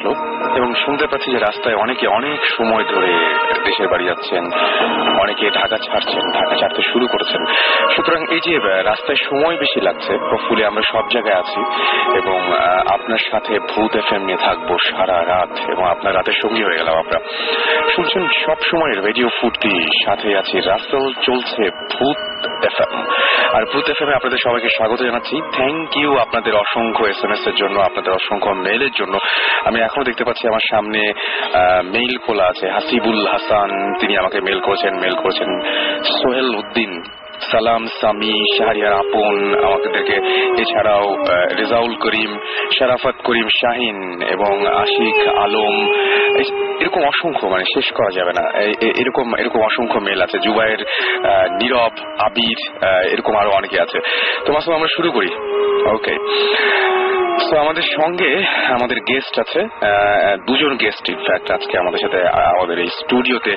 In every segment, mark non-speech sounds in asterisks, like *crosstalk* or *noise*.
আসলো এবং শুনতে পাচ্ছি যে রাস্তায় অনেকে অনেক সময় ধরে দেশের বাড়ি যাচ্ছেন, অনেকে ঢাকা ছাড়ছেন, ঢাকা ছাড়তে শুরু করেছেন। সুতরাং এই যে রাস্তায় সময় বেশি লাগছে প্রফুলে আমরা সব জায়গায় আছি এবং আপনার সাথে ভূত এফ এম নিয়ে থাকব সারা রাত এবং আপনার রাতের সঙ্গী হয়ে গেলাম আমরা। শুনছেন, সব সময় রেডিও ফুর্তি, সাথে আছি, রাস্তাও চলছে ভূত এফএম। আর ভূত এফ এম আপনাদের সবাইকে স্বাগত জানাচ্ছি। থ্যাংক ইউ আপনাদের অসংখ্য এস এম এস এর জন্য, আপনাদের অসংখ্য মেইলের জন্য। আমি এখনও দেখতে পাচ্ছি আমার সামনে মেইল খোলা আছে। হাসিবুল হাসান, তিনি আমাকে মেইল করেছেন মেইল করেছেন সোহেল উদ্দিন। সালাম, সামি শাহরিয়ার আপন, আমাদেরকে এছাড়াও রেজাউল করিম, শারাফত করিম শাহিন এবং আশিক আলম এরকম অসংখ্য মানে শেষ করা যাবে না। এরকম এরকম অসংখ্য মেল আছে। জুবাইয়ের নীরব, আবির এরকম আরও অনেকে আছে। তো মাসুম, আমরা শুরু করি? ওকে তো আমাদের সঙ্গে আমাদের গেস্ট আছে দুজন গেস্ট ইনফ্যাক্ট আজকে আমাদের সাথে আমাদের এই স্টুডিওতে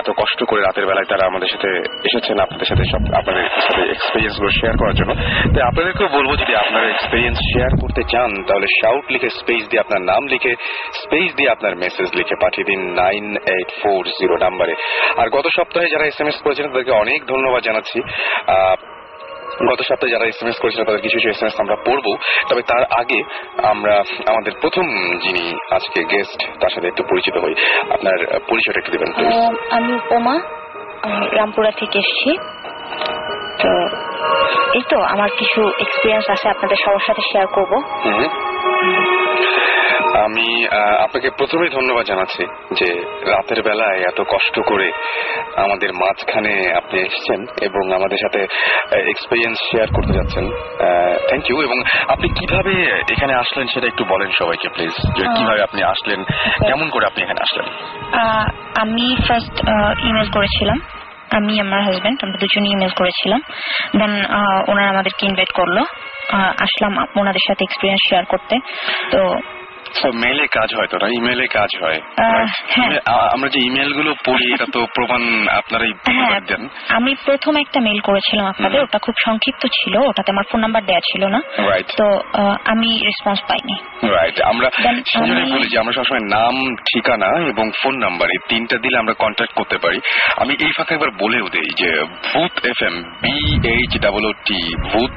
এত কষ্ট করে রাতের বেলায় তারা আমাদের সাথে এসেছেন, আপনাদের সাথে সব, আপনাদের সাথে এক্সপিরিয়েন্সগুলো শেয়ার করার জন্য। তাই আপনাদেরকেও বলব, যদি আপনারা এক্সপিরিয়েন্স শেয়ার করতে চান, তাহলে শাউট লিখে স্পেস দিয়ে আপনার নাম লিখে স্পেস দিয়ে আপনার মেসেজ লিখে পাঠিয়ে দিন নাইন এইট ফোর জিরো নাম্বারে আর গত সপ্তাহে যারা এস এম এস করেছেন, তাদেরকে অনেক ধন্যবাদ জানাচ্ছি। গত সপ্তাহে যারা এস এম এস করেছিলেন তাদের কিছু কিছু এস এম এস আমরা পড়ব। তবে তার আগে আমরা আমাদের প্রথম যিনি আজকে গেস্ট তার সাথে একটু পরিচিত হই। আপনার পরিচয়টা একটু দেবেন আমি উপমা রামপুরা থেকে এসেছি। তো এই তো আমার কিছু এক্সপিরিয়েন্স আছে আপনাদের সবার সাথে শেয়ার করব। আমি আপনাকে প্রথমেই ধন্যবাদ জানাচ্ছি যে রাতের বেলায় এত কষ্ট করে আমাদের মাঝখানে আপনি এসেছেন এবং আমাদের সাথে এক্সপিরিয়েন্স শেয়ার করতে যাচ্ছেন। থ্যাংক ইউ এবং আপনি কীভাবে এখানে আসলেন সেটা একটু বলেন সবাইকে প্লিজ যে কীভাবে আপনি আসলেন কেমন করে আপনি এখানে আসলেন? আমি ফার্স্ট ইমেল করেছিলাম। আমি আমার হাজব্যান্ড আমরা দুজনই ইমেল করেছিলাম। দেন ওনারা আমাদেরকে ইনভাইট করল। আসলাম ওনাদের সাথে এক্সপিরিয়েন্স শেয়ার করতে। তো মেলে কাজ হয় তো না? ইমেলে কাজ হয়? হ্যাঁ। আমরা যে ইমেলগুলো পড়ি এটা তো প্রমাণ আপনারাই হ্যাঁ দেন আমি প্রথম একটা মেইল করেছিলাম আপনাদের ওটা খুব সংক্ষিপ্ত ছিল ওটাতে আমার ফোন নাম্বার দেওয়া ছিল না। তো আমি রেসপন্স পাইনি। রাইট আমরা সেজন্যই বলি যে আমরা সবসময় নাম ঠিকানা এবং ফোন নাম্বার এই তিনটা দিলে আমরা কন্ট্যাক্ট করতে পারি। আমি এই ফাঁকে একবার বলেও দেই যে Bhoot F M B H double O T Bhoot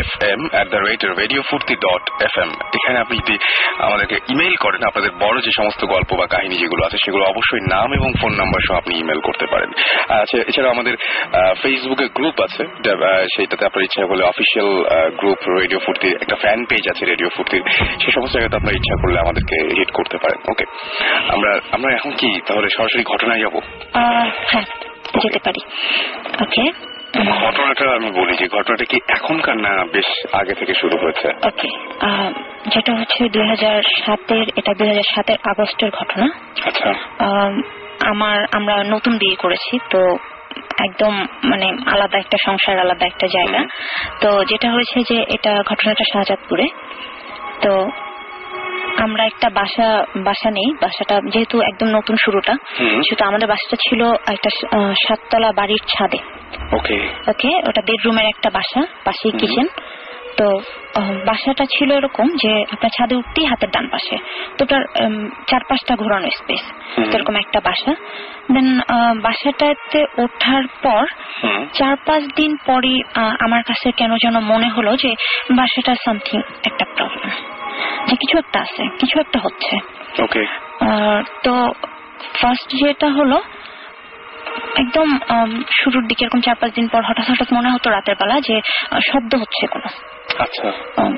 F M at the rate radio Foorti dot F M এখানে আপনি যদি আমাদেরকে ইমেল করেন। আপনাদের বড় যে সমস্ত গল্প বা কাহিনী যেগুলো আছে, সেগুলো অবশ্যই নাম এবং ফোন নাম্বার সহ আপনি ইমেল করতে পারেন। আচ্ছা এছাড়াও আমাদের ফেসবুকে গ্রুপ আছে সেইটাতে আপনার ইচ্ছা করলে অফিসিয়াল গ্রুপ রেডিও ফুর্তির একটা ফ্যান পেজ আছে রেডিও ফুর্তির সেই সমস্ত জায়গাতে আপনার ইচ্ছা করলে আমাদেরকে হিট করতে পারেন। ওকে আমরা আমরা এখন কি? তাহলে সরাসরি ঘটনায় যাব? হ্যাঁ যেতে পারি। ওকে ঘটনাটা আমি বলি যে ঘটনাটা কি এখনকার না বেশ আগে থেকে শুরু হয়েছে? ওকে যেটা হচ্ছে দুই হাজার সাতের এটা দুই হাজার সাতের আগস্টের ঘটনা। আচ্ছা। আমার আমরা নতুন বিয়ে করেছি তো একদম মানে আলাদা একটা সংসার আলাদা একটা জায়গা। তো যেটা হয়েছে যে এটা ঘটনাটা শাহজাদপুরে। তো আমরা একটা বাসা বাসা নেই। বাসাটা যেহেতু একদম নতুন শুরুটা। সেহেতু আমাদের বাসাটা ছিল একটা সাততলা বাড়ির ছাদে। ওকে। ওকে ওটা বেডরুমের একটা বাসা পাশেই কিচেন। তো বাসাটা ছিল এরকম যে আপনার ছাদে উঠতেই হাতের ডান পাশে। তো ওটার চার পাঁচটা ঘোরানো স্পেস হুম। এরকম একটা বাসা। দেন বাসাটাতে ওঠার পর চার পাঁচ দিন পরে আমার কাছে কেন যেন মনে হলো যে বাসাটা সামথিং একটা প্রবলেম যে কিছু একটা আছে কিছু একটা হচ্ছে। তো ফার্স্ট যেটা হলো একদম শুরুর দিকে এরকম চার পাঁচ দিন পর হঠাৎ হঠাৎ মনে হতো রাতের বেলা যে শব্দ হচ্ছে কোনো। আচ্ছা।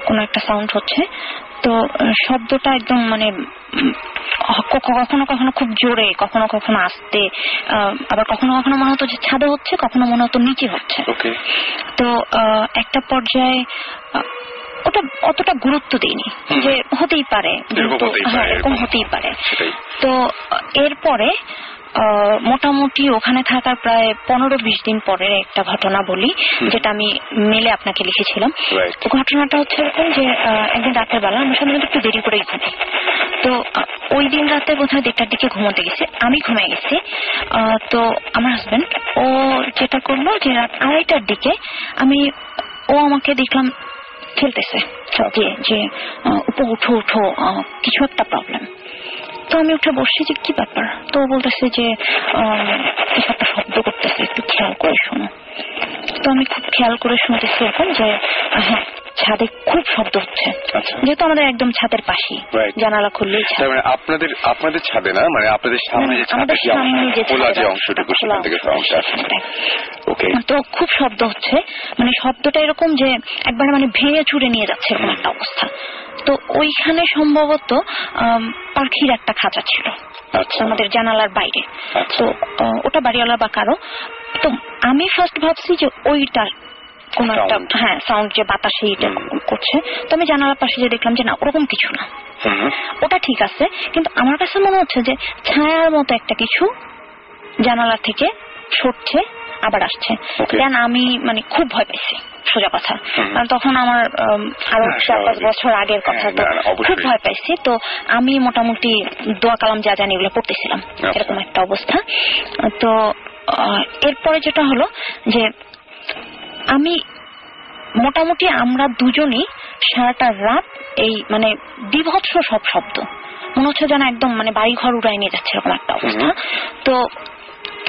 কোনো একটা সাউন্ড হচ্ছে। তো শব্দটা একদম মানে কখনো কখনো খুব জোরে কখনো কখনো আসতে আহ, আবার কখনো কখনো মনে হতো যে ছাদে হচ্ছে কখনো মনে হতো নিচে হচ্ছে। তো আহ, একটা পর্যায়ে ওটা অতটা গুরুত্ব দিইনি। যে হতেই পারে। এরকম তো, হতেই পারে, হ্যাঁ এরকম। হতেই পারে। তো এরপরে মোটামুটি ওখানে থাকার প্রায় পনেরো বিশ দিন পরের একটা ঘটনা বলি যেটা আমি মেলে আপনাকে লিখেছিলাম। ঘটনাটা হচ্ছে এরকম যে একদিন রাতের বেলা আমরা সাধারণত একটু দেরি করেই ঘুমাই। তো ওই দিন রাতে বোধহয় দেড়টার দিকে ঘুমোতে গেছে আমি ঘুমিয়ে গেছি। আহ, তো আমার হাজবেন্ড ও যেটা করল যে রাত আড়াইটার দিকে আমি ও আমাকে দেখলাম খেলতেছে। ছাদ যে উপ উঠো উঠো কিছু একটা প্রবলেম তো আমি উঠে বসছি যে, কি ব্যাপার? তো বলতেছে যে কিছু একটা শব্দ করতেছে, একটু খেয়াল করে শোনো। তো আমি খুব খেয়াল করে শুনতেছি এখন যে হ্যাঁ ছাদে খুব শব্দ হচ্ছে। আচ্ছা। যেহেতু আমাদের একদম ছাদের Right. জানালা খুললেই মানে আপনাদের আপনাদের ছাদে না? মানে আপনাদের সামনে যে ছাদের খোলা যে অংশটুকু সেখান থেকে অংশ। ওকে তো খুব শব্দ হচ্ছে। মানে শব্দটা এরকম যে একবারে মানে ভেঙে চুরে নিয়ে যাচ্ছে এরকম একটা অবস্থা। তো ওইখানে সম্ভবত পাখির একটা খাঁচা ছিল। আচ্ছা। আমাদের জানালার বাইরে। আচ্ছা। তো ওটা বাড়িওয়ালা বা কারও। তো আমি ফার্স্ট ভাবছি যে ওইটা কোন একটা হ্যাঁ সাউন্ড যে বাতাসে এটা করছে। তো আমি জানালার পাশে যে দেখলাম যে না ওরকম কিছু না। ওটা ঠিক আছে কিন্তু আমার কাছে মনে হচ্ছে যে ছায়ার মতো একটা কিছু জানালা থেকে সরছে আবার আসছে. দেন আমি মানে খুব ভয় পাইছি সোজা কথা। কারণ তখন আমার আরও হ্যাঁ, চার পাঁচ বছর আগের কথা হ্যাঁ, তো। খুব ভয় পাইছি। তো আমি মোটামুটি দোয়া কালাম যা জানি এগুলো পড়তেছিলাম। আচ্ছা। এরকম একটা অবস্থা। তো এরপরে যেটা হলো যে আমি মোটামুটি আমরা দুজনই সারাটা রাত এই মানে বিভৎস সব শব্দ। মনে হচ্ছে যেন একদম মানে বাড়ি ঘর উড়াই নিয়ে যাচ্ছে এরকম একটা অবস্থা। তো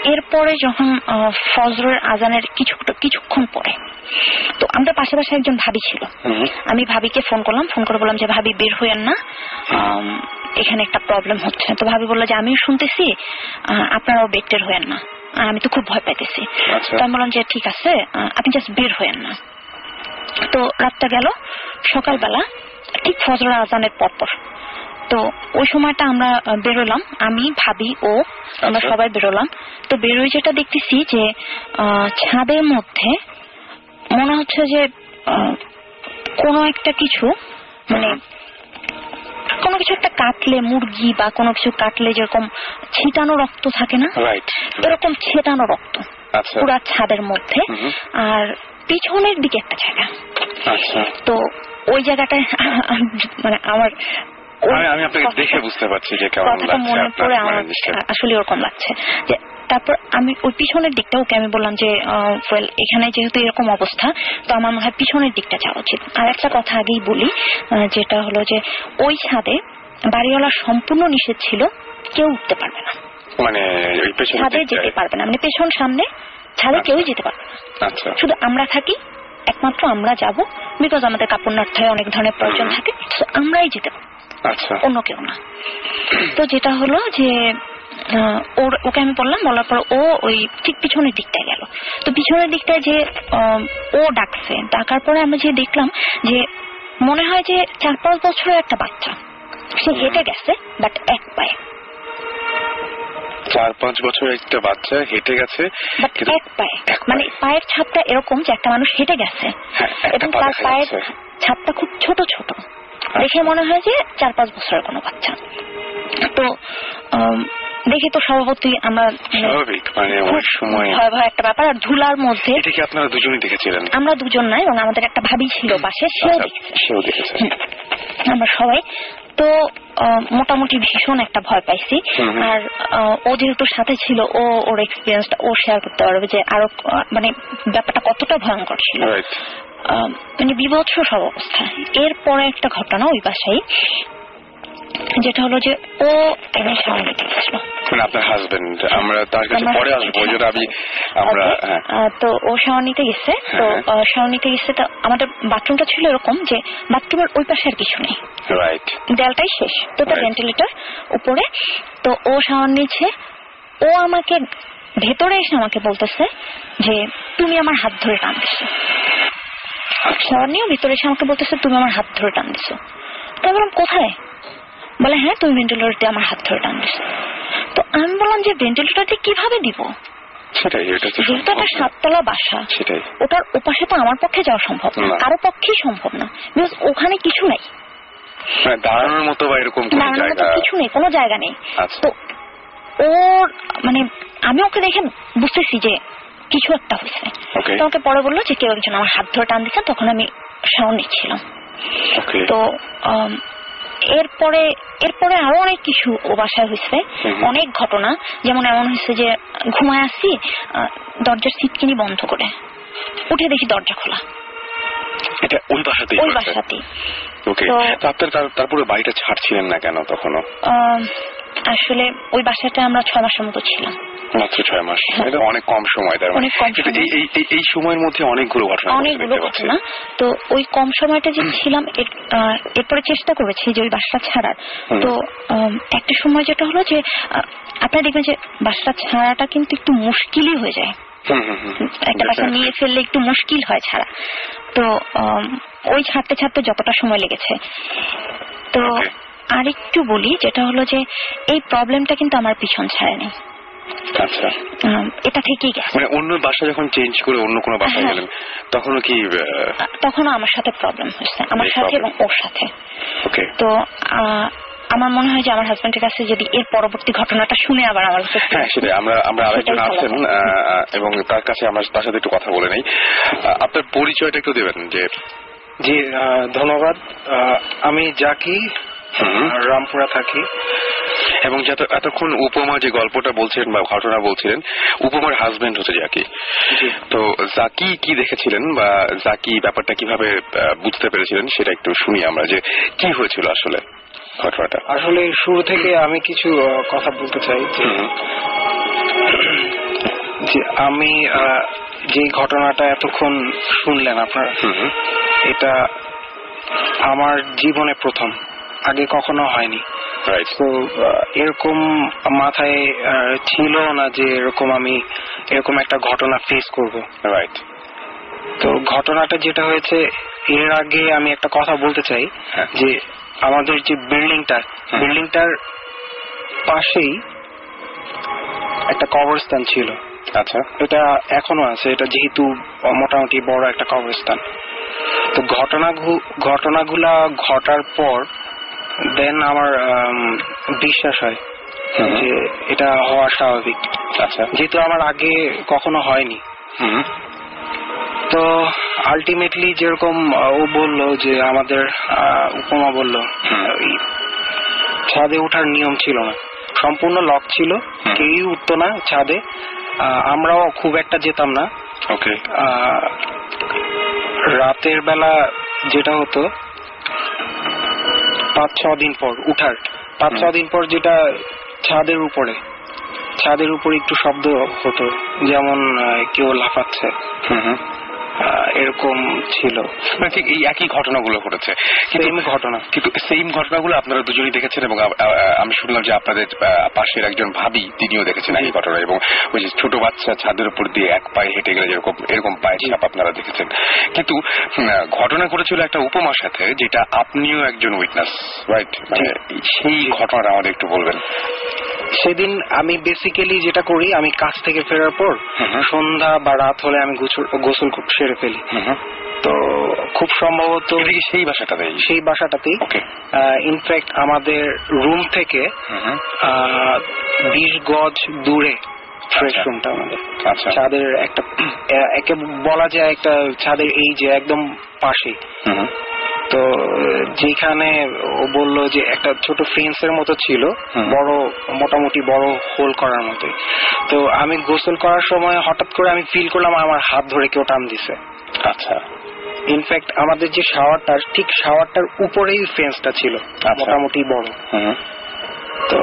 এরপরে যখন ফজরের আজানের কিছু কিছুক্ষণ পরে তো আমরা পাশাপাশি একজন ভাবি ছিল। আমি ভাবিকে ফোন করলাম ফোন করে বললাম যে ভাবি বের হইয়েন না। এখানে একটা প্রবলেম হচ্ছে তো ভাবি বলল যে আমিও শুনতেছি আপনারাও বেটের হইয়েন না। আর আমি তো খুব ভয় পাইতেছি। আচ্ছা। তো আমি বললাম যে ঠিক আছে আপনি জাস্ট বের হইয়েন না। তো রাতটা গেল সকালবেলা ঠিক ফজর আজানের পরপর। তো ওই সময়টা আমরা বেরোলাম আমি ভাবি ও আমরা আচ্ছা। সবাই বেরোলাম। তো বেরোই যেটা দেখতেছি যে আহ, ছাদের মধ্যে মনে হচ্ছে যে কোনো একটা কিছু মানে কোনো কিছু একটা কাটলে মুরগি বা কোনো কিছু কাটলে যেরকম ছিটানো রক্ত থাকে না? এরকম ছেটানো রক্ত আচ্ছা। পুরা ছাদের মধ্যে। আর পিছনের দিকে একটা জায়গা। আচ্ছা। তো ওই জায়গাটায় *laughs* মানে আমার আমি আপনাকে দেখে বুঝতে পারছি যে কেমন লাগছে। আসলে ওরকম লাগছে যে তারপর আমি ওই পিছনের দিকটা ওকে আমি বললাম যে ওয়েল এখানে যেহেতু এরকম অবস্থা তো আমার মনে হয় পিছনের দিকটা যাওয়া উচিত। আর একটা কথা আগেই বলি যেটা হলো যে ওই ছাদে বাড়িওয়ালা সম্পূর্ণ নিষেধ ছিল কেউ উঠতে পারবে না। মানে ছাদে যেতে পারবে না। মানে পেছন সামনে ছাদে আচ্ছা। কেউই যেতে পারবে না। আচ্ছা। শুধু আমরা থাকি একমাত্র আমরা যাব বিকজ আমাদের কাপড় নাড়ায় অনেক ধরনের প্রয়োজন থাকে তো আমরাই যেতে পারব আচ্ছা। অন্য কেউ না। তো যেটা হলো যে ওর ওকে আমি বললাম বলার পর ও ওই ঠিক পিছনের দিকটায় গেল। তো পিছনের দিকটায় যে ও ডাকছে ডাকার পরে আমরা যে দেখলাম যে মনে হয় যে চার পাঁচ বছরের একটা বাচ্চা। সে হেঁটে গেছে বাট এক পায়ে। চার পাঁচ বছরের একটা বাচ্চা হেঁটে গেছে এক পায়ে। মানে পায়ের ছাপটা এরকম যে একটা মানুষ হেঁটে গেছে। হ্যাঁ, এবং তার পায়ের। ছাপটা খুব ছোট ছোট। দেখে মনে হয় যে চার পাঁচ বছরের কোনো বাচ্চা। তো আম, দেখে তো স্বভাবতই আমরা মানে স্বাভাবিক মানে ওই সময় ভয় ভয় একটা ব্যাপার। আর ধুলার মধ্যে এটা কি আপনারা দুজনেই দেখেছিলেন? আমরা দুজন নাই এবং আমাদের একটা ভাবি ছিল পাশে সেও আচ্ছা, সেও দেখেছে। আমরা সবাই। তো মোটামুটি ভীষণ একটা ভয় পাইছি। আর ও যেহেতু সাথে ছিল ও ওর এক্সপিরিয়েন্সটা ও শেয়ার করতে পারবে যে আরও মানে ব্যাপারটা কতটা ভয়ঙ্কর ছিল। মানে বিভৎস সব অবস্থা। এরপরে একটা ঘটনা ওই বাসায়। যেটা হলো যে ও একদিন সামনে মানে আপনার হাজবেন্ড আমরা তার কাছে পরে আসব ওই আমি আমরা হ্যাঁ। তো ও শাওয়ার গেছে তো হ্যাঁ। গেছে তো আমাদের বাথরুমটা ছিল এরকম যে বাথরুমের ওই পাশে আর কিছু নেই। রাইট দেয়ালটাই শেষ তো তার ভেন্টিলেটর উপরে। তো ও শাওয়ার নিচ্ছে ও আমাকে ভেতরে এসে আমাকে বলতেছে যে তুমি আমার হাত ধরে টান দিছো শাওয়ার নিয়েও ভিতরে এসে আমাকে বলতেছে তুমি আমার হাত ধরে টান দিছো তো আমি বললাম কোথায়? বলে হ্যাঁ তুমি ভেন্টিলেটর দিয়ে আমার হাত ধরে টান তো আমি বললাম যে ভেন্টিলেটর দিয়ে কীভাবে দিব? সেটাই এটা তো যেহেতু একটা সাততলা বাসা। সেটাই। ওটার ওপাশে তো আমার পক্ষে যাওয়া সম্ভব না। কারও পক্ষেই সম্ভব না। বিকজ ওখানে কিছু নাই। মানে দাঁড়ানোর মতো বা এরকম দাঁড়ানোর মতো কিছু নেই কোনো জায়গা নেই। আচ্ছা। তো ওর মানে আমি ওকে দেখে বুঝতেছি যে কিছু একটা হয়েছে। ওকে তো আমাকে পরে বলল যে কেউ একজন আমার হাত ধরে টান দিচ্ছে তখন আমি সাউন্ড নিচ্ছিলাম। তো এরপরে এরপরে আরও অনেক কিছু ও বাসায় হয়েছে। অনেক ঘটনা। যেমন এমন হয়েছে যে ঘুমায় আসছি দরজার সিটকিনি বন্ধ করে। উঠে দেখি দরজা খোলা। এটা ওই বাসাতেই ওই? বাসাতেই। ওকে তো- আপনার তারপরে বাড়িটা ছাড়ছিলেন না কেন তখনও? আসলে ওই বাসাটা আমরা ছয় মাসের মতো ছিলাম। মাত্র ছয় মাস। এটা অনেক কম সময় তার মানে। এই- সময়ের মধ্যে অনেকগুলো ঘটনা অনেকগুলো ঘটনা। তো ওই কম সময়টা যে ছিলাম এরপরে চেষ্টা করেছি যে ওই বাসটা ছাড়ার। তো একটা সময় যেটা হলো যে আপনারা দেখবেন যে বাসটা ছাড়াটা কিন্তু একটু মুশকিলই হয়ে যায়। একটা বাসা নিয়ে ফেললে একটু মুশকিল হয় ছাড়া। তো ওই ছাড়তে ছাড়তে যতটা সময় লেগেছে। তো. আরেকটু বলি যেটা হলো যে এই প্রবলেমটা কিন্তু আমার পিছন ছাড়েনি আচ্ছা। এটা থেকেই গেছে। মানে অন্য বাসা যখন চেঞ্জ করে অন্য কোনো বাসায় হ্যাঁ। গেলেন তখনও কি তখনও আমার সাথে প্রবলেম হয়েছে আমার সাথে এবং ওর সাথে। ওকে তো আহ, আমার মনে হয় যে আমার হাজবেন্ডের কাছে যদি এর পরবর্তী ঘটনাটা শুনে আবার আমার কাছে হ্যাঁ সেটাই। আমরা আমরা আরেকজন আছেন এবং তার কাছে আমরা তার সাথে একটু কথা বলে নেই। আহ, আপনার পরিচয়টা একটু দেবেন যে জি ধন্যবাদ। আহ, আমি জাকি রামপুরা থাকি। এবং যত এতক্ষণ উপমা যে গল্পটা বলছিলেন বা ঘটনা বলছিলেন উপমার হাজবেন্ড হচ্ছে জাকি তো জাকি কি দেখেছিলেন বা জাকি ব্যাপারটা কীভাবে বুঝতে পেরেছিলেন সেটা একটু শুনি আমরা যে কি হয়েছিল আসলে ঘটনাটা। আসলে শুরু থেকে আমি কিছু কথা বলতে চাই যে আমি যে ঘটনাটা এতক্ষণ শুনলেন আপনারা এটা আমার জীবনে প্রথম। আগে কখনো হয়নি। রাইট তো এরকম মাথায় ছিল না যে এরকম আমি এরকম একটা ঘটনা ফেস করব। রাইট তো ঘটনাটা যেটা হয়েছে এর আগে আমি একটা কথা বলতে চাই হ্যাঁ। যে আমাদের যে বিল্ডিংটা হুম। বিল্ডিংটার পাশেই একটা কবরস্থান ছিল। আচ্ছা। এটা এখনও আছে এটা যেহেতু মোটামুটি বড় একটা কবরস্থান। তো ঘটনা ঘটনাগুলা ঘটার পর দেন আমার বিশ্বাস হয় যে এটা হওয়া স্বাভাবিক। আচ্ছা। যেহেতু আমার আগে কখনো হয়নি। তো আলটিমেটলি যেরকম ও বলল যে আমাদের উপমা বলল ছাদে ওঠার নিয়ম ছিল না। সম্পূর্ণ লক ছিল। কেউই উঠতো না ছাদে। আমরাও খুব একটা যেতাম না। রাতের বেলা যেটা হতো পাঁচ ছ দিন পর উঠার। পাঁচ ছ দিন পর যেটা ছাদের উপরে ছাদের উপরে একটু শব্দ হতো যেমন কেউ লাফাচ্ছে। হম হুম। আহ, এরকম ছিল। মানে ঠিক এই একই ঘটনাগুলো ঘটেছে। কিন্তু ঘটনা। কিন্তু সেম ঘটনাগুলো আপনারা দুজনেই দেখেছেন এবং আমি শুনলাম যে আপনাদের পাশের একজন ভাবি তিনিও দেখেছেন একই ঘটনা এবং ওই যে ছোট বাচ্চা ছাদের উপর দিয়ে এক পায়ে হেঁটে গেলে যেরকম এরকম পায়ের ছাপ আপনারা দেখেছেন। কিন্তু ঘটনা ঘটেছিল একটা উপমার সাথে যেটা আপনিও একজন উইটনেস রাইট মানে সেই ঘটনাটা আমাদের একটু বলবেন। সেদিন আমি বেসিক্যালি যেটা করি আমি কাজ থেকে ফেরার পর। সন্ধ্যা বা রাত হলে আমি গোসল- খুব সেরে ফেলি। তো খুব সম্ভবত সেই বাসাটাতে সেই বাসাটাতেই ইনফ্যাক্ট আমাদের রুম থেকে। বিশ গজ দূরে ফ্রেশ আচ্ছা। রুমটা আমাদের আচ্ছা ছাদের একটা একে বলা যায় একটা ছাদের এই যে একদম পাশে। তো যেখানে ও বলল যে একটা ছোট ফ্রেন্স এর মতো ছিল বড় মোটামুটি বড় হোল করার মতো তো আমি গোসল করার সময় হঠাৎ করে আমি ফিল করলাম আমার হাত ধরে কেউ টান দিছে। আচ্ছা। ইনফ্যাক্ট আমাদের যে শাওয়ারটার ঠিক শাওয়ারটার উপরেই ফেন্সটা ছিল আচ্ছা। মোটামুটি বড়। তো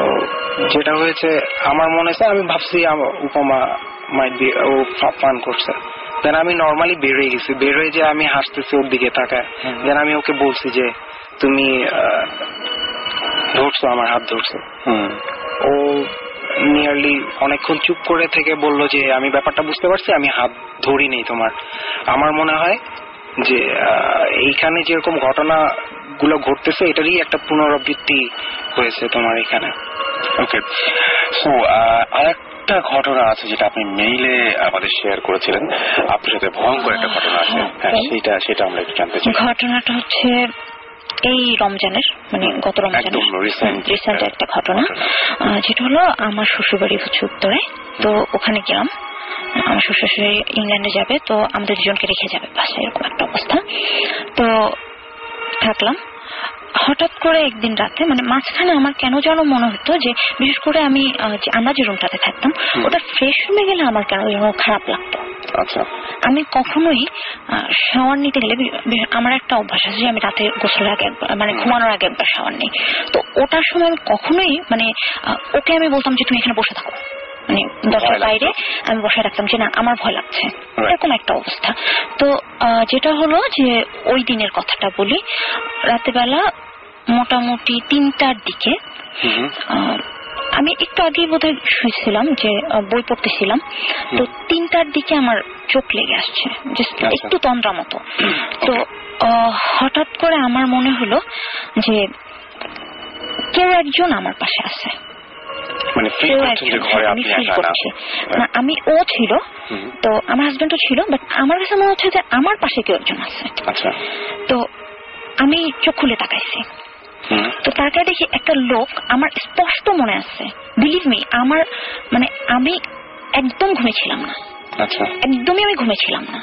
যেটা হয়েছে আমার মনে হচ্ছে আমি ভাবছি উপমা মাইট বি ও ফা- পান করছে। দেন আমি নর্মালি বের হয়ে গেছি। বের হয়ে যে আমি হাসতেছি ওর দিকে তাকায়। দেন আমি ওকে বলছি যে তুমি ধরছো আমার হাত ধরছো। ও নিয়ারলি অনেকক্ষণ চুপ করে থেকে বলল যে আমি ব্যাপারটা বুঝতে পারছি আমি হাত ধরি নেই তোমার। আমার মনে হয় যে এইখানে যেরকম ঘটনা গুলো ঘটতেছে এটারই একটা পুনরাবৃত্তি হয়েছে তোমার এখানে। ওকে সো আরেকটা ঘটনা আছে যেটা আপনি মেইলে আমাদের শেয়ার করেছিলেন। আপনার সাথে ভয়ঙ্কর একটা ঘটনা আছে। হ্যাঁ সেটা সেটা আমরা একটু জানতে চাই। ঘটনাটা হচ্ছে এই রমজানের মানে গত রমজানের রিসেন্ট একটা ঘটনা। যেটা হলো আমার শ্বশুরবাড়ি হচ্ছে উত্তরে। তো ওখানে গেলাম। আমার শ্বশুর শাশুড়ি ইংল্যান্ডে যাবে তো আমাদের দুজনকে রেখে যাবে পাশে এরকম একটা অবস্থা। তো থাকলাম। হঠাৎ করে একদিন রাতে মানে মাঝখানে আমার কেন যেন মনে হতো যে বিশেষ করে আমি আমরা যে রুমটাতে থাকতাম ওটা ফ্রেশ রুমে গেলে আমার কেন যেন খারাপ লাগতো। আচ্ছা। আমি কখনোই শাওয়ার নিতে গেলে আমার একটা অভ্যাস আছে যে আমি রাতে গোসলের আগে মানে ঘুমানোর আগে একবার শাওয়ার নিই। তো ওটার সময় আমি কখনোই মানে ওকে আমি বলতাম যে তুমি এখানে বসে থাকো। মানে দরজার বাইরে আমি বসে রাখতাম যে না আমার ভয় লাগছে। এরকম একটা অবস্থা। তো আহ, যেটা হলো যে ওই দিনের কথাটা বলি। রাতেবেলা মোটামুটি তিনটার দিকে। আমি একটু আগে বোধহয় শুয়েছিলাম যে বই পড়তেছিলাম। তো তিনটার দিকে আমার চোখ লেগে আসছে আচ্ছা। একটু তন্দ্রা মতো। *clears throat* তো হঠাৎ করে আমার মনে হলো যে কেউ একজন আমার পাশে আছে। মানে কেউ করছেন যে একজন ঘরে আমি ও ছিল তো আমার হাজবেন্ডও ছিল বাট আমার কাছে মনে হচ্ছে যে আমার পাশে কেউ একজন আছে। আচ্ছা। তো আমি চোখ খুলে তাকাইছি। তো তারপরে দেখি একটা লোক আমার স্পষ্ট মনে আছে। বিলিভ মি আমার মানে আমি একদম ঘুমেছিলাম না। আচ্ছা। একদমই আমি ঘুমেছিলাম না।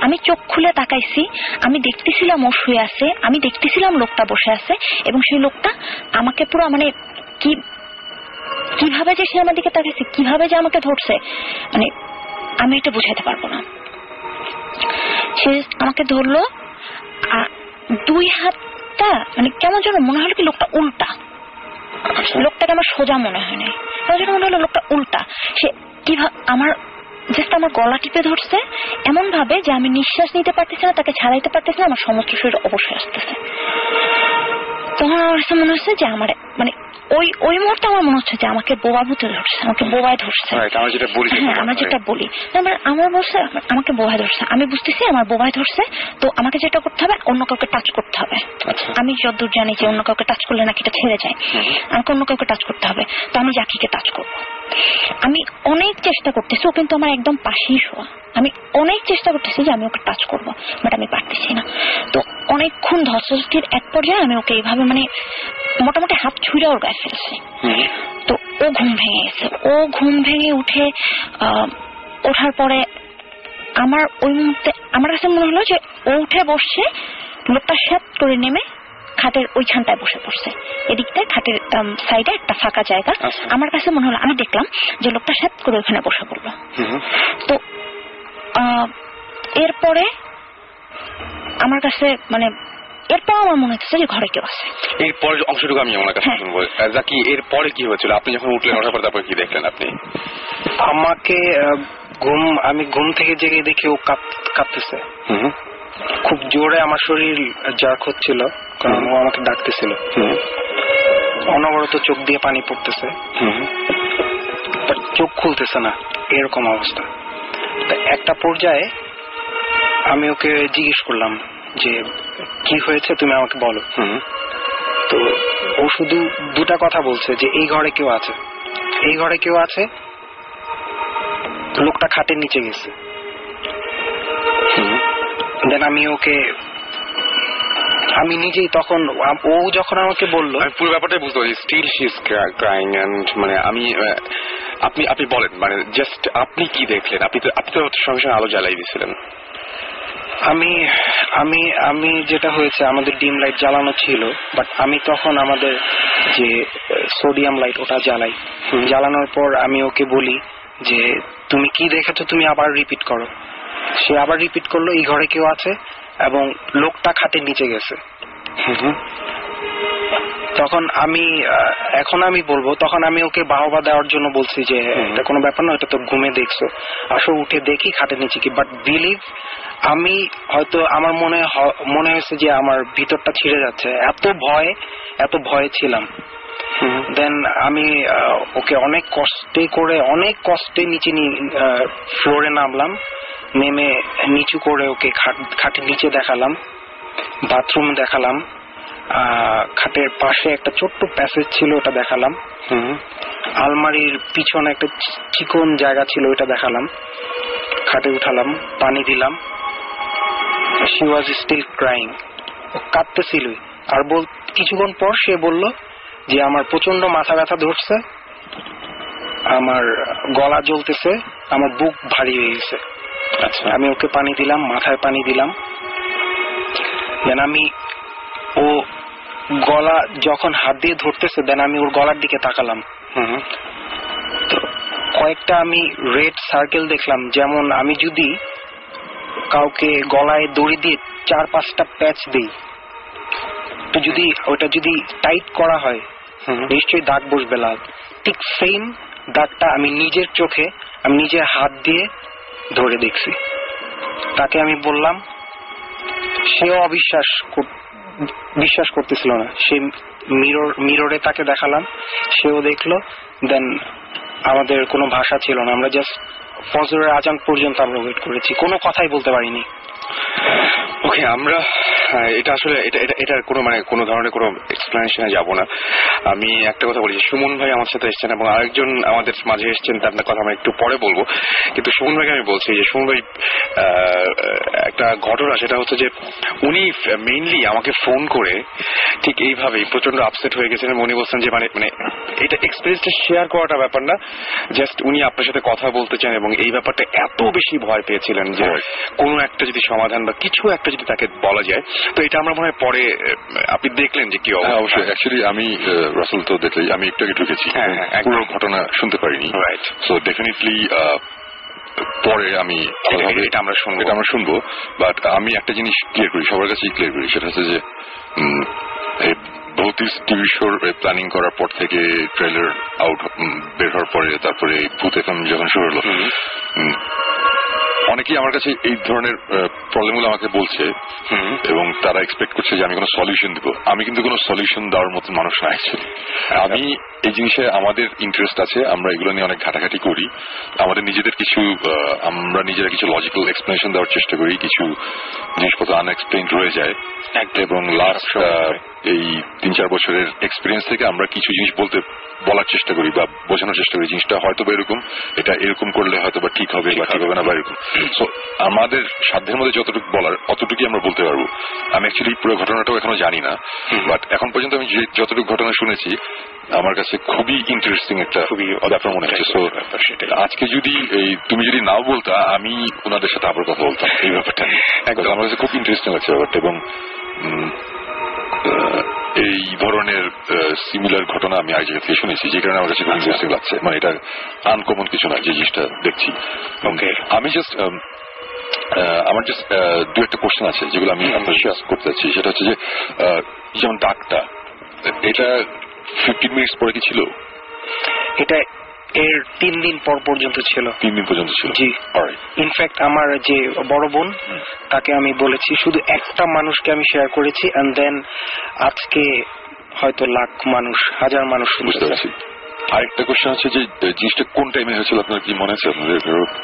আমি চোখ খুলে তাকাইছি আমি দেখতেছিলাম ও শুয়ে আছে আমি দেখতেছিলাম লোকটা বসে আছে এবং সেই লোকটা আমাকে পুরো মানে কি কীভাবে যে সে আমার দিকে তাকাইছে কীভাবে যে আমাকে ধরছে মানে আমি এটা বুঝাতে পারব না। সে আমাকে ধরলো দুই হাতটা মানে কেমন যেন মনে হলো কি লোকটা উল্টা। লোকটাকে আমার সোজা মনে হয় না কেন যেন মনে হলো লোকটা উল্টা। সে কীভাবে আমার জাস্ট আমার গলা টিপে ধরছে এমন ভাবে যে আমি নিঃশ্বাস নিতে পারতেছি না, তাকে ছাড়াইতে পারতেছি না, আমার সমস্ত শরীর অবশ্যই আসতেছে। তখন আমার মনে হচ্ছে যে আমার মানে ওই ওই মুহূর্তে আমার মনে হচ্ছে যে আমাকে বোবা ভূতে ধরছে আমাকে বোবায় ধরছে। আমরা যেটা বলি হ্যাঁ আমরা যেটা বলি। আমার আমার বলছে আমাকে বোবায় ধরছে। আমি বুঝতেছি আমার বোবায় ধরছে তো আমাকে যেটা করতে হবে অন্য কাউকে টাচ করতে হবে। আচ্ছা। আমি যতদূর জানি যে অন্য কাউকে টাচ করলে নাকি এটা ছেড়ে যায়। আমাকে অন্য কাউকে টাচ করতে হবে তো আমি জাকিকে টাচ করব। আমি অনেক চেষ্টা করতেছি ও কিন্তু আমার একদম পাশেই শোয়া। আমি অনেক চেষ্টা করতেছি যে আমি ওকে টাচ করব বাট আমি পারতেছি না। তো অনেকক্ষণ ধস্তির এক পর্যায়ে আমি ওকে এইভাবে মানে মোটামুটি হাত ছুঁড়ে ওর গায়ে ফেলছি। তো ও ঘুম ভেঙে গেছে। ও ঘুম ভেঙে উঠে ওঠার পরে আমার ওই মুহূর্তে আমার কাছে মনে হলো যে ও উঠে বসছে লোকটা শ্যাপ করে নেমে খাটের ওইখানটায় বসে পড়ছে। এদিকটায় খাটের সাইডে একটা ফাঁকা জায়গা। আচ্ছা। আমার কাছে মনে হলো আমি দেখলাম যে লোকটা শ্যাপ করে ওখানে বসে পড়ল। তো এরপরে আমার কাছে মানে এরপর আমার মনে হচ্ছে যে ঘরে কেউ আছে। এর পরের অংশটুকু আমি আমার কাছে হ্যাঁ। শুনব। আহ, জাকি এর পরে কি হয়েছিল? আপনি যখন উঠলেন ওঠার পর তারপর কি দেখলেন আপনি? আমাকে ঘুম আমি ঘুম থেকে জেগে দেখি ও কাঁপতেছে। খুব জোরে আমার শরীর জার্ক হচ্ছিল কারণ ও আমাকে ডাকতেছিল। হুম। অনবরত চোখ দিয়ে পানি পড়তেছে। হুম চোখ খুলতেছে না এরকম অবস্থা। একটা পর্যায়ে আমি ওকে জিজ্ঞেস করলাম যে কি হয়েছে? তুমি আমাকে বলো। তো ও শুধু দুটা কথা বলছে যে এই ঘরে কেউ আছে। এই ঘরে কেউ আছে? লোকটা খাটের নিচে গেছে। দেন আমি ওকে আমি নিজেই তখন ও যখন আমাকে বলল পুরো ব্যাপারটাই বুঝতে পারছি। Still she is crying and মানে আমি আপনি আপনি বলেন মানে জাস্ট আপনি কি দেখলেন? আপনি তো আপনি তো সঙ্গে সঙ্গে আলো জ্বালাই দিয়েছিলেন। আমি আমি আমি যেটা হয়েছে আমাদের ডিম লাইট জ্বালানো ছিল বাট আমি তখন আমাদের যে সোডিয়াম লাইট ওটা জ্বালাই। জ্বালানোর পর আমি ওকে বলি যে তুমি কি দেখেছ? তুমি আবার রিপিট করো। সে আবার রিপিট করল এই ঘরে কেউ আছে? এবং লোকটা খাটের নিচে গেছে। তখন আমি এখন আমি বলব তখন আমি ওকে বাহবা দেওয়ার জন্য বলছি যে। এটা কোনো ব্যাপার না এটা তো ঘুমে দেখছ। আসো উঠে দেখি খাটের নিচে কি। বাট বিলিভ আমি হয়তো আমার মনে মনে হয়েছে যে আমার ভিতরটা ছিঁড়ে যাচ্ছে। এত ভয় এত ভয়ে ছিলাম। দেন আমি ওকে অনেক কষ্টে করে অনেক কষ্টে নিচে ফ্লোরে নামলাম। নেমে নিচু করে ওকে খাট- খাটের নিচে দেখালাম। বাথরুম দেখালাম। খাটের পাশে একটা ছোট্ট প্যাসেজ ছিল ওটা দেখালাম। হুম। আলমারির পিছনে একটা চিকন জায়গা ছিল ওটা দেখালাম। খাটে উঠালাম পানি দিলাম। শি ওয়াজ স্টিল ক্রাইং কাঁদতেছিলই। আর বল কিছুক্ষণ পর সে বলল যে আমার প্রচণ্ড মাথা ব্যথা ধরছে। আমার গলা জ্বলতেছে। আমার বুক ভারী হয়ে গেছে। আচ্ছা। আমি ওকে পানি দিলাম মাথায় পানি দিলাম। দেন আমি ও গলা যখন হাত দিয়ে ধরতেছে দেন আমি ওর গলার দিকে তাকালাম। তো কয়েকটা আমি রেড সার্কেল দেখলাম যেমন আমি যদি কাউকে গলায় দড়ি দিয়ে চার পাঁচটা প্যাচ দিই তো যদি ওটা যদি টাইট করা হয় নিশ্চয়ই দাগ বসবে লাল। ঠিক সেম দাগটা আমি নিজের চোখে আমি নিজের হাত দিয়ে ধরে দেখছি। তাকে আমি বললাম সেও অবিশ্বাস বিশ্বাস করতেছিল না। সে মিরর মিররে তাকে দেখালাম। সেও দেখল, দেন আমাদের কোনো ভাষা ছিল না। আমরা জাস্ট ফজরের আজান পর্যন্ত আমরা ওয়েট করেছি। কোনো কথাই বলতে পারিনি। ওকে আমরা এটা আসলে এটা এটা এটার কোনো মানে কোনো ধরনের কোনো এক্সপ্লেনেশনে যাব না। আমি একটা কথা বলি সুমন ভাই আমার সাথে এসেছেন এবং আরেকজন আমাদের মাঝে এসেছেন তার কথা আমি একটু পরে বলব। কিন্তু সুমন ভাইকে আমি বলছি যে সুমন ভাই একটা ঘটনা সেটা হচ্ছে যে উনি মেইনলি আমাকে ফোন করে ঠিক এইভাবেই প্রচণ্ড আপসেট হয়ে গেছেন এবং উনি বলছেন যে মানে মানে এটা এক্সপিরিয়েন্সটা শেয়ার করাটা ব্যাপার না। জাস্ট উনি আপনার সাথে কথা বলতে চান এবং এই ব্যাপারটা এত বেশি ভয় পেয়েছিলেন যে কোনো একটা যদি সমাধান বা কিছু একটা যদি তাকে বলা যায় তো এটা আমরা মনে হয় পরে আপনি দেখলেন যে কি হ্যাঁ অবস্থা অবশ্যই। অ্যাকচুয়ালি আমি রাসেল তো দেখলেই আমি একটু আগে ঢুকেছি। হ্যাঁ, হ্যাঁ। পুরো ঘটনা শুনতে পারিনি। Right. সো ডেফিনেটলি পরে আমি এটা আমরা শুনব। এটা আমরা শুনব। বাট আমি একটা জিনিস ক্লিয়ার করি সবার কাছেই ক্লিয়ার করি। সেটা হচ্ছে যে এই টিভি শোর প্ল্যানিং করার পর থেকে ট্রেলার আউট বের হওয়ার পরে তারপরে ভূত এফএম যখন শুরু হলো অনেকেই আমার কাছে এই ধরনের প্রবলেমগুলো আমাকে বলছে এবং তারা এক্সপেক্ট করছে যে আমি কোনো সলিউশন দিব। আমি কিন্তু কোনো সলিউশন দেওয়ার মতো মানুষ না অ্যাকচুয়ালি আমি এই জিনিসে আমাদের ইন্টারেস্ট আছে আমরা এগুলো নিয়ে অনেক ঘাটাঘাটি করি। আমাদের নিজেদের কিছু আমরা নিজেরা কিছু লজিক্যাল এক্সপ্লেনেশন দেওয়ার চেষ্টা করি কিছু জিনিসপত্র আনএক্সপ্লেইন রয়ে যায়। এবং লাস্ট এই তিন চার বছরের এক্সপিরিয়েন্স থেকে আমরা কিছু জিনিস বলতে বলার চেষ্টা করি বা বোঝানোর চেষ্টা করি জিনিসটা হয়তো বা এরকম এটা এরকম করলে হয়তো বা ঠিক হবে বা ঠিক হবে না বা এরকম। সো আমাদের সাধ্যের মধ্যে যতটুকু বলার অতটুকুই আমরা বলতে পারব। আমি অ্যাকচুয়ালি পুরো ঘটনাটাও এখনও জানি না। বাট এখন পর্যন্ত আমি যতটুকু ঘটনা শুনেছি আমার কাছে খুবই ইন্টারেস্টিং একটা খুবই ব্যাপার মনে হচ্ছে সো। আজকে যদি এই তুমি যদি নাও বলতা আমি ওনাদের সাথে আবার কথা বলতাম এই ব্যাপারটা আমার কাছে খুব ইন্টারেস্টিং লাগছে ব্যাপারটা এবং এই ধরনের সিমিলার ঘটনা আমি আগে থেকে শুনেছি যে কারণে আমার কাছে খুব ইন্টারেস্টিং লাগছে। মানে এটা আনকমন কিছু না যে জিনিসটা দেখছি। আমি জাস্ট আমার জাস্ট দু একটা কোশ্চেন আছে যেগুলো আমি আপনার করতে চাচ্ছি। সেটা হচ্ছে যে যেমন ডাকটা এটা ফিফটিন মিনিটস পরে কি ছিল? এটা এর তিন দিন পর পর্যন্ত ছিল। তিন দিন পর্যন্ত ছিল? জি। ইনফ্যাক্ট আমার যে বড় বোন তাকে আমি বলেছি শুধু একটা মানুষকে আমি শেয়ার করেছি এন্ড দেন আজকে হয়তো লাখ মানুষ হাজার মানুষ বুঝতে পারছি। আরেকটা কোশ্চেন হচ্ছে যে জিনিসটা কোন টাইমে হয়েছিল? আপনার কি মনে আছে? আপনাদের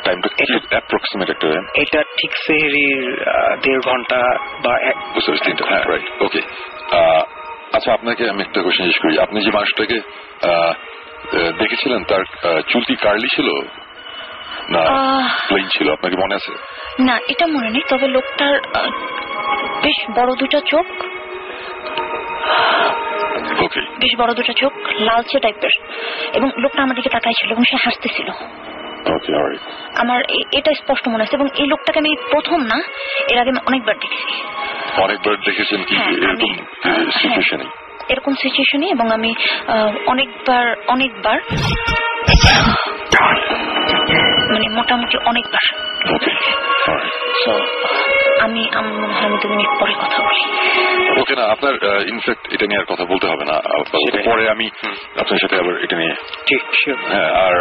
টাইমটা এটা- অ্যাপ্রক্সিমেট একটা time? এটা ঠিক সেহেরির দেড় ঘণ্টা বা এক বুঝতে পারছি তিনটা হ্যাঁ। রাইট ওকে আচ্ছা আপনাকে আমি একটা কোশ্চেন জিজ্ঞেস করি। আপনি যে মানুষটাকে আহ, দেখেছিলেন তার আহ, চুল কি কার্লি ছিল? না প্লেন ছিল আপনার কি মনে আছে? না এটা মনে নেই তবে লোকটার বেশ বড় দুটো চোখ। বেশ বড় দুটো চোখ লালচে টাইপের এবং লোকটা আমার দিকে তাকাই ছিল এবং সে হাসতেছিল। আমার এটা স্পষ্ট মনে আছে এবং এই লোকটাকে আমি প্রথম না এর আগে অনেকবার দেখছি। অনেকবার দেখেছেন কি হ্যাঁ, এরকম। সিচুয়েশনে এরকম সিচুয়েশনে এবং আমি অনেকবার অনেকবার মানে মোটামুটি অনেকবার সো আমি আমি মনে হয় আমি দু মিনিট পরে কথা বলি। ওকে না আপনার ইনফ্যাক্ট এটা নিয়ে আর কথা বলতে হবে না। পরে আমি আপনার সাথে আবার এটা নিয়ে ঠিক হ্যাঁ আর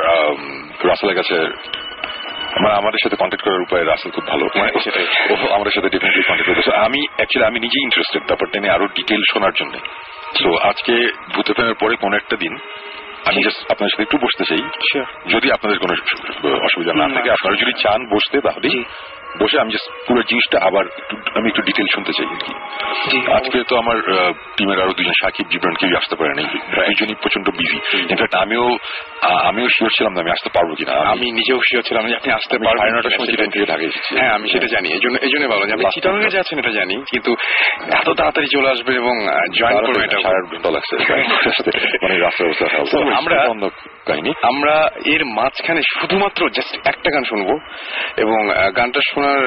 রাসেলের কাছে মানে আমাদের সাথে কন্ট্যাক্ট করার উপায় রাসেল খুব ভালো। মানে সেটাই। ও আমাদের সাথে ডেফিনেটলি কন্ট্যাক্ট করতেছে আমি অ্যাকচুয়ালি আমি নিজেই ইন্টারেস্টেড ব্যাপারটা নিয়ে আরও ডিটেল শোনার জন্য। তো আজকে ভূত ফেমের পরে কোন একটা দিন আমি। আপনার সাথে একটু বসতে চাই. যদি আপনাদের কোনো অসুবিধা না। থাকে আপনারা যদি চান বসতে তাহলে। বসে আমি জাস্ট পুরো জিনিসটা আবার আমি একটু ডিটেল শুনতে চাই আর কি আজকে তো আমার টিমের আরও দুজন সাকিব জীবন কেউ আসতে পারেনি দুজনই প্রচণ্ড বিজি ইনফ্যাক্ট আমিও আমিও শিওর ছিলাম না আমি আসতে পারব কিনা। আমি নিজেও শিওর ছিলাম যে আপনি আসতে আমি পারবেন নটার সময় থেকে হ্যাঁ আমি সেটা জানি। এই জন্য এই জন্য ভালো Last চিটাঙ্গে যাচ্ছেন এটা জানি কিন্তু এত তাড়াতাড়ি চলে আসবে এবং জয়েন করবে এটা *laughs* মানে রাস্তার অবস্থা। আমরা- কাহিনী। আমরা এর মাঝখানে শুধুমাত্র জাস্ট একটা গান শুনব এবং গানটা শোনার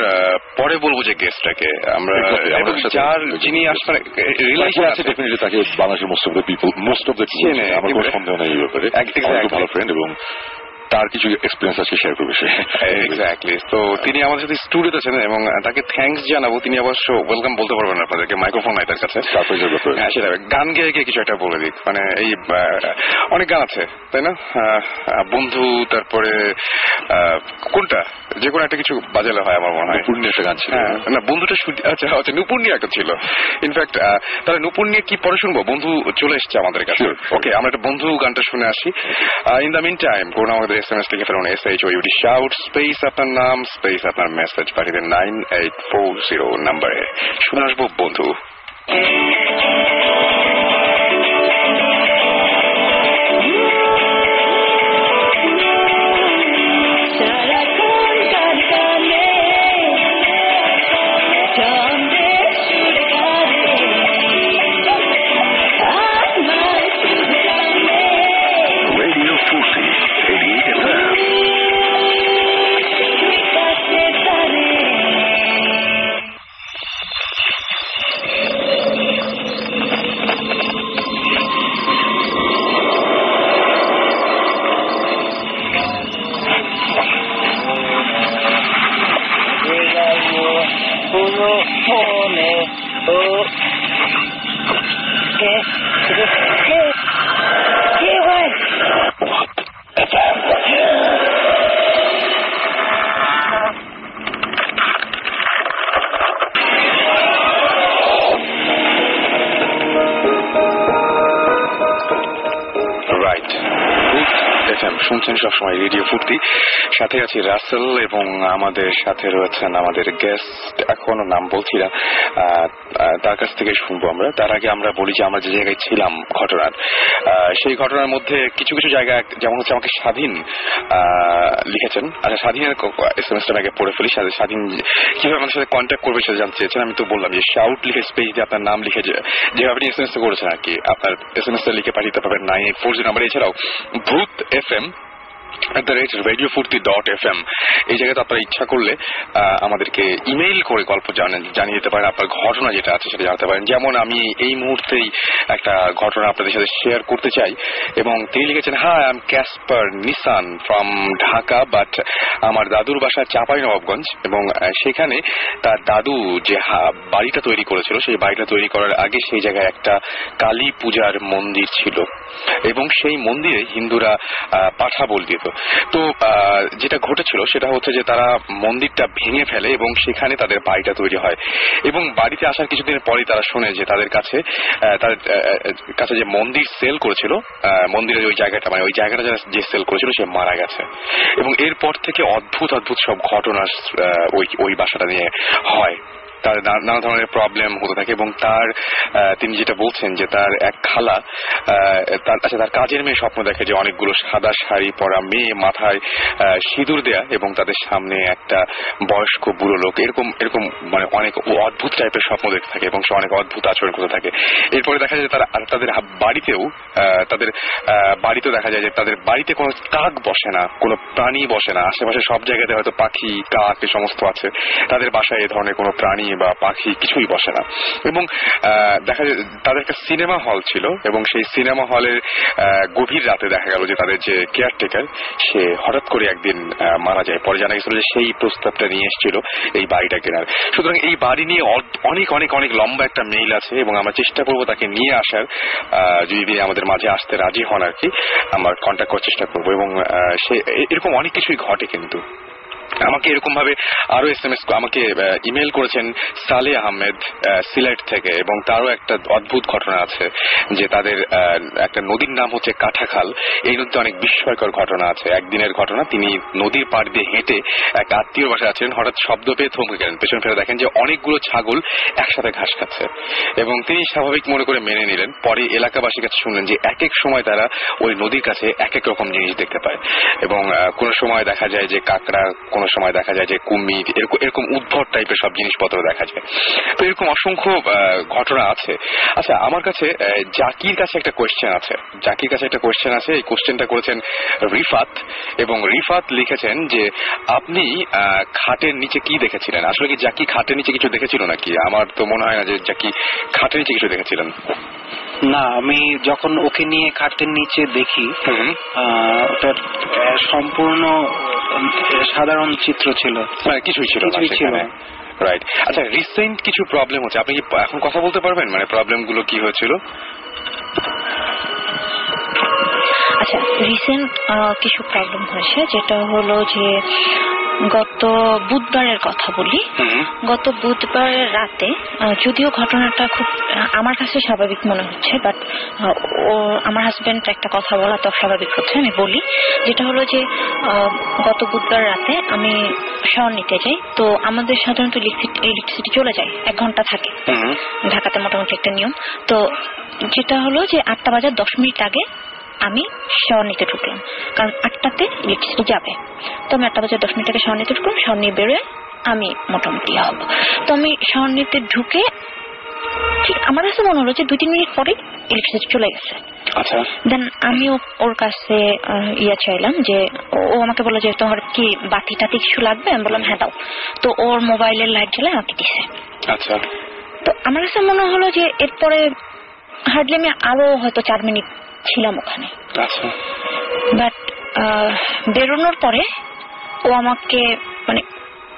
পরে বলব যে গেস্টটাকে আমরা যার যিনি আসবেন রিলেশন আছে ডেফিনেটলি তাকে বাংলাদেশের most of the people most of the চেনে, আমার কোনো সন্দেহ নেই এই ব্যাপারে. ভালো ফ্রেন্ড এবং তার কিছু এক্সপিরিয়েন্স আজকে শেয়ার করবে সে। এক্স্যাক্টলি তো তিনি আমাদের সাথে স্টুডিওতে আছেন এবং তাকে থ্যাঙ্কস জানাব। তিনি অবশ্য ওয়েলকাম বলতে পারবেন আপনাদেরকে মাইক্রোফোন নাই তার কাছে। হ্যাঁ সেটা গান গেয়ে গিয়ে কিছু একটা বলে দিক। মানে এই অনেক গান আছে তাই না? বন্ধু তারপরে কোনটা? যে কোনো একটা কিছু বাজালে হয় আমার মনে হয়। পূর্ণ একটা গান ছিল হ্যাঁ না বন্ধুটা আচ্ছা আচ্ছা নুপুর নিয়ে একটা ছিল। ইনফ্যাক্ট তাহলে নুপুর নিয়ে কি পরে শুনব? বন্ধু চলে এসছে আমাদের কাছে. ওকে আমরা একটা বন্ধু গানটা শুনে আসি। ইন দ্য মিন টাইম করুন আমাদের এস এম এস লিখে ফেলুন S H O U T shout space আপনার নাম স্পেস আপনার মেসেজ পাঠিয়ে নাইন এইট ফোর জিরো নাম্বারে শুনে আসব বন্ধু সবসময় রেডিও ফুর্তি সাথে আছি রাসেল এবং আমাদের সাথে রয়েছেন আমাদের গেস্ট এখনও নাম বলছি না তার কাছ থেকে শুনব আমরা। তার আগে আমরা বলি যে আমরা যে জায়গায় ছিলাম ঘটনার সেই ঘটনার মধ্যে কিছু কিছু জায়গা, যেমন হচ্ছে আমাকে স্বাধীন লিখেছেন। আচ্ছা স্বাধীনের এস এম এসটা আগে পড়ে ফেলি। স্বাধীন কীভাবে আমাদের সাথে কন্ট্যাক্ট করবে সেটা জানতে চেয়েছেন। আমি তো বললাম যে শাউট লিখে স্পেস দিয়ে আপনার নাম লিখে যেভাবে আপনি এস এম এস করেছেন আর কি, আপনার এস এম এসটা লিখে পাঠিয়ে পারবেন nine eight four zero number এছাড়াও Bhoot F M at the rate radio Foorti dot F M এই জায়গাতে আপনারা ইচ্ছা করলে আমাদেরকে ইমেইল করে গল্প জানিয়ে দিতে পারেন, আপনার ঘটনা যেটা আছে সেটা জানাতে পারেন। যেমন আমি এই মুহূর্তেই একটা ঘটনা আপনাদের সাথে শেয়ার করতে চাই, এবং তিনি লিখেছেন হ্যাঁ I am Casper Nissan from Dhaka but আমার দাদুর বাসা চাপাই নবাবগঞ্জ এবং সেখানে তার দাদু যে বাড়িটা তৈরি করেছিল, সেই বাড়িটা তৈরি করার আগে সেই জায়গায় একটা কালী পূজার মন্দির ছিল। এবং সেই মন্দিরে হিন্দুরা পাঠা বল দিত। তো যেটা ঘটেছিল সেটা হচ্ছে যে তারা মন্দিরটা ভেঙে ফেলে এবং সেখানে তাদের বাড়িটা তৈরি হয়। এবং বাড়িতে আসার কিছুদিন পরে তারা শোনে যে তাদের কাছে তাদের কাছে যে মন্দির সেল করেছিল মন্দিরের ওই জায়গাটা মানে ওই জায়গাটা যারা যে সেল করেছিল সে মারা গেছে। এবং এরপর থেকে অদ্ভুত অদ্ভুত সব ঘটনা ওই ওই বাসাটা নিয়ে হয়। তার নানা ধরনের প্রবলেম হতে থাকে এবং তার তিনি যেটা বলছেন যে তার এক খালা তার আচ্ছা তার কাজের মেয়ে স্বপ্ন দেখে যে অনেকগুলো সাদা শাড়ি পরা মেয়ে মাথায় সিঁদুর দেয়া এবং তাদের সামনে একটা বয়স্ক বুড়ো লোক, এরকম এরকম মানে অনেক অদ্ভুত টাইপের স্বপ্ন দেখতে থাকে এবং সে অনেক অদ্ভুত আচরণ করতে থাকে। এরপরে দেখা যায় তারা তাদের বাড়িতেও তাদের বাড়িতেও দেখা যায় যে তাদের বাড়িতে কোনো কাক বসে না, কোনো প্রাণী বসে না। আশেপাশে সব জায়গাতে হয়তো পাখি, কাক এ সমস্ত আছে। তাদের বাসায় এ ধরনের কোনো প্রাণী বা পাখি কিছুই বসে না। এবং দেখা যায় তাদের একটা সিনেমা হল ছিল এবং সেই সিনেমা হলের গভীর রাতে দেখা গেল যে তাদের যে কেয়ারটেকার, সে হঠাৎ করে একদিন মারা যায়। পরে জানা গেছিল যে সেই প্রস্তাবটা নিয়ে এসেছিল এই বাড়িটা কেনার। সুতরাং এই বাড়ি নিয়ে অনেক অনেক অনেক লম্বা একটা মেইল আছে এবং আমরা চেষ্টা করব তাকে নিয়ে আসার। যদি আমাদের মাঝে আসতে রাজি হন আর কি, আমরা কন্ট্যাক্ট করার চেষ্টা করব এবং সে এরকম অনেক কিছুই ঘটে কিন্তু। আমাকে এরকম ভাবে আরও এস এম এস আমাকে ইমেল করেছেন সালে আহমেদ সিলেট থেকে এবং তারও একটা অদ্ভুত ঘটনা আছে যে তাদের একটা নদীর নাম হচ্ছে কাঠাখাল। এই নদীতে অনেক বিস্ময়কর ঘটনা আছে। একদিনের ঘটনা, তিনি নদীর পাড় দিয়ে হেঁটে এক আত্মীয় বাসায় আছেন হঠাৎ শব্দ পেয়ে থমকে গেলেন। পেছন ফিরে দেখেন যে অনেকগুলো ছাগল একসাথে ঘাস খাচ্ছে এবং তিনি স্বাভাবিক মনে করে মেনে নিলেন। পরে এলাকাবাসীর কাছে শুনলেন যে এক এক সময় তারা ওই নদীর কাছে এক এক রকম জিনিস দেখতে পায় এবং কোনো সময় দেখা যায় যে কাকড়া, কোনো সময় দেখা যায় যে কুমির এরকম এরকম উদ্ভট টাইপের সব জিনিসপত্র দেখা যায়। তো এরকম অসংখ্য ঘটনা আছে। আচ্ছা আমার কাছে জাকির কাছে একটা কোয়েশ্চেন আছে। জাকির কাছে একটা কোয়েশ্চেন আছে। এই কোয়েশ্চেনটা করেছেন রিফাত এবং রিফাত লিখেছেন যে, আপনি খাটের নিচে কি দেখেছিলেন? আসলে কি জাকি খাটের নিচে কিছু দেখেছিল নাকি? আমার তো মনে হয় না যে জাকি খাটের নিচে কিছু দেখেছিলেন। না আমি যখন ওকে নিয়ে খাটের নিচে দেখি ওটার সম্পূর্ণ সাধারণ চিত্র ছিল। কিছুই ছিল কিছুই ছিল রাইট আচ্ছা রিসেন্ট কিছু প্রবলেম হচ্ছে। আপনি কি এখন কথা বলতে পারবেন? মানে প্রবলেমগুলো কি হয়েছিল? আচ্ছা রিসেন্ট কিছু প্রবলেম হয়েছে যেটা হলো যে গত বুধবারের কথা বলি। গত বুধবারের রাতে যদিও ঘটনাটা খুব আমার কাছে স্বাভাবিক মনে হচ্ছে বাট ও আমার হাজবেন্ড একটা কথা বলা তো স্বাভাবিক হচ্ছে আমি বলি। যেটা হলো যে গত বুধবার রাতে আমি শাওয়ার নিতে যাই তো আমাদের সাধারণত ইলেকট্রিসিটি চলে যায় এক ঘণ্টা থাকে। ঢাকাতে মোটামুটি একটা নিয়ম। তো যেটা হলো যে আটটা বাজার দশ মিনিট আগে আমি নিতে ঢুকলাম। কারণ আটটাতে ইলেকট্রিসিটি যাবে। তো আমি আটটা বাজার দশ মিনিট আগে ঢুকলাম। নিয়ে বেরোয় আমি মোটামুটি হব। তো আমি নিতে ঢুকে ঠিক আমার কাছে মনে হলো যে দুই তিন মিনিট পরে ইলেকট্রিসিটি চলে গেছে। আচ্ছা। দেন আমি ওর কাছে ইয়ে চাইলাম যে ও- আমাকে বলল যে তোমার কি বাতি টাতি কিছু লাগবে? আমি বললাম হ্যাঁ দাও। তো ওর মোবাইলের লাইট জ্বালায় আমাকে দিছে। আচ্ছা। তো আমার কাছে মনে হলো যে এরপরে হার্ডলি আমি আরও হয়তো চার মিনিট ছিলাম ওখানে। আচ্ছা। বাট বেরোনোর পরে ও আমাকে মানে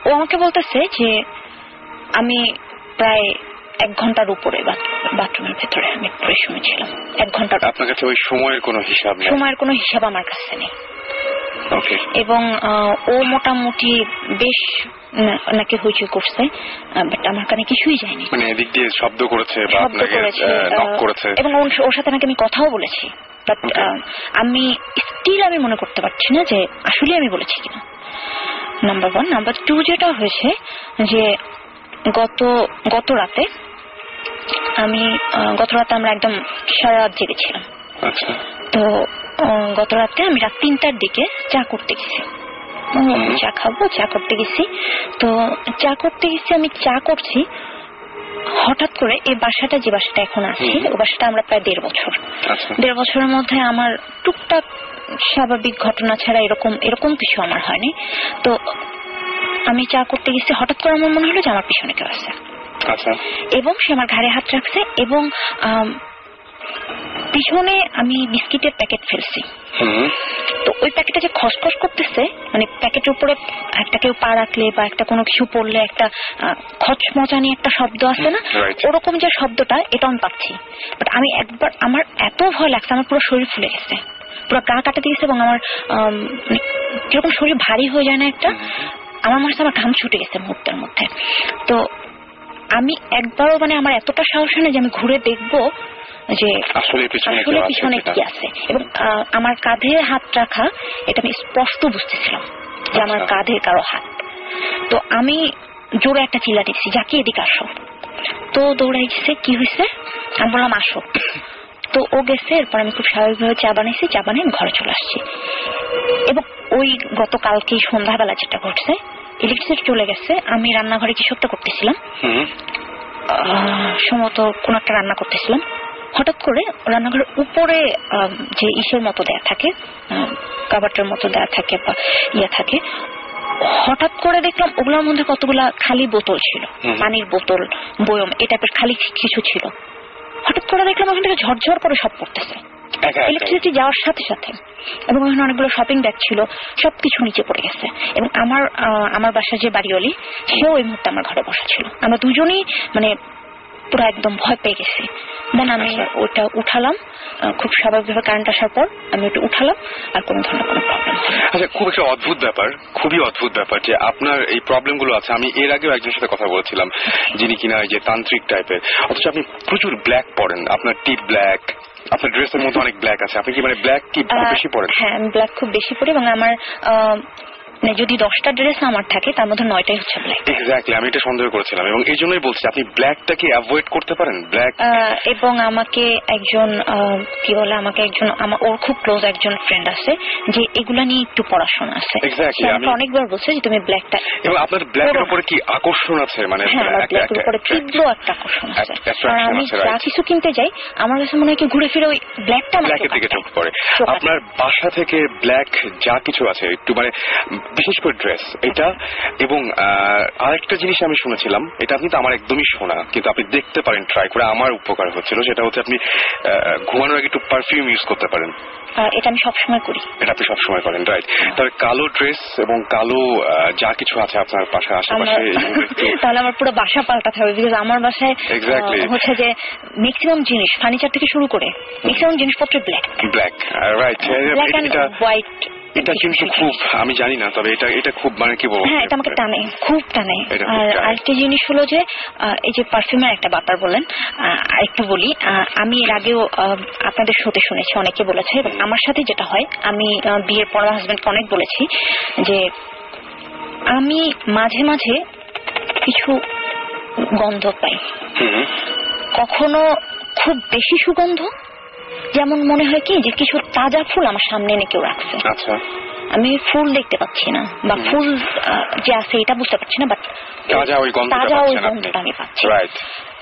ও আমাকে বলতেছে যে আমি প্রায় এক ঘণ্টার উপরে বাথরুমের ভেতরে আমি সময় ছিলাম এক ঘণ্টার আপনার কাছে ওই সময়ের কোনো হিসাব সময়ের কোনো হিসাব আমার কাছে নেই। এবং ও মোটামুটি বেশ নাকি হইচই করছে বাট আমার কানে কিছুই যায়নি। মানে এদিক দিয়ে শব্দ করেছে বা আপনাকে করেছে নক করেছে। এবং ওর- সাথে নাকি আমি কথাও বলেছি বাট আমি স্টিল আমি মনে করতে পারছি না যে আসলে আমি বলেছি কিনা। নাম্বার ওয়ান নাম্বার টু যেটা হয়েছে যে গত গত রাতে আমি গত রাতে আমরা একদম সারা রাত জেগেছিলাম। আচ্ছা। তো গত রাতে আমি রাত তিনটার দিকে চা করতে গেছি। চা খাব চা করতে গেছি। তো চা করতে গেছি আমি চা করছি। হঠাৎ করে এই বাসাটা যে বাসাটা এখন আছি। ও বাসাটা আমরা প্রায় দেড় বছর। আচ্ছা। দেড় বছরের মধ্যে আমার টুকটাক স্বাভাবিক ঘটনা ছাড়া এরকম এরকম কিছু আমার হয়নি। তো আমি চা করতে গেছি হঠাৎ করে আমার মনে হলো যে আমার পিছনে কেউ আছে। আচ্ছা। এবং সে আমার ঘাড়ে হাত রাখছে এবং পিছনে আমি বিস্কিটের প্যাকেট ফেলছি। তো ওই প্যাকেটটা যে খসখস করতেছে মানে প্যাকেটের উপরে একটা কেউ পা রাখলে বা একটা কোনো কিছু পড়লে একটা খচমচানি একটা শব্দ আছে না? ওরকম যে শব্দটা এটা আমি পাচ্ছি। বাট আমি একবার আমার এত ভয় লাগছে আমার পুরো শরীর ফুলে গেছে। পুরো গা কাটে দিয়েছে এবং আমার আম, মানে কীরকম শরীর ভারী হয়ে যায় না একটা আমার মনে আমার ঘাম ছুটে গেছে মুহূর্তের মধ্যে। তো আমি একবারও মানে আমার এতটা সাহস হয় না যে আমি ঘুরে দেখব যে আসলে পিছনে। কি আছে? এবং আমার কাঁধে হাত রাখা এটা আমি স্পষ্ট বুঝতেছিলাম যে আমার আচ্ছা। কাঁধে কারও হাত। তো আমি জোরে একটা চিল্লা দিচ্ছি যাকে এদিকে আসো। তো দৌড়াইছে কি হয়েছে আমি বললাম আসো। তো ও গেছে এরপর আমি খুব স্বাভাবিকভাবে চা বানাইছি চা বানিয়ে ঘরে চলে আসছি। এবং ওই গতকালকে সন্ধ্যাবেলা যেটা ঘটছে ইলেকট্রিসিটি চলে গেছে আমি রান্নাঘরে কিছু একটা করতেছিলাম। সম্ভবত কোন একটা রান্না করতেছিলাম। হঠাৎ করে রান্নাঘরের উপরে যে ইসের মতো দেয়া থাকে কাবাটের মতো দেয়া থাকে বা ইয়ে থাকে হঠাৎ করে দেখলাম ওগুলোর মধ্যে কতগুলা খালি বোতল ছিল পানির বোতল বয়ম এ টাইপের খালি কিছু ছিল। হঠাৎ করে দেখলাম ওখান থেকে ঝরঝর করে সব পড়তেছে। ইলেকট্রিসিটি যাওয়ার সাথে সাথে এবং ওখানে অনেকগুলো শপিং ব্যাগ ছিল সবকিছু নিচে পড়ে গেছে। এবং আমার আমার বাসার যে বাড়িওয়ালি সেও এই মুহূর্তে আমার ঘরে বসা ছিল। আমরা দুজনেই মানে পুরো একদম ভয় পেয়ে গেছি। দেন আমি ওটা উঠালাম। খুব স্বাভাবিকভাবে কারেন্ট আসার পর আমি ওটা উঠালাম আর কোনো ধরনের কোনো প্রবলেম আচ্ছা খুব একটা অদ্ভুত ব্যাপার খুবই অদ্ভুত ব্যাপার যে আপনার এই প্রবলেমগুলো আছে। আমি এর আগেও একজনের সাথে কথা বলেছিলাম যিনি কিনা এই যে তান্ত্রিক টাইপের অথচ আপনি প্রচুর ব্ল্যাক পরেন আপনার টিপ ব্ল্যাক আপনার ড্রেসের মধ্যে অনেক ব্ল্যাক আছে। আপনি কি মানে ব্ল্যাক কি বেশি পরেন হ্যাঁ আমি ব্ল্যাক খুব বেশি পরি এবং আমার মানে যদি দশটা ড্রেস আমার থাকে তার মধ্যে নয়টাই হচ্ছে ব্ল্যাক এক্স্যাক্টলি আমি এটা সন্দেহ করেছিলাম। এবং এই জন্যই বলছি আপনি ব্ল্যাকটাকে অ্যাভয়েড করতে পারেন? ব্ল্যাক এবং আমাকে একজন কি বলে আমাকে একজন আমার ওর খুব ক্লোজ একজন ফ্রেন্ড আছে যে এগুলা নিয়ে একটু পড়াশোনা আছে। আমাকে আমি- অনেকবার বলছে যে তুমি ব্ল্যাকটা এবং আপনার ব্ল্যাকের। উপরে কি আকর্ষণ আছে? মানে ব্ল্যাকের উপরে তীব্র একটা আকর্ষণ আছে। আমি যা কিছু কিনতে যাই আমার কাছে মনে হয় কি ঘুরে ফিরে ওই ব্ল্যাকটা ব্ল্যাকের দিকে চোখ পড়ে। আপনার বাসা থেকে ব্ল্যাক যা কিছু আছে একটু মানে বিশেষ করে ড্রেস এটা এবং আরেকটা জিনিস আমি শুনেছিলাম এটা আপনি তো আমার একদমই শোনা কিন্তু আপনি দেখতে পারেন ট্রাই করে আমার উপকার হচ্ছিল সেটা হচ্ছে আপনি ঘুমানোর আগে একটু পারফিউম ইউজ করতে পারেন। এটা আমি সবসময় করি। এটা আপনি সবসময় করেন রাইট কালো ড্রেস এবং কালো যা কিছু আছে আপনার পাশে আশেপাশে তাহলে আমার পুরো বাসা পাল্টাতে হবে বিকজ আমার বাসায় হচ্ছে যে ম্যাক্সিমাম জিনিস ফার্নিচার থেকে শুরু করে ম্যাক্সিমাম জিনিসপত্র black black right black and white এটা কিন্তু খুব আমি জানি না তবে এটা এটা খুব মানে কি বলব হ্যাঁ এটা আমাকে টানে খুব টানে আর। আরেকটা জিনিস হলো যে এই যে পারফিউমের একটা ব্যাপার বলেন আরেকটু বলি আমি এর আগেও আপনাদের শোতে শুনেছি অনেকে বলেছে আমার সাথে যেটা হয় আমি বিয়ের পর আমার হাজবেন্ডকে অনেক বলেছি যে আমি মাঝে মাঝে কিছু গন্ধ পাই। কখনো খুব বেশি সুগন্ধ যেমন মনে হয় কি যে কিছু তাজা ফুল আমার সামনে এনে কেউ রাখছে। আচ্ছা। আমি ফুল দেখতে পাচ্ছি না বা ফুল যে আছে এটা বুঝতে পারছি না বাট তাজা ওই গন্ধটা আমি পাচ্ছি।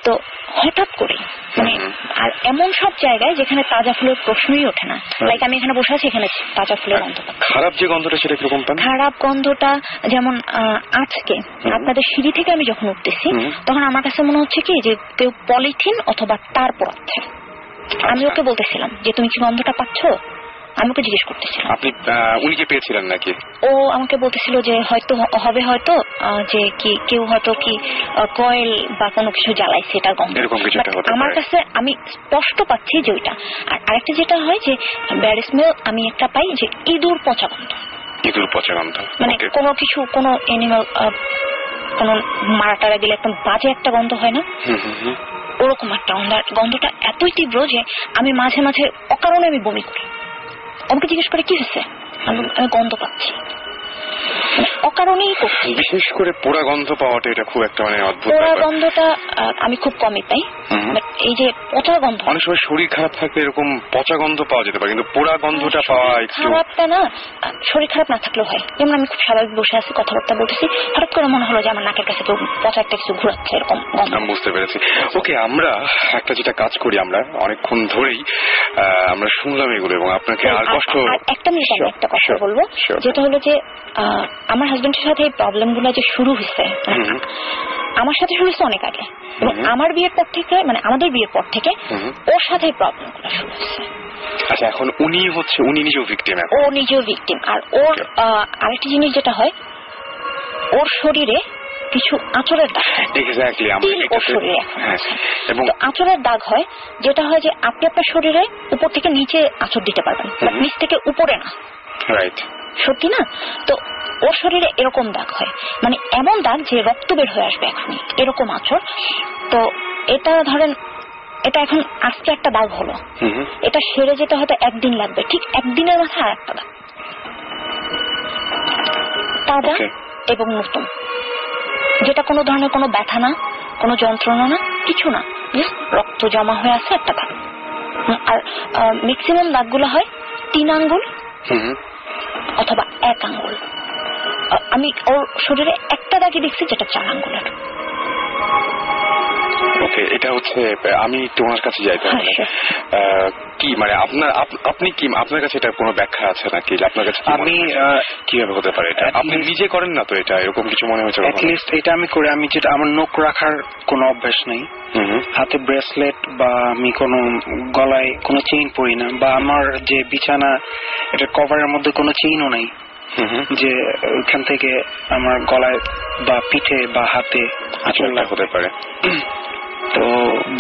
তো হঠাৎ করে মানে আর এমন সব জায়গায় যেখানে তাজা ফুলের প্রশ্নই ওঠে না। লাইক আমি এখানে বসে আছি এখানে তাজা ফুলের গন্ধ খারাপ যে গন্ধটা সেটা কীরকম পান? খারাপ গন্ধটা যেমন আজকে আপনাদের সিঁড়ি থেকে আমি যখন উঠতেছি তখন আমার কাছে মনে হচ্ছে কি যে কেউ পলিথিন অথবা তার পড়াচ্ছে আমি। ওকে বলতেছিলাম যে তুমি কি গন্ধটা পাচ্ছ? আমি ওকে জিজ্ঞেস করতেছিলাম। আপনি আহ, উনি কি পেয়েছিলেন নাকি? ও আমাকে বলতেছিল যে হয়তো হবে হয়তো যে কি কেউ হয়তো কি কয়েল বা কোনো কিছু জ্বালাইছে এটা গন্ধ। আমার কাছে আমি স্পষ্ট পাচ্ছি যে ওইটা। আর আরেকটা যেটা হয় যে ব্যাড স্মেল আমি একটা পাই যে ইঁদুর পচা গন্ধ। ইঁদুর পচা গন্ধ। মানে কোনো কিছু কোনো এনিমাল কোনো মারা টারা গেলে একদম বাজে একটা গন্ধ হয় না। ওরকম একটা গন্ধটা এতই তীব্র যে আমি মাঝে মাঝে অকারণে আমি বমি করি। আমাকে জিজ্ঞেস করে কি হয়েছে? আমি গন্ধ পাচ্ছি। অকারণেই করছি বিশেষ করে পোড়া গন্ধ পাওয়াটা এটা খুব একটা মানে অদ্ভুত পোড়া গন্ধটা আমি খুব কমই পাই। এই যে পচা গন্ধ। অনেক সময় শরীর খারাপ থাকলে এরকম পচা গন্ধ পাওয়া যেতে পারে কিন্তু পোড়া গন্ধটা পাওয়া একটু খারাপটা না শরীর খারাপ না থাকলেও হয়। যেমন আমি খুব স্বাভাবিক বসে আছি কথাবার্তা বলতেছি হঠাৎ করে মনে হলো যে আমার নাকের কাছে কেউ পচা একটা কিছু ঘুরাচ্ছে এরকম আমি বুঝতে পেরেছি। ওকে আমরা একটা যেটা কাজ করি আমরা অনেকক্ষণ ধরেই আমরা শুনলাম এগুলো এবং আপনাকে আর কষ্ট একটা মিনিট একটা কথা বলব। যেটা হলো যে আমার হাজবেন্ডের সাথে এই প্রবলেমগুলো যে শুরু হয়েছে মানে আমার সাথে শুরু হয়েছে অনেক আগে। এবং আমার বিয়ের পর থেকে মানে আমাদের বিয়ের পর থেকে ওর সাথে প্রবলেমগুলো শুরু হয়েছে। আচ্ছা এখন উনি হচ্ছে উনি নিজেও ভিকটিম ও নিজেও ভিকটিম আর ওর আরেকটি জিনিস যেটা হয় ওর শরীরে কিছু আঁচড়ের দাগ এক্স্যাক্টলি ওর শরীরে হ্যাঁ, এবং আঁচড়ের দাগ হয় যেটা হয় যে আপনি আপনার শরীরে উপর থেকে নিচে আঁচড় দিতে পারবেন নিচ থেকে উপরে না। রাইট সত্যি না? তো ওর শরীরে এরকম দাগ হয়। মানে এমন দাগ যে রক্ত বের হয়ে আসবে এখনই। এরকম আচর। তো এটা ধরেন এটা এখন আজকে একটা দাগ হলো। এটা সেরে যেতে হয়তো একদিন লাগবে। ঠিক একদিনের মাথায় আর একটা দাগ। তাজা এবং নতুন। যেটা কোনো ধরনের কোনো ব্যথা না কোনো যন্ত্রণা না কিছু না। রক্ত জমা হয়ে আছে একটা দাগ। হুম, আর ম্যাক্সিমাম দাগগুলো হয় তিন আঙ্গুল। অথবা এক আঙ্গুল। আমি ওর শরীরে একটা দাগি দেখছি যেটা চার আঙ্গুলের। ওকে এটা হচ্ছে আমি ওনার কাছে যাই তাহলে। হ্যাঁ, কি মানে আপনার আপনি কি আপনার কাছে এটা কোনো ব্যাখ্যা আছে নাকি? আপনার কাছে আমি কীভাবে হতে পারে এটা? আপনি নিজে করেন না তো এটা? এরকম কিছু মনে হয়েছে অ্যাটলিস্ট এটা আমি করে। আমি যেটা আমার নখ রাখার কোনো অভ্যাস নেই। হাতে ব্রেসলেট বা আমি কোনো গলায় কোনো চেইন পরি না বা আমার যে বিছানা এটা কভারের মধ্যে কোনো চেইনও নাই। হুম হুম। যে ওইখান থেকে আমার গলায় বা পিঠে বা হাতে আচ্ছা হতে পারে। *clears throat* তো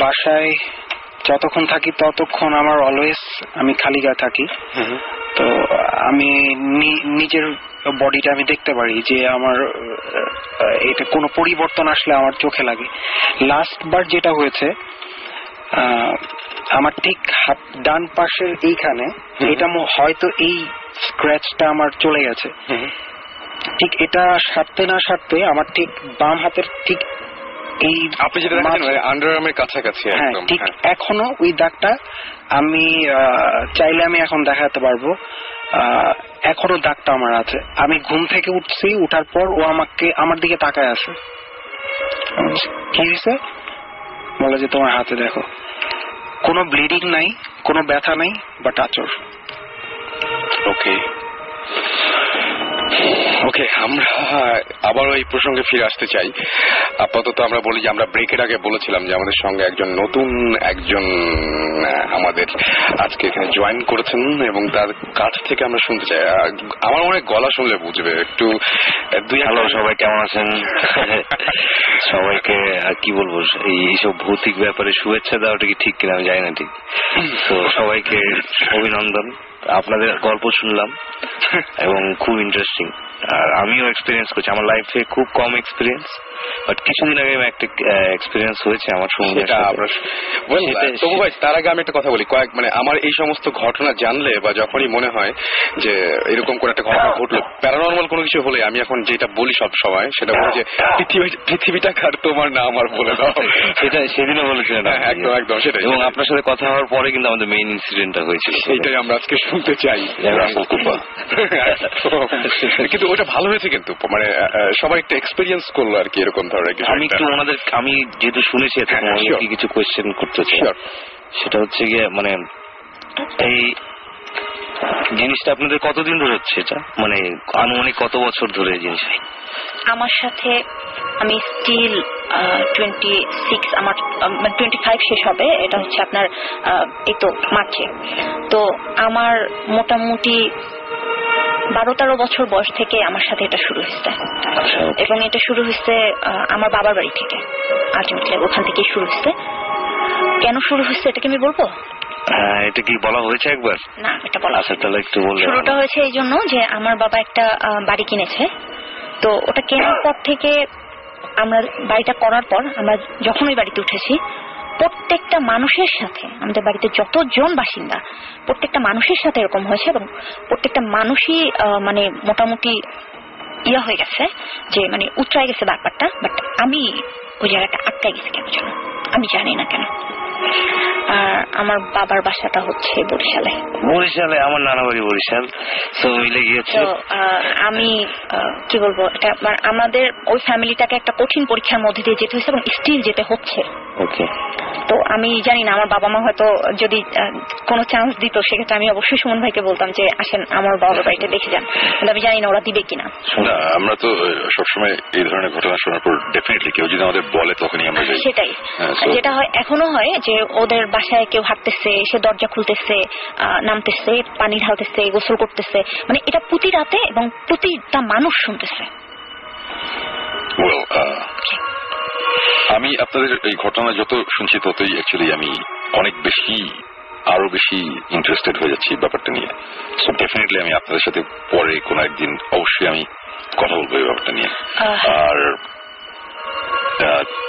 বাসায় যতক্ষণ থাকি ততক্ষণ আমার অলওয়েজ আমি খালি গায়ে থাকি। তো আমি নিজের বডিটা আমি দেখতে পারি যে আমার এটা কোনো পরিবর্তন আসলে আমার চোখে লাগে। লাস্ট বার যেটা হয়েছে আমার ঠিক হাত ডান পাশের এইখানে এটা হয়তো এই স্ক্র্যাচটা আমার চলে গেছে। ঠিক এটা সারতে না সারতে আমার ঠিক বাম হাতের ঠিক এই আপনি যেটা দেখাচ্ছেন মাঝ- আন্ডার আর্মের কাছাকাছি হ্যাঁ একদম ঠিক হ্যাঁ। এখনও ওই দাগটা আমি চাইলে আমি এখন দেখাতে পারব। এখনও দাগটা আমার আছে। আমি ঘুম থেকে উঠছি উঠার পর ও আমাকে আমার দিকে তাকায় আছে কি হয়েছে? বলে যে তোমার হাতে দেখো। কোনো ব্লিডিং নাই কোনো ব্যথা নাই বাট আচর। ওকে ওকে আমরা আবারও এই প্রসঙ্গে ফিরে আসতে চাই। আপাতত আমরা বলি যে আমরা ব্রেকের আগে বলেছিলাম যে আমাদের সঙ্গে একজন নতুন একজন আমাদের আজকে এখানে জয়েন করেছেন এবং তার কাছ থেকে আমরা শুনতে চাই। আমার মনে গলা শুনলে বুঝবে। একটু দুই হ্যালো সবাই কেমন আছেন? *laughs* সবাইকে কি বলব এই এইসব ভৌতিক ব্যাপারে শুভেচ্ছা দেওয়াটা কি ঠিক কিনা আমি জানি না ঠিক। *clears throat* তো সবাইকে অভিনন্দন। আপনাদের গল্প শুনলাম। *laughs* এবং খুব ইন্টারেস্টিং আর আমিও এক্সপিরিয়েন্স করছি। আমার লাইফে খুব কম এক্সপিরিয়েন্স বাট কিছুদিন আগে একটা এক্সপিরিয়েন্স হয়েছে আমার সঙ্গে। তার আগে আমি একটা কথা বলি। কয়েক মানে আমার এই সমস্ত ঘটনা জানলে বা যখনই মনে হয় যে এরকম কোন একটা ঘটনা ঘটলো প্যারানর্মাল কোনো কিছু হলে আমি এখন যেটা বলি সব সময় সেটা বলি যে পৃথিবীটা কার তোমার না আমার বলে দাও। সেটা সেদিনও বলেছিলেন হ্যাঁ, একদম, একদম, সেটাই। এবং আপনার সাথে কথা হওয়ার পরে কিন্তু আমাদের মেইন ইনসিডেন্টটা হয়েছিল। সেটাই আমরা আজকে শুনতে চাই। কিন্তু ওটা ভালো হয়েছে কিন্তু। মানে সবাই একটা এক্সপিরিয়েন্স করল আর কি এরকম ধরনের কিছু আমি একটু। ওনাদের আমি যেহেতু শুনেছি হ্যাঁ, আমি কি কিছু কোয়েশ্চেন করতে সেটা হচ্ছে গিয়ে মানে এই জিনিসটা আপনাদের কতদিন ধরে হচ্ছে এটা? মানে আনুমানিক কত বছর ধরে এই জিনিস আমার সাথে আমি স্টিল টোয়েন্টি সিক্স আমার টোয়েন্টি ফাইভ শেষ হবে এটা হচ্ছে আপনার আহ, এই তো মার্চে। তো আমার মোটামুটি বারো তেরো বছর বয়স থেকে আমার সাথে এটা শুরু হয়েছে। এবং এটা শুরু হয়েছে আমার বাবার বাড়ি থেকে। আলটিমেটলি ওখান থেকেই শুরু হয়েছে। কেন শুরু হয়েছে এটা কি আমি বলব? হ্যাঁ, এটা কি বলা হয়েছে একবার? না এটা বলা আচ্ছা তাহলে একটু বললে শুরুটা হয়েছে এই জন্য যে আমার বাবা একটা বাড়ি কিনেছে। তো ওটা কেনার পর থেকে আমরা বাড়িটা করার পর আমরা যখন ওই বাড়িতে উঠেছি প্রত্যেকটা মানুষের সাথে, আমাদের বাড়িতে যতজন বাসিন্দা, প্রত্যেকটা মানুষের সাথে এরকম হয়েছে এবং প্রত্যেকটা মানুষই মানে মোটামুটি ইয়া হয়ে গেছে যে মানে উচ্চায় গেছে ব্যাপারটা বাট আমি ওই জায়গাটা আটকায় গেছি কেন আমি জানি না কেন। আর আমার বাবার বাসাটা হচ্ছে বরিশালে। বরিশালে? আমার নানা বাড়ি বরিশাল। তো মিলে গিয়েছে আমি আহ, কি বলব এটা আমাদের ওই ফ্যামিলিটাকে একটা কঠিন পরীক্ষার মধ্যে দিয়ে যেতে হয়েছে এবং স্টিল যেতে হচ্ছে। ওকে। তো আমি জানি না আমার বাবা মা হয়তো যদি আহ, কোনো চান্স দিত সেক্ষেত্রে আমি অবশ্যই সুমন ভাইকে বলতাম যে আসেন আমার বাবার বাড়িতে দেখে যান। কিন্তু আমি জানি না ওরা দিবে কিনা। আমরা তো সবসময় এই ধরনের ঘটনা শোনার পর ডেফিনেটলি কেউ যদি আমাদের বলে তখনই আমরা সেটাই। হ্যাঁ, যেটা হয় এখনও হয় যে ওদের বাসায় কেউ হাঁটতেছে সে দরজা খুলতেছে নামতেছে পানি ঢালতেছে গোসল করতেছে। মানে এটা প্রতি রাতে এবং প্রতিটা মানুষ শুনতেছে। আমি আপনাদের এই ঘটনা যত শুনছি ততই অ্যাকচুয়ালি আমি অনেক বেশি আরও বেশি ইন্টারেস্টেড হয়ে যাচ্ছি ব্যাপারটা নিয়ে। সো ডেফিনেটলি আমি আপনাদের সাথে পরে কোনো একদিন অবশ্যই আমি কথা বলব এই ব্যাপারটা নিয়ে। আর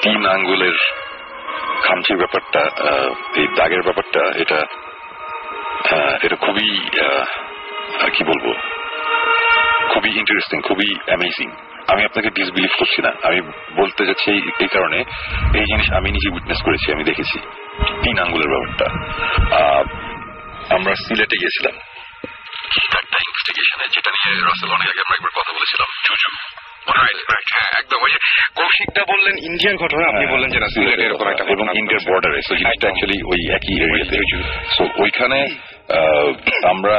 তিন আঙ্গুলের খামচির ব্যাপারটা এই দাগের ব্যাপারটা, এটা এটা খুবই কি বলব, খুবই ইন্টারেস্টিং খুবই অ্যামেজিং আমি আপনাকে ডিসবিলিভ করছি না। আমি বলতে যাচ্ছি এই- কারণে, এই জিনিস আমি নিজে উইটনেস করেছি, আমি দেখেছি। তিন আঙ্গুলের ব্যাপারটা। আমরা সিলেটে গিয়েছিলাম। ইনভেস্টিগেশনে যেটা নিয়ে রাসেল অনেক আগে আমরা একবার কথা বলেছিলাম, জুজু। একদম ওই যে কৌশিকটা বললেন ইন্ডিয়ার ঘটনা আপনি বললেন যে না সিলেটে এরকম একটা এবং ইন্ডিয়ার বর্ডারে সো জিনিসটা অ্যাকচুয়ালি ওই একই এরিয়াতে সো ওইখানে আমরা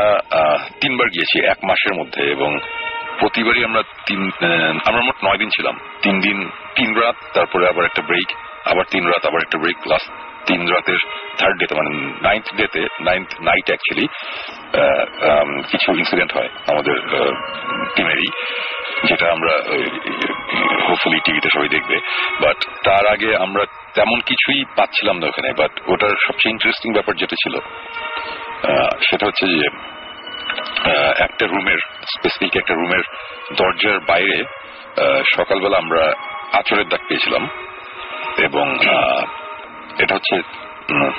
তিনবার গিয়েছি এক মাসের মধ্যে এবং প্রতিবারই আমরা তিন আমরা মোট নয় দিন ছিলাম। তিন দিন তিন রাত তারপরে আবার একটা ব্রেক আবার তিন রাত আবার একটা ব্রেক লাস্ট তিন রাতের থার্ড ডেতে মানে নাইন্থ ডেতে নাইন্থ নাইট অ্যাকচুয়ালি কিছু ইনসিডেন্ট হয় আমাদের টিমেরই যেটা আমরা হোপফুলি টিভিতে সবাই দেখবে। বাট তার আগে আমরা তেমন কিছুই পাচ্ছিলাম না ওখানে বাট ওটার সবচেয়ে ইন্টারেস্টিং ব্যাপার যেটা ছিল সেটা হচ্ছে যে একটা রুমের স্পেসিফিক একটা রুমের দরজার বাইরে সকালবেলা আমরা আচরের দাগ পেয়েছিলাম এবং এটা হচ্ছে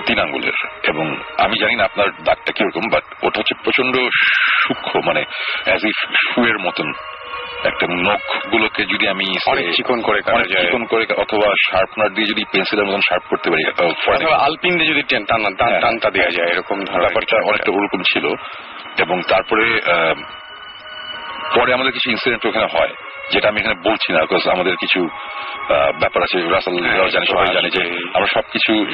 তিন আঙ্গুলের। এবং আমি জানি না আপনার দাগটা কীরকম বাট ওটা হচ্ছে প্রচণ্ড সূক্ষ্ম মানে অ্যাজ ইফ শুয়ের মতন। একটা নখ গুলোকে যদি আমি অনেক চিকন করে অনেক চিকন করে অথবা শার্পনার দিয়ে যদি পেন্সিলের মতন শার্প করতে পারি অথবা আলপিন দিয়ে যদি হ্যাঁ। টানটা দেওয়া যায় এরকম ব্যাপারটা অনেকটা ওরকম ছিল। এবং তারপরে পরে আমাদের কিছু ইনসিডেন্ট ওখানে হয় যেটা আমি এখানে বলছি না বিকজ আমাদের কিছু ব্যাপার আছে রাসাল হ্যাঁ, জানি সবাই জানে যে আমরা সবকিছু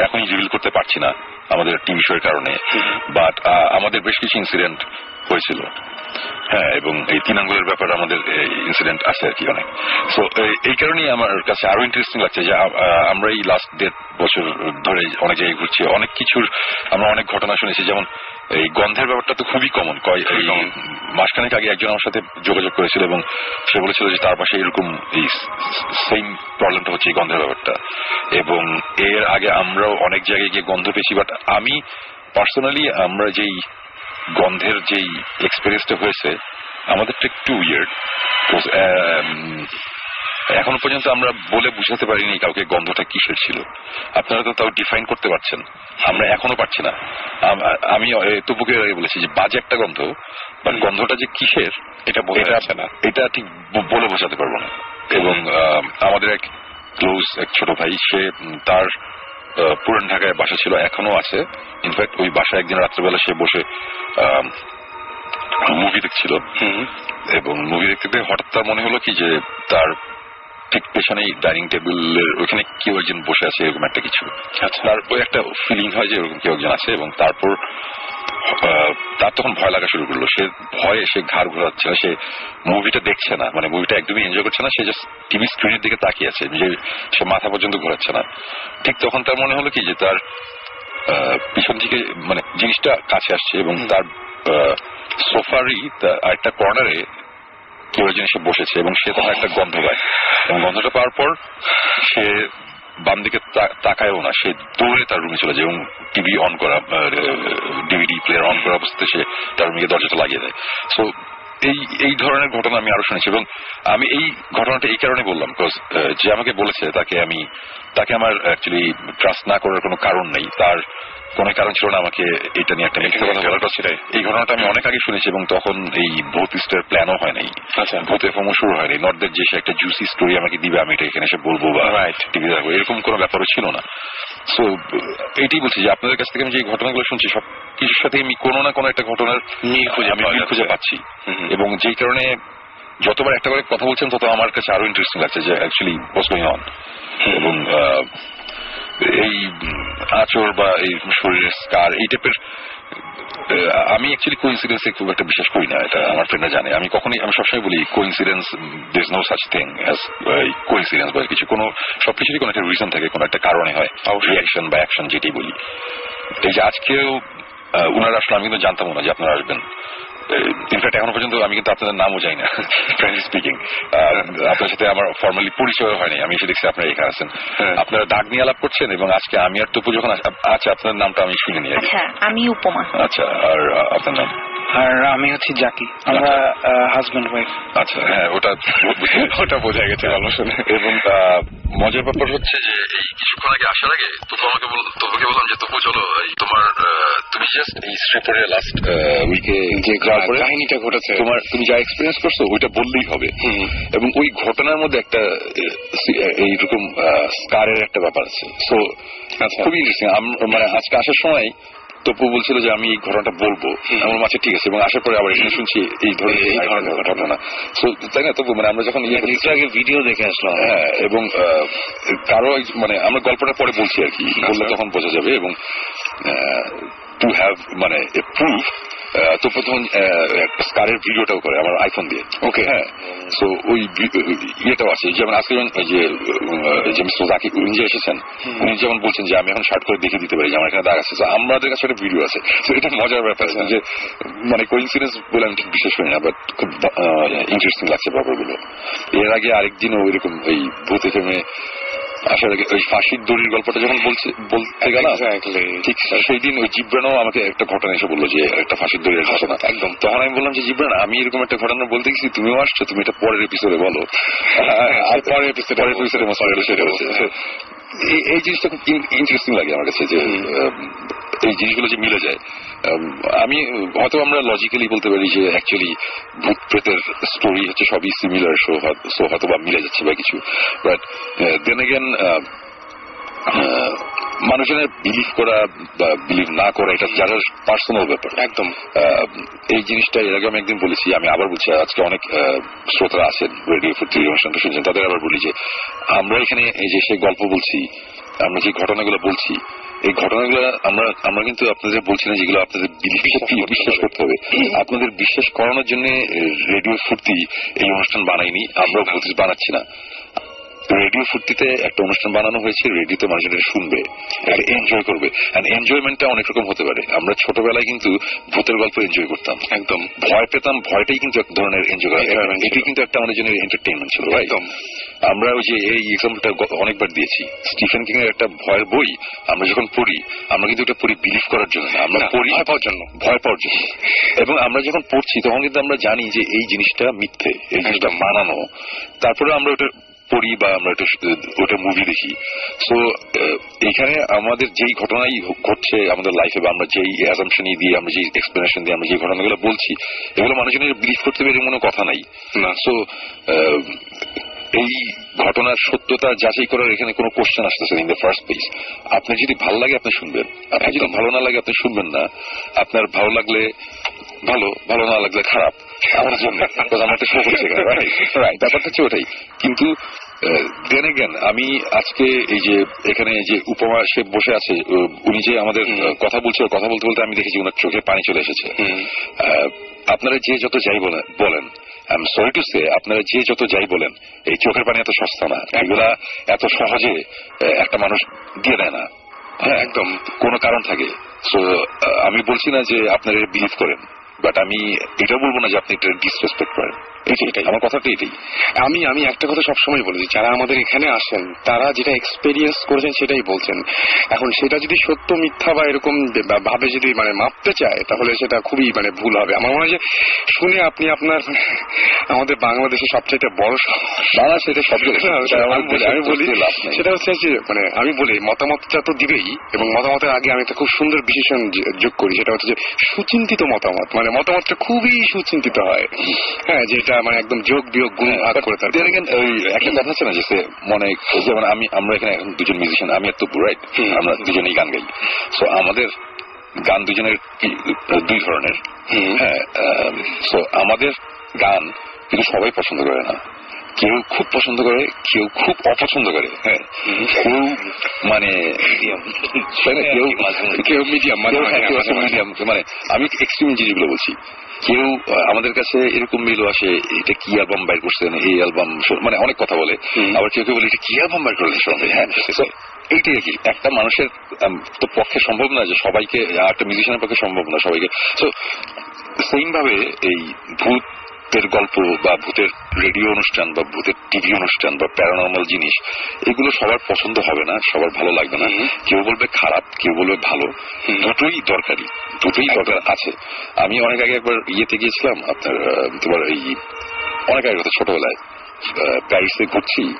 এখনই রিভিল করতে পারছি না আমাদের টিভি শোয়ের কারণে। বাট আমাদের বেশ কিছু ইনসিডেন্ট হয়েছিল। হ্যাঁ এবং এই তিন আঙ্গুলের ব্যাপারে আমাদের ইনসিডেন্ট আছে আর কি অনেক। সো এই কারণেই আমার কাছে আরও ইন্টারেস্টিং লাগছে যে আমরা এই লাস্ট দেড় বছর ধরে অনেক জায়গায় ঘুরছি অনেক কিছুর আমরা অনেক ঘটনা শুনেছি যেমন এই গন্ধের ব্যাপারটা তো খুবই কমন মাসখানেক আগে একজন আমার সাথে যোগাযোগ করেছিল এবং সে বলেছিল যে তার পাশে এরকম এই সেম প্রবলেমটা হচ্ছে এই গন্ধের ব্যাপারটা। এবং এর আগে আমরাও অনেক জায়গায় গিয়ে গন্ধ পেয়েছি বাট আমি পার্সোনালি আমরা যেই গন্ধের যেই এক্সপিরিয়েন্সটা হয়েছে আমাদেরটা একটু উইয়ার্ড এখনও পর্যন্ত আমরা বলে বুঝাতে পারিনি কাউকে গন্ধটা কিসের ছিল। আপনারা তো তাও ডিফাইন করতে পারছেন। আমরা এখনও পারছি না। আমি তবুকে বলেছি যে বাজে একটা গন্ধ বাট গন্ধটা যে কিসের এটা বোঝা যাচ্ছে না। এটা ঠিক বলে বোঝাতে পারব না। এবং আমাদের এক ক্লোজ এক ছোট ভাই সে তার পুরান ঢাকায় বাসা ছিল এখনও আছে। ইনফ্যাক্ট ওই বাসায় একদিন রাত্রেবেলা সে বসে মুভি দেখছিল। এবং মুভি দেখতে দেখতে হঠাৎ তার মনে হলো কি যে তার ঠিক পেছনেই ডাইনিং টেবিলের ওখানে কেউ একজন বসে আছে এরকম একটা কিছু। তার ওই একটা ফিলিং হয় যে এরকম কেউ একজন আছে এবং তারপর তার তখন ভয় লাগা শুরু করল। সে ভয়ে সে ঘাড় ঘোরাচ্ছে না সে মুভিটা দেখছে না। মানে মুভিটা একদমই এনজয় করছে না সে জাস্ট টিভি স্ক্রিনের দিকে তাকিয়ে আছে যে সে মাথা পর্যন্ত ঘোরাচ্ছে না। ঠিক তখন তার মনে হলো কি যে তার পিছন থেকে মানে জিনিসটা কাছে আসছে এবং তার সোফারই একটা কর্নারে কেউ একজন এসে বসেছে এবং সে তখন একটা গন্ধ পায়। এবং গন্ধটা পাওয়ার পর সে বাম দিকে তাকায়ও না, সে দৌড়ে তার রুমে চলে যায় এবং টিভি অন করা ডিভিডি প্লেয়ার অন করা অবস্থায় সে তার রুমে দরজাটা লাগিয়ে দেয়। সো এই এই ধরনের ঘটনা আমি আরও শুনেছি এবং আমি এই ঘটনাটা এই কারণে বললাম যে আমাকে বলেছে তাকে আমি, তাকে আমার অ্যাকচুয়ালি ট্রাস্ট না করার কোনো কারণ নেই। তার কোনো কারণ ছিল না আমাকে এটা নিয়ে একটা মিথ্যে কথা বলার কথা এই ঘটনাটা আমি অনেক আগে শুনেছি এবং তখন এই ভূত ইস্টের প্ল্যানও হয় নাই। আচ্ছা। ভূত এফএমও শুরু হয়নি নর্দের যে সে একটা জুসি স্টোরি আমাকে দিবে আমি এটা এখানে এসে বলব বা টিভি দেখব। এরকম কোনো ব্যাপারও ছিল না। সো এইটাই বলছি যে আপনাদের কাছ থেকে আমি যে ঘটনাগুলো শুনছি সব কিছুর সাথে আমি কোনো না কোনো একটা ঘটনার মিল খুঁজে আমি মিল খুঁজে। পাচ্ছি। এবং যেই কারণে যতবার একটা করে কথা বলছেন তত আমার কাছে আরও ইন্টারেস্টিং লাগছে যে অ্যাকচুয়ালি গোয়িং অন এবং এই আচর বা এই শরীরের স্কার এই টাইপের আমি অ্যাকচুয়ালি কোইন্সিডেন্সে খুব একটা বিশ্বাস করি না এটা আমার ফ্রেন্ডরা জানে। আমি কখনই আমি সবসময় বলি coincidence there no such thing as coincidence বা কিছু কোনো সবকিছুরই কোনো একটা রিজন থাকে কোনো একটা কারণে হয় রিয়াকশন বা অ্যাকশন যেটাই বলি। এই যে আজকেও উনারা আসলে আমি কিন্তু জানতাম না যে আপনারা আসবেন। ইনফ্যাক্ট এখনও পর্যন্ত আমি কিন্তু আপনাদের নামও জানি না *laughs* ফ্রেন্ডলি স্পিকিং আপনার সাথে আমার ফর্মালি পরিচয় হয়নি আমি এসে দেখছি আপনারা এখানে আছেন। হ্যাঁ। আপনারা দাগ নিয়ে আলাপ করছেন এবং আজকে আমি আর তপু যখন আচ্ছা আপনার নামটা আমি শুনে নিয়ে আচ্ছা আমি উপমা। আচ্ছা আর আপনার নাম? আর আমি হচ্ছি জাকি আমরা হাজব্যান্ড ওয়াইফ আচ্ছা হ্যাঁ ওটা *laughs* ওটা বোঝা গেছে গল্প শুনে। এবং আহ, মজার ব্যাপার হচ্ছে যে এই কিছুক্ষণ আগে আসার আগে তপু আমাকে বল বললাম যে তপু চলো তোমার আহ, তুমি জাস্ট এই শ্রীপুরের লাস্ট উইকে যে কাহিনীটা ঘটেছে তোমার তুমি যা এক্সপিরিয়েন্স করছ ওইটা বললেই হবে। এবং ওই ঘটনার মধ্যে একটা আহ, এইরকম স্কারের একটা ব্যাপার আছে। সো আচ্ছা। খুবই ইন্টারেস্টিং মানে আজকে আসার সময় তপু বলছিল যে আমি এই ঘটনাটা বলব। আমার মাঝে ঠিক আছে। এবং আসার পরে আবার এখানে শুনছি এই ধরনের ঘটনা। তাই না তবু মানে আমরা যখন ইয়ে আগে ভিডিও দেখে আসলাম। হ্যাঁ এবং কারও মানে আমরা গল্পটা পরে বলছি আর কি। বললে তখন বোঝা যাবে এবং টু হ্যাভ মানে প্রুফ তো প্রথম স্কারের ভিডিওটাও করে আমার আইফোন দিয়ে। ওকে হ্যাঁ তো ওই ইয়েটাও আছে যেমন আজকে যে মিস্টার জাকির উনি যে এসেছেন উনি যেমন বলছেন যে আমি এখন শার্ট করে দেখে দিতে পারি যে আমার এখানে দাগ আছে। আমাদের কাছে একটা ভিডিও আছে। তো এটা মজার ব্যাপার আছে যে মানে কোইন্সিডেন্স বলে আমি ঠিক বিশ্বাস করি না বাট খুব ইন্টারেস্টিং লাগছে ব্যাপারগুলো। এর আগে আরেকদিনও ওইরকম ওই ভূত এফএমে আগে ওই ফাঁসির দড়ির গল্পটা যখন বলতে গেলাম ঠিক সেই দিন ওই জিব্রানও আমাকে একটা ঘটনা এসে বলল যে একটা ফাঁসির দড়ির ঘটনা। একদম। তখন আমি বললাম যে জিব্রান আমি এরকম একটা ঘটনা বলতে গেছি তুমিও আসছো তুমি এটা পরের এপিসোডে বলো। আর পরের এপিসোডে পরের এপিসোডে সেটা হচ্ছে এই- এই জিনিসটা খুব ইন্টারেস্টিং লাগে আমার কাছে যে এই জিনিসগুলো যে মিলে যায়। আমি হয়তো আমরা লজিক্যালি বলতে পারি যে অ্যাকচুয়ালি ভূত প্রেতের স্টোরি হচ্ছে সবই সিমিলার সো হয়তো বা মিলে যাচ্ছে বা কিছু। বাট দেন এগেন মানুষজনের বিলিভ করা বা বিলিভ না করা এটা যারা পার্সোনাল ব্যাপার। একদম। এই জিনিসটা এর আগে আমি একদিন বলেছি আমি আবার বলছি আজকে অনেক আহ, শ্রোতারা আছেন রেডিও ফুর্তি অনুষ্ঠানটা শুনছেন তাদের আবার বলি যে আমরা এখানে এই যে সেই গল্প বলছি আমরা যে ঘটনাগুলো বলছি এই ঘটনাগুলো আমরা আমরা কিন্তু আপনাদের বলছি না যেগুলো আপনাদের বিশ্বাস করতে হবে আপনাদের বিশ্বাস করানোর জন্য রেডিও ফুর্তি এই অনুষ্ঠান বানাইনি প্রতি বানাচ্ছি না। রেডিও ফুর্তিতে একটা অনুষ্ঠান বানানো হয়েছে রেডিওতে এটা শুনবে এনজয় করবে আর এনজয়মেন্টটা অনেক রকম হতে পারে। আমরা ছোটবেলায় কিন্তু ভূতের গল্প এনজয় করতাম। একদম। ভয় পেতাম ভয়টাই কিন্তু এক ধরনের এনজয় করা। এটি কিন্তু একটা আমাদের জন্য এন্টারটেনমেন্ট ছিল একদম। আমরা ওই যে এই এক্সাম্পলটা অনেকবার দিয়েছি। স্টিফেন কিং এর একটা ভয়ের বই আমরা যখন পড়ি আমরা কিন্তু এটা পড়ি বিলিভ করার জন্য না আমরা পড়ি ভয় পাওয়ার জন্য। ভয় পাওয়ার জন্য। এবং আমরা যখন পড়ছি তখন কিন্তু আমরা জানি যে এই জিনিসটা মিথ্যে এই জিনিসটা মানানো। তারপরে আমরা ওটা পড়ি বা আমরা ওটা ওটা মুভি দেখি। সো এখানে আমাদের যেই ঘটনাই ঘটছে আমাদের লাইফে বা আমরা যেই অ্যাজামশন দিয়ে আমরা যেই এক্সপ্লেনেশন দিয়ে আমরা যে ঘটনাগুলো বলছি এগুলো মানুষজনের বিলিভ করতে পেরে কোনো কথা নাই। না। সো এই ঘটনার সত্যতা যাচাই করার এখানে কোনো কোশ্চেন আসতেছে ইন দ্য ফার্স্ট প্লেস আপনার যদি ভালো লাগে আপনি শুনবেন। আপনার যদি ভালো না লাগে আপনি শুনবেন না। আপনার ভালো লাগলে ভালো ভালো না লাগলে খারাপ। আমার জন্য। আমরা right? Right, ব্যাপারটা হচ্ছে ওটাই। কিন্তু দেন এগেন আমি আজকে এই যে এখানে যে উপমা সে বসে আছে উনি যে আমাদের কথা বলছে কথা বলতে বলতে আমি দেখেছি ওনার চোখে পানি চলে এসেছে। আপনারা যে যত যাই বলেন আপনারা যে যত যাই বলেন, এই চোখের পানি এত সস্তা না। এগুলা এত সহজে একটা মানুষ দিয়ে দেয় না। হ্যাঁ একদম কোনো কারণ থাকে। আমি বলছি না যে আপনারা বিলিভ করেন। বাট আমি এটা বলব না যে আপনি এটা ডিসরেসপেক্ট করেন। এটাই এটাই আমার কথাটা এটাই। আমি আমি একটা কথা সবসময় বলি যারা আমাদের এখানে আসেন তারা যেটা এক্সপেরিয়েন্স করেছেন সেটাই বলছেন। এখন সেটা যদি সত্য মিথ্যা বা এরকম ভাবে যদি মানে মাপতে চায় তাহলে সেটা খুবই মানে ভুল হবে। আমার মনে হয় যে শুনে আপনি আপনার আমাদের বাংলাদেশের সবচাইতে বড় সমস্যা- সেটা আমি বলি-। সেটা হচ্ছে যে মানে আমি বলি মতামতটা তো দিবেই এবং মতামতের আগে আমি একটা খুব সুন্দর বিশেষণ যোগ করি সেটা হচ্ছে যে সুচিন্তিত মতামত। মানে মতামতটা খুবই সুচিন্তিত হয়। হ্যাঁ যেটা মানে একদম যোগ বিয়োগ গুণ ভাগ করে থাকে ওই একটা কথা আছে না যে মনে যেমন আমি আমরা এখানে এখন দুজন মিউজিশিয়ান আমি আর তপু রাইট আমরা দুজনেই গান গাই। সো আমাদের গান দুজনের দুই ধরনের। হ্যাঁ সো আমাদের গান কিন্তু সবাই পছন্দ করে না। কেউ খুব পছন্দ করে কেউ খুব অপছন্দ করে হ্যাঁ। কেউ মানে কেউ কেউ মিডিয়াম কেউ হ্যাঁ, মানে আমি এক্সট্রিম জিনিসগুলো বলছি। কেউ আমাদের কাছে এরকম মিল আসে এটা কি অ্যালবাম বাইর করছেন এই অ্যালবাম মানে অনেক কথা বলে। আবার কেউ কেউ বলে এটা কি অ্যালবাম বাইর করলেন সবাই হ্যাঁ এইটাই আর কি। একটা মানুষের তো পক্ষে সম্ভব না যে সবাইকে একটা মিউজিশিয়ানের পক্ষে সম্ভব না সবাইকে। তো সেম ভাবে এই ভূতের গল্প বা ভূতের রেডিও অনুষ্ঠান বা ভূতের টিভি অনুষ্ঠান বা প্যারানর্মাল জিনিস এগুলো সবার পছন্দ হবে না সবার ভালো লাগবে না। কেউ বলবে খারাপ কেউ বলবে ভালো। দুটোই দরকারি দুটোই দরকার আছে। আমি অনেক আগে একবার ইয়েতে গিয়েছিলাম আপনার তোমার এই অনেক আগে ছোটবেলায়। প্যারিসে ঘুরছি।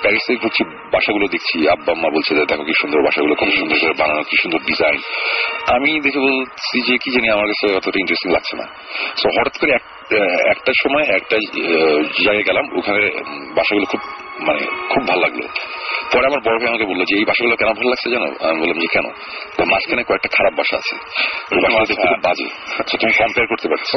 প্যারিসে ঘুরছি বাসাগুলো দেখছি। আব্বা আম্মা বলছে দেখো কি সুন্দর বাসাগুলো খুব সুন্দর করে বানানো কি সুন্দর ডিজাইন আমি দেখে বলছি যে কি জানি আমার কাছে অতটা ইন্টারেস্টিং লাগছে না। তো হঠাৎ করে এক- একটা সময় একটা জায়গায় গেলাম। ওখানে বাসাগুলো খুব মানে খুব ভালো লাগল। পরে আমার বড় ভাই আমাকে বলল যে এই বাসাগুলো কেন ভালো লাগছে জানো? আমি বললাম যে কেন? তো মাঝখানে কয়েকটা খারাপ বাসা আছে। ওই বাসাগুলো দেখতে খুব বাজে। আচ্ছা তুমি কম্পেয়ার করতে পারছ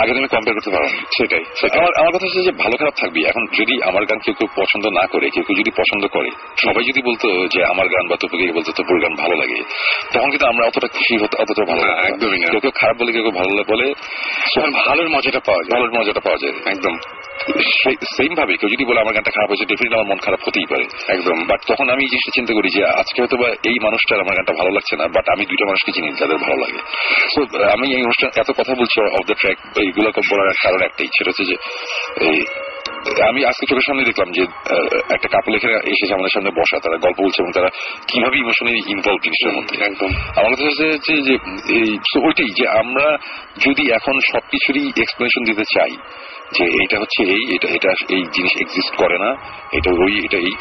আগে তুমি কম্পেয়ার করতে পারো সেটাই আমার আমার কথা হচ্ছে যে ভালো খারাপ থাকবি। এখন যদি আমার গান কেউ কেউ পছন্দ না করে কেউ কেউ যদি পছন্দ করে সবাই যদি বলতো যে আমার গান বা তপুকে বলতো তপুর গান ভালো লাগে তখন কিন্তু আমরা অতটা খুশি হতো অতটা ভালো লাগে একদমই না। কেউ কেউ খারাপ বলে কেউ কেউ ভালো বলে ভালোর মজাটা পাওয়া যায়। ভালোর মজাটা পাওয়া যায়। একদম। সেম ভাবে কেউ যদি বলে আমার গানটা খারাপ হয়েছে ডেফিনেটলি আমার মন খারাপ হতেই পারে। একদম। বাট তখন আমি এই জিনিসটা চিন্তা করি যে আজকে হয়তো বা এই মানুষটার আমার গানটা ভালো লাগছে না বাট আমি দুইটা মানুষকে চিনি যাদের ভালো লাগে। তো আমি এই অনুষ্ঠান এত কথা বলছি অফ দ্য ট্র্যাক এইগুলো বলার কারণ একটাই সেটা হচ্ছে যে এই আমি আজকে চোখের সামনে দেখলাম যে একটা কাপল এখানে এসেছে আমাদের সামনে বসা তারা গল্প বলছে এবং তারা কীভাবে ইমোশনালি ইনভলভ জিনিসটার মধ্যে। একদম। আমার কথা হচ্ছে যে ওইটাই যে আমরা যদি এখন সবকিছুরই এক্সপ্লেনেশন দিতে চাই যে এটা হচ্ছে এই, এটা এটা এই জিনিস এক্সিস্ট করে না, এটা ওই, এটা এই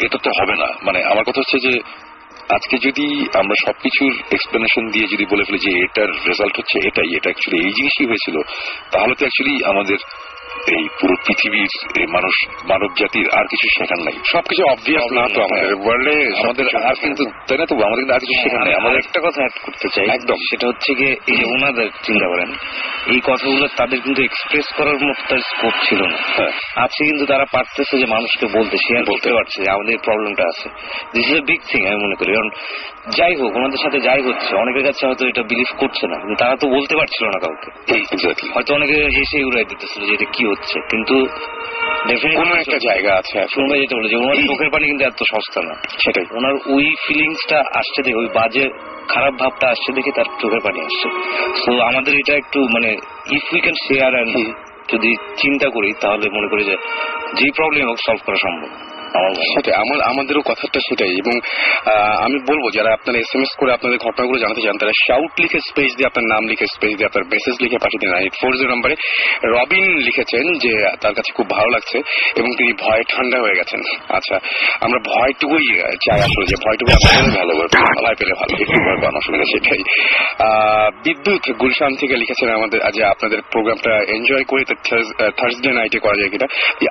এটা তো হবে না। মানে আমার কথা হচ্ছে যে, আজকে যদি আমরা সবকিছুর এক্সপ্লেনেশন দিয়ে যদি বলে ফেলি যে এটার রেজাল্ট হচ্ছে এটাই, এটা অ্যাকচুয়ালি এই জিনিসই হয়েছিল, তাহলে তো অ্যাকচুয়ালি আমাদের এই পুরো পৃথিবীর মানুষ মানব জাতির আর কিছু শেখার নাই। সবকিছু অবভিয়াস না তো আমাদের ওয়ার্ল্ডে আমাদের আর কিন্তু তাই না তো? আমাদের কিন্তু আর কিছু শেখার নাই। আমাদের একটা কথা অ্যাড করতে চাই। একদম। সেটা হচ্ছে গিয়ে এই যে ওনাদের চিন্তা করেন এই কথাগুলো তাদের কিন্তু এক্সপ্রেস করার মতো তার স্কোপ ছিল না। হ্যাঁ। আজকে কিন্তু তারা পারতেছে যে মানুষকে বলতে শেয়ার বলতে। পারছে যে আমাদের প্রবলেমটা আছে। This is a big thing আমি মনে করি। কারণ যাই হোক ওনাদের সাথে যাই হচ্ছে অনেকের কাছে হয়তো এটা বিলিভ করছে না কিন্তু তারা তো বলতে পারছিল না কাউকে। হয়তো অনেকে হেসে উড়াই দিতেছিল যে এটা কি হচ্ছে কিন্তু কোনো একটা জায়গা আছে শুনবে যেটা বলে যে ওনার চোখের পানি কিন্তু এত সস্তা না। সেটাই। ওনার ওই ফিলিংসটা আসছে দেখে ওই বাজে খারাপ ভাবটা আসছে দেখে তার চোখের পানি আসছে। তো আমাদের এটা একটু মানে if we can share and যদি চিন্তা করি তাহলে মনে করি যে যে প্রবলেম হোক সলভ করা সম্ভব। সেটাই আমার আমাদেরও কথাটা সেটাই। এবং আমি বলব, যারা আপনারা এস এম এস করে আপনাদের ঘটনাগুলো জানাতে চান, তারা শাউট লিখে স্পেস দিয়ে আপনার নাম লিখে স্পেস দিয়ে আপনার মেসেজ লিখে পাঠিয়ে দিন। এইট ফোর জিরো নম্বরে রবিন লিখেছেন যে, তার কাছে খুব ভালো লাগছে এবং তিনি ভয়ে ঠান্ডা হয়ে গেছেন। আচ্ছা আমরা ভয়টুকুই চাই আসলে যে ভয়টুকু আপনাদের ভালো ভয় পেলে ভালো অসুবিধা সেটাই। বিদ্যুৎ গুলশান থেকে লিখেছেন আমাদের আজ আপনাদের প্রোগ্রামটা এনজয় করে থার্সডে নাইটে করা যায় কিনা।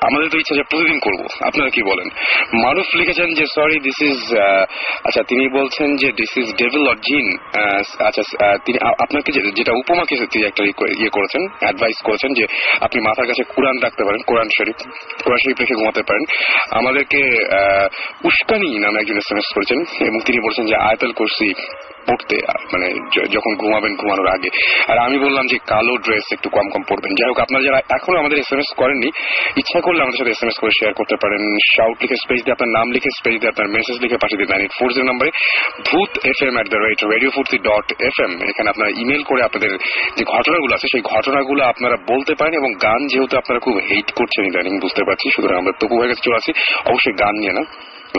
আমাদের তো ইচ্ছা যে প্রতিদিন করব। আপনারা কি বলেন? মারুফ লিখেছেন যে সরি দিস ইজ আচ্ছা তিনি বলছেন যে দিস ইজ ডেভিল অর জিন আচ্ছা তিনি আপনাকে যেটা যেটা উপমাকে তিনি একটা ইয়ে করেছেন অ্যাডভাইস করেছেন যে, আপনি মাথার কাছে কোরআন রাখতে পারেন, কোরআন শরীফ কোরআন শরীফ রেখে ঘুমাতে পারেন। আমাদেরকে উস্কানি নামে একজন এস করেছেন এবং তিনি বলছেন যে, আয়তাল কুরসি পড়তে মানে যখন ঘুমাবেন, ঘুমানোর আগে। আর আমি বললাম যে, কালো ড্রেস একটু কম কম পরবেন। যাই হোক, আপনারা যারা এখনও আমাদের এস এম এস করেননি, ইচ্ছা করলে আমাদের সাথে এস এম এস করে শেয়ার করতে পারেন। শাউট লিখে স্পেস দিয়ে আপনার নাম লিখে স্পেস দিয়ে আপনার মেসেজ লিখে পাঠিয়ে দিন। এইট ফোর জিরো নম্বরে Bhoot F M at the rate radio Foorti dot F M এখানে আপনারা ইমেল করে আপনাদের যে ঘটনাগুলো আছে, সেই ঘটনাগুলো আপনারা বলতে পারেন এবং গান যেহেতু আপনারা খুব হেট করছেন ইদানিং, বুঝতে পারছি। সুতরাং আমরা তপু হয়ে গেছে, চলে আসি। অবশ্যই গান নিয়ে না,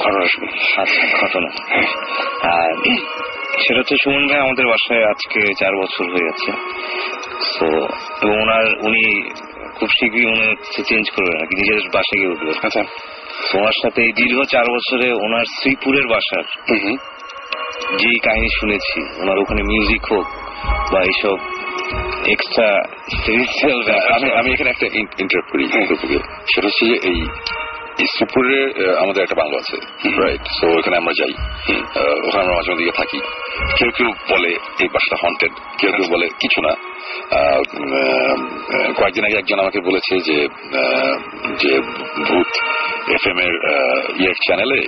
ঘটনা শুনি। আচ্ছা ঘটনা। সেটা হচ্ছে সুমন ভাই আমাদের বাসায় আজকে চার বছর হয়ে গেছে। তো এবং ওনার উনি খুব শীঘ্রই উনি চেঞ্জ করবেন আর কি নিজের বাসায় গিয়ে উঠবেন আচ্ছা। ওনার সাথে এই দীর্ঘ চার বছরে ওনার শ্রীপুরের বাসার যেই কাহিনী শুনেছি ওনার ওখানে মিউজিক হোক বা এইসব *laughs* এক্সট্রা আমি আমি এখানে একটা ইন্টারাপ্ট করি দুপুকে সেটা হচ্ছে যে এই এই সুপুরে আমাদের একটা বাংলো আছে রাইট সো ওখানে আমরা যাই। ওখানে আমরা মাঝে গিয়ে থাকি। কেউ কেউ বলে এই বাসটা হন্টেড কেউ কেউ বলে কিছু না। কয়েকদিন আগে একজন আমাকে বলেছে যে যে ভূত এফ এম এর আহ, ইয়ে চ্যানেলে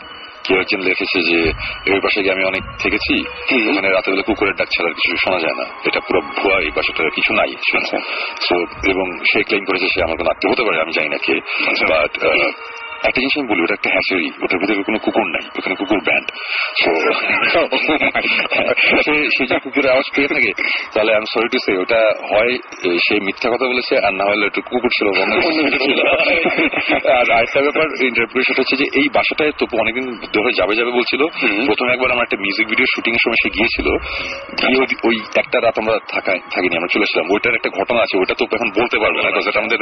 কেউ একজন লিখেছে যে এই বাসায় গিয়ে আমি অনেক থেকেছি। ওখানে রাতের বেলা কুকুরের ডাক ছাড়া কিছু শোনা যায় না। এটা পুরো ভুয়া এই বাসাটার কিছু নাই। তো এবং সে ক্লেম করেছে সে আমার কোনো আত্মীয় হতে পারে আমি জানি না কে। বাট একটা জিনিস আমি বলি ওটা একটা হ্যাচারি ওটার ভিতরে কোনো কুকুর নাই ওখানে কুকুর ব্যান্ড *laughs* সে যে কুকুরের আওয়াজ পেয়ে থাকে তাহলে আমি সরি টু সে ওটা হয় সে মিথ্যা কথা বলেছে আর না হলে একটু কুকুর ছিল। আর আরেকটা ব্যাপার ইন্টারপ্রিটেশন হচ্ছে যে এই বাসাটায় তপু অনেকদিন ধরে যাবে যাবে বলছিল। প্রথমে একবার আমার একটা মিউজিক ভিডিও শুটিং এর সময় সে গিয়েছিল। গিয়ে ওই- একটা রাত আমরা থাকা- থাকিনি আমরা চলে এসেছিলাম ওইটার একটা ঘটনা আছে ওটা তো এখন বলতে পারবে না আমাদের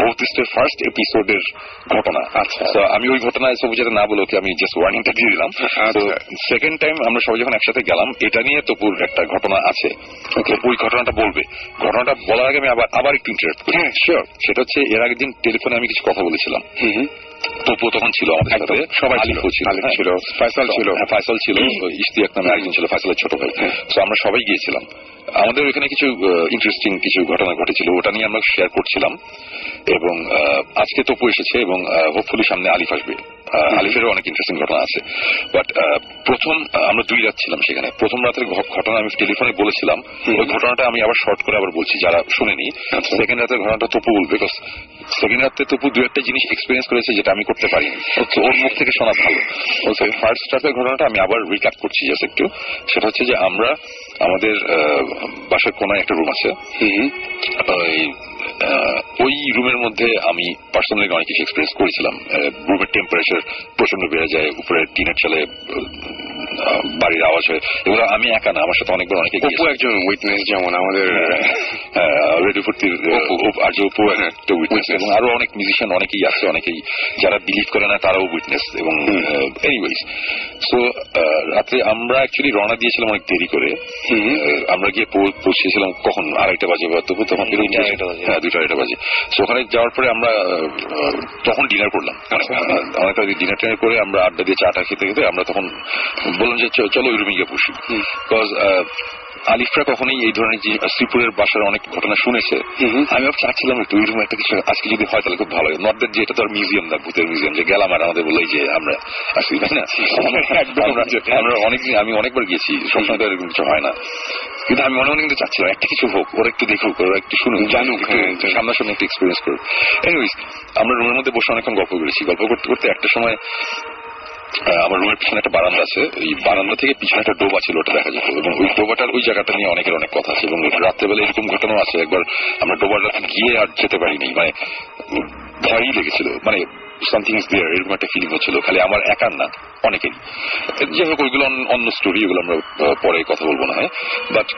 ভৌতিষ্টের ফার্স্ট এপিসোডের ঘটনা। আচ্ছা। তো আমি ওই ঘটনায় সবুজ না বলে ওকে আমি জাস্ট ওয়ার্নিংটা দিয়ে দিলাম। তো সেকেন্ড টাইম আমরা সবাই যখন একসাথে গেলাম এটা নিয়ে তপুর একটা ঘটনা আছে। ওকে ওই ঘটনাটা বলবে। ঘটনাটা বলার আগে আমি আবার আবার একটু ইন্টারেস্ট করি। সেটা হচ্ছে এর আগের দিন টেলিফোনে আমি কিছু কথা বলেছিলাম। তপু তখন ছিল আমাদের সাথে। সবাই ছিল। আলিফ হ্যাঁ। ছিল, ফয়সাল ছিল। হ্যাঁ, ফয়সাল ছিল ইশতিয়াক নামে একজন ছিল ফয়সালের ছোট ভাই। তো আমরা সবাই গিয়েছিলাম। আমাদের ওখানে কিছু ইন্টারেস্টিং কিছু ঘটনা ঘটেছিল ওটা নিয়ে আমরা শেয়ার করছিলাম। এবং আজকে তপু এসেছে এবং হোপফুলি সামনে আলিফ আসবে। আলিফেরও অনেক ইন্টারেস্টিং ঘটনা আছে। বাট প্রথম আমরা দুই রাত ছিলাম সেখানে। প্রথম রাতের ঘটনা আমি টেলিফোনে বলেছিলাম। ওই ঘটনাটা আমি আবার শর্ট করে আবার বলছি যারা শুনেনি। সেকেন্ড রাতের ঘটনাটা তপু বলবে বিকজ সেকেন্ড তবু দু একটা জিনিস এক্সপিরিয়েন্স করেছে যেটা আমি করতে পারিনি। ওর মুখ থেকে শোনা ভালো। ফার্স্ট স্টাফের ঘটনাটা আমি আবার রিক্যাপ করছি জাস্ট একটু। সেটা হচ্ছে যে আমরা আমাদের বাসার কোনায় একটা রুম আছে। ওই ওই রুমের মধ্যে আমি পার্সোনালি অনেক কিছু এক্সপিরিয়েন্স করেছিলাম রুমের টেম্পারেচার প্রচণ্ড বেড়ে যায় উপরে টিনের চালে বাড়ির আওয়াজ হয়। এগুলো আমি একা না আমার সাথে অনেকবার অনেকে অপু একজন উইটনেস যেমন আমাদের রেডিও ফুর্তির আর যে উপু একটা উইটনেস এবং আরও অনেক মিউজিশিয়ান অনেকেই আছে অনেকেই যারা বিলিভ করে না তারাও উইটনেস এবং এনিওয়েজ সো রাত্রে আমরা অ্যাকচুয়ালি রওনা দিয়েছিলাম অনেক দেরি করে। আমরা গিয়ে পৌঁছেছিলাম কখন? আড়াইটা বাজে বা তবু তখন। আড়াইটা বাজে। তো ওখানে যাওয়ার পরে আমরা তখন ডিনার করলাম। অনেকটা ডিনার টিনার করে আমরা আড্ডা দিয়ে চা টা খেতে খেতে আমরা তখন বললাম যে চলো ওই রুমে গিয়ে বসি। বিকজ আলিফরা কখনোই এই ধরনের যে শ্রীপুরের বাসার অনেক ঘটনা শুনেছে আমি চাচ্ছিলাম একটু ওই রুমে একটা কিছু আজকে যদি হয় তাহলে খুব ভালো নট দ্যাট যে এটা তো মিউজিয়াম না ভূতের মিউজিয়াম যে গেলাম আর আমাদের বললাই যে আমরা আসি তাই না? *laughs* আমরা- অনেক আমি অনেকবার গিয়েছি সবসময় তো এরকম কিছু হয় না। কিন্তু আমি মনে মনে কিন্তু চাচ্ছিলাম একটা কিছু হোক ওরা একটু দেখুক ওরা একটু শুনুক জানুক হ্যাঁ, সামনাসামনি একটু এক্সপিরিয়েন্স করুক। এনিওয়েজ আমরা রুমের মধ্যে বসে অনেকক্ষণ গল্প করেছি। গল্প করতে করতে একটা সময় আমার রুমের পিছনে একটা বারান্দা আছে। ওই বারান্দা থেকে পিছনে একটা ডোবা ছিল, ওটা দেখা যেত এবং ওই ডোবাটার ওই জায়গাটা নিয়ে অনেকের অনেক কথা আছে। এবং রাত্রেবেলা এরকম ঘটনা আছে। একবার আমরা ডোবাটা গিয়ে আর যেতে পারিনি। মানে ভয়ই লেগেছিল। মানে সামথিং ইজ দেয়ার এরকম একটা ফিলিং হচ্ছিল। খালি আমার একার না। অনেকেরই যাই হোক ওইগুলো অন্য- স্টোরি ওগুলো আমরা পরে কথা বলব না হয়? বাট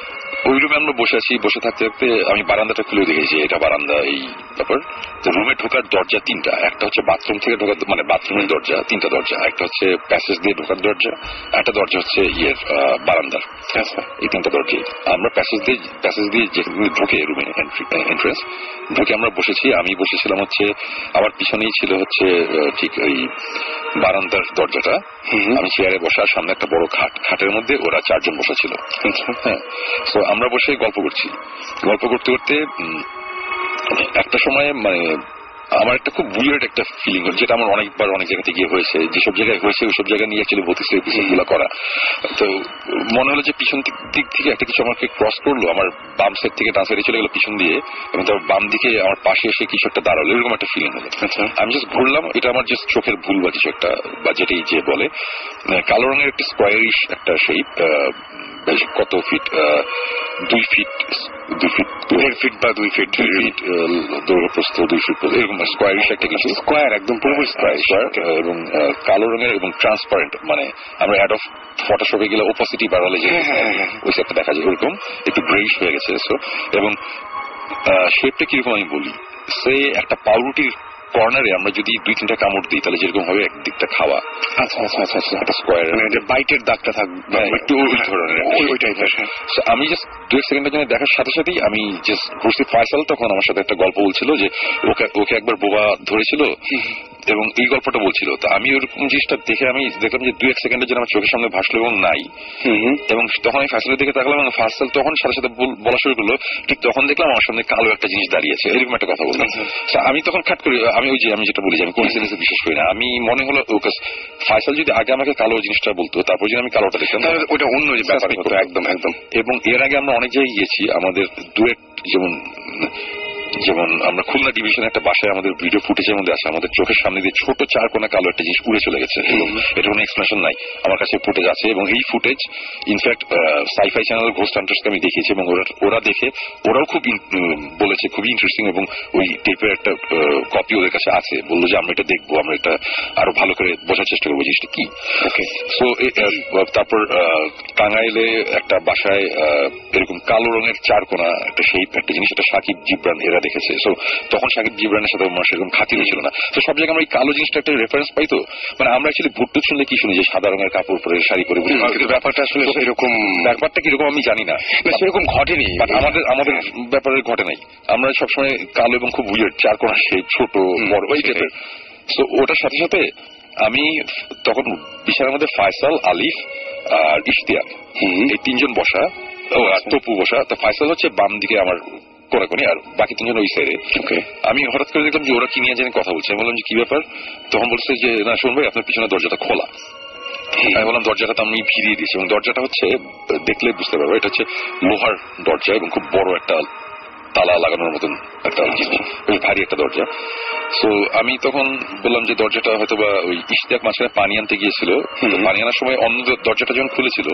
ওই রুমে আমরা বসে আছি বসে থাকতে থাকতে আমি বারান্দাটা খুলে দেখেছি এটা বারান্দা এই তারপর রুমে ঢোকার দরজা তিনটা একটা হচ্ছে বাথরুম থেকে ঢোকার মানে বাথরুমের দরজা তিনটা দরজা একটা হচ্ছে প্যাসেজ দিয়ে ঢোকার দরজা একটা দরজা হচ্ছে ইয়ের বারান্দার এই তিনটা দরজা আমরা প্যাসেজ দিয়ে প্যাসেজ দিয়ে যে ঢুকে রুমে এন্ট্রেন্স ঢুকে আমরা বসেছি আমি বসেছিলাম হচ্ছে আমার পিছনেই ছিল হচ্ছে ঠিক ওই বারান্দার দরজাটা আমি চেয়ারে বসা সামনে একটা বড় খাট। খাটের মধ্যে ওরা চারজন বসা ছিল হ্যাঁ। তো আমরা বসে গল্প করছি। গল্প করতে করতে একটা সময় মানে আমার একটা খুব বুয়েড একটা ফিলিং হচ্ছে যেটা আমার অনেকবার অনেক জায়গাতে গিয়ে হয়েছে। যেসব জায়গায় হয়েছে ওইসব জায়গায় নিয়ে অ্যাকচুয়ালি ভর্তি এপিসোড করা। তো মনে হলো যে পিছন দিক- দিক থেকে একটা কিছু আমাকে ক্রস করল আমার বাম সাইড থেকে ডান সাইডে চলে গেলো পিছন দিয়ে এবং তার বাম দিকে আমার পাশে এসে কিছু একটা দাঁড়াল। এরকম একটা ফিলিং হলো। আমি জাস্ট ঘুরলাম এটা আমার জাস্ট চোখের ভুল বা কিছু একটা বা যেটাই যে বলে। কালো রঙের একটা স্কোয়ারিশ একটা শেপ কত ফিট দুই ফিট দুই ফিট দেড় ফিট বা দুই ফিট দুই ফিট দৈর্ঘ্য প্রস্থ দুই ফিট এরকম স্কোয়ারিশ একটা কিছু স্কোয়ার একদম পুরোপুরি স্কোয়ার এবং কালো রঙের এবং ট্রান্সপারেন্ট মানে আমরা অ্যাড অফ ফটোশপে গেলে ওপাসিটি বাড়ালে যে ওই সেটটা দেখা যায় ওরকম একটু গ্রেইশ হয়ে গেছে so, এবং শেপটা কীরকম আমি বলি সে একটা পাউরুটির কর্নারে আমরা যদি দুই তিনটা কামড় দিই তাহলে যেরকম হবে একদিকটা খাওয়া। আচ্ছা আচ্ছা আচ্ছা আচ্ছা। একটা স্কোয়ার মানে বাইটের দাগটা থাকবে হ্যাঁ, একটু ওই ধরনের। ওই- ওই টাইপের আমি জাস্ট দু এক সেকেন্ডের জন্য দেখার সাথে সাথেই আমি জাস্ট ঘুরছি ফয়সাল তখন আমার সাথে একটা গল্প বলছিল যে ওকে ওকে একবার বোবা ধরেছিল। এবং এই গল্পটা বলছিল। তো আমি ওরকম জিনিসটা দেখে আমি দেখলাম যে দু এক সেকেন্ডের জন্য আমার চোখের সামনে ভাসলো এবং নাই। এবং তখন আমি ফ্যাসলের দিকে তাকলাম এবং ফাসল তখন সাথে সাথে বল- শুরু করল ঠিক তখন দেখলাম আমার সামনে কালো একটা জিনিস দাঁড়িয়েছে এরকম একটা কথা বললাম So, আমি তখন খাট করি আমি ওই যে আমি যেটা বলি আমি কোইন্সিডেন্সে বিশ্বাস করি না। আমি মনে হলো ফাইসাল যদি আগে আমাকে কালো জিনিসটা বলতো তারপর যদি আমি কালোটা দেখতাম। ওটা অন্য যে ব্যাপার একদম একদম। এবং এর আগে আমরা অনেক জায়গায় গিয়েছি আমাদের ডুয়েট যেমন যেমন আমরা খুলনা ডিভিশনে একটা বাসায় আমাদের ভিডিও ফুটেজের মধ্যে আছে আমাদের চোখের সামনে দিয়ে ছোট চার কোনা কালো একটা জিনিস উড়ে চলে গেছে। এবং এটা কোনো এক্সপ্লেনেশন নাই আমার কাছে ফুটেজ আছে। এবং এই footage in fact sci fi channel ghost হান্টার্সকে আমি দেখিয়েছি এবং ওরা ওরা দেখে ওরাও খুব বলেছে খুবই ইন্টারেস্টিং এবং ওই টেপের একটা কপি ওদের কাছে আছে। বলল যে আমরা এটা দেখব আমরা এটা আরও ভালো করে বোঝার চেষ্টা করব জিনিসটা কি? ওকে সো তারপর টাঙ্গাইলে একটা বাসায় আহ, এরকম কালো রঙের চার কোনা একটা সেই একটা জিনিস এটা সাকিব জিব্রান এরা দেখেছে। সো তখন সাকিব জিব্রানের সাথে আমার সেরকম খাতির ছিল না। তো সব জায়গায় আমরা এই কালো জিনিসটা একটা রেফারেন্স পাই তো। মানে আমরা অ্যাকচুয়ালি ভুট্টু শুনলে কি শুনি যে সাদা রঙের কাপড় পরে শাড়ি পরে কিন্তু ব্যাপারটা আসলে সেরকম ব্যাপারটা কীরকম আমি জানি না। সেরকম ঘটেনি। আমাদের আমাদের ব্যাপারে ঘটে নাই। আমরা সবসময় কালো এবং খুব উইয়ার্ড চার কোনা শেপ ছোট বড় ওই টাইপের তো ওটার সাথে সাথে আমি তখন বিছানার মধ্যে ফয়সাল আলিফ আর ইশতিয়াক। এই তিনজন বসা। আর তপু বসা। তো ফয়সাল হচ্ছে বাম দিকে আমার কোনাকুনি আর বাকি তিনজন ওই সাইডে আমি হঠাৎ করে দেখলাম যে ওরা কি নিয়ে জানি কথা বলছে। আমি বললাম যে কি ব্যাপার? তখন বলছে যে না শুন ভাই আপনার পিছনে দরজাটা খোলা। আমি বললাম দরজাটা তো আমি ফিরিয়ে দিয়েছি। এবং দরজাটা হচ্ছে দেখলে বুঝতে পারব এটা হচ্ছে লোহার দরজা এবং খুব বড় একটা তালা লাগানোর মতন একটা জিনিস বেশ ভারী একটা দরজা। তো আমি তখন বললাম যে দরজাটা হয়তো বা ওই ইশতিয়াক মাঝখানে পানি আনতে গিয়েছিল। পানি আনার সময় অন্য দরজাটা যখন খুলেছিল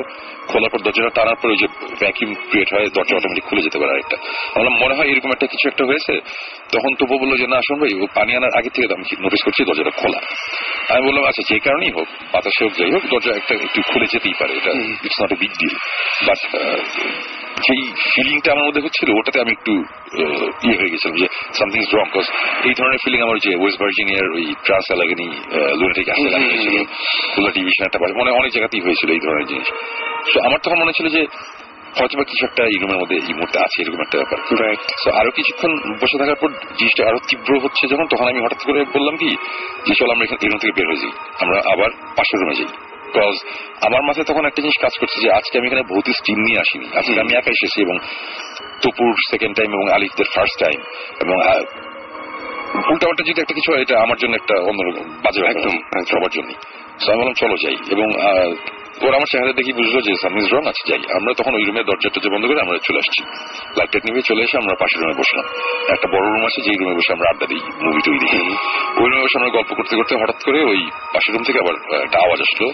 খোলার পর দরজাটা টানার পর ওই যে ভ্যাকিউম ক্রিয়েট হয় দরজা অটোমেটিক খুলে যেতে পারে আরেকটা। বললাম মনে হয় এরকম একটা কিছু একটা হয়েছে। তখন তবু বলল যে না আসুন ভাই ও পানি আনার আগে থেকে আমি নোটিস করছি দরজাটা খোলা। আমি বললাম আচ্ছা যে কারণেই হোক বাতাসে হোক যাই হোক দরজা একটা একটু খুলে যেতেই পারে এটা it's not a big deal but যেই ফিলিংটা আমার মধ্যে হচ্ছিল ওটাতে আমি একটু ইয়ে হয়ে গেছিলাম যে সামথিং ইজ রং কজ এই ধরনের ফিলিং আমার যে ওয়েস্ট ভার্জিনিয়ার ওই ট্রান্স অ্যালাগনি লুনেটিক অ্যাসিড হয়েছিল। খুলনা টিভিশন একটা মানে অনেক জায়গাতেই হয়েছিল এই ধরনের জিনিস। তো আমার তখন মনে ছিল যে হয়তো বা কিছু একটা এই রুমের মধ্যে এই মুহূর্তে আছে এরকম একটা ব্যাপার। তো আরও কিছুক্ষণ বসে থাকার পর জিনিসটা আরও তীব্র হচ্ছে যখন তখন আমি হঠাৎ করে বললাম কি যে চল আমরা এখান এখান থেকে বের হয়ে যাই। আমরা আবার পাশের রুমে যাই। বিকজ আমার মাথায় তখন একটা জিনিস কাজ করছে যে আজকে আমি এখানে ভৌতিক স্টিম নিয়ে আসিনি। আজকে আমি একা এসেছি এবং তপুর সেকেন্ড টাইম এবং আলিফদের ফার্স্ট টাইম এবং উল্টাপাল্টা যদি একটা কিছু হয় এটা আমার জন্য একটা অন্যরকম বাজে একদম সবার জন্য আমি বললাম চলো যাই। এবং ওরা আমার চেহারা দেখি বুঝলো যে সামথিং রং আছে যাই আমরা তখন ওই রুমের দরজা টরজা বন্ধ করে আমরা চলে আসছি। লাইট টাইট নিভে চলে এসে আমরা পাশের রুমে বসলাম। একটা বড় রুম আছে যেই রুমে বসে আমরা আড্ডা দিই মুভি টুভি দেখি। ওই রুমে বসে আমরা গল্প করতে করতে হঠাৎ করে ওই পাশের রুম থেকে আবার একটা আওয়াজ আসলো।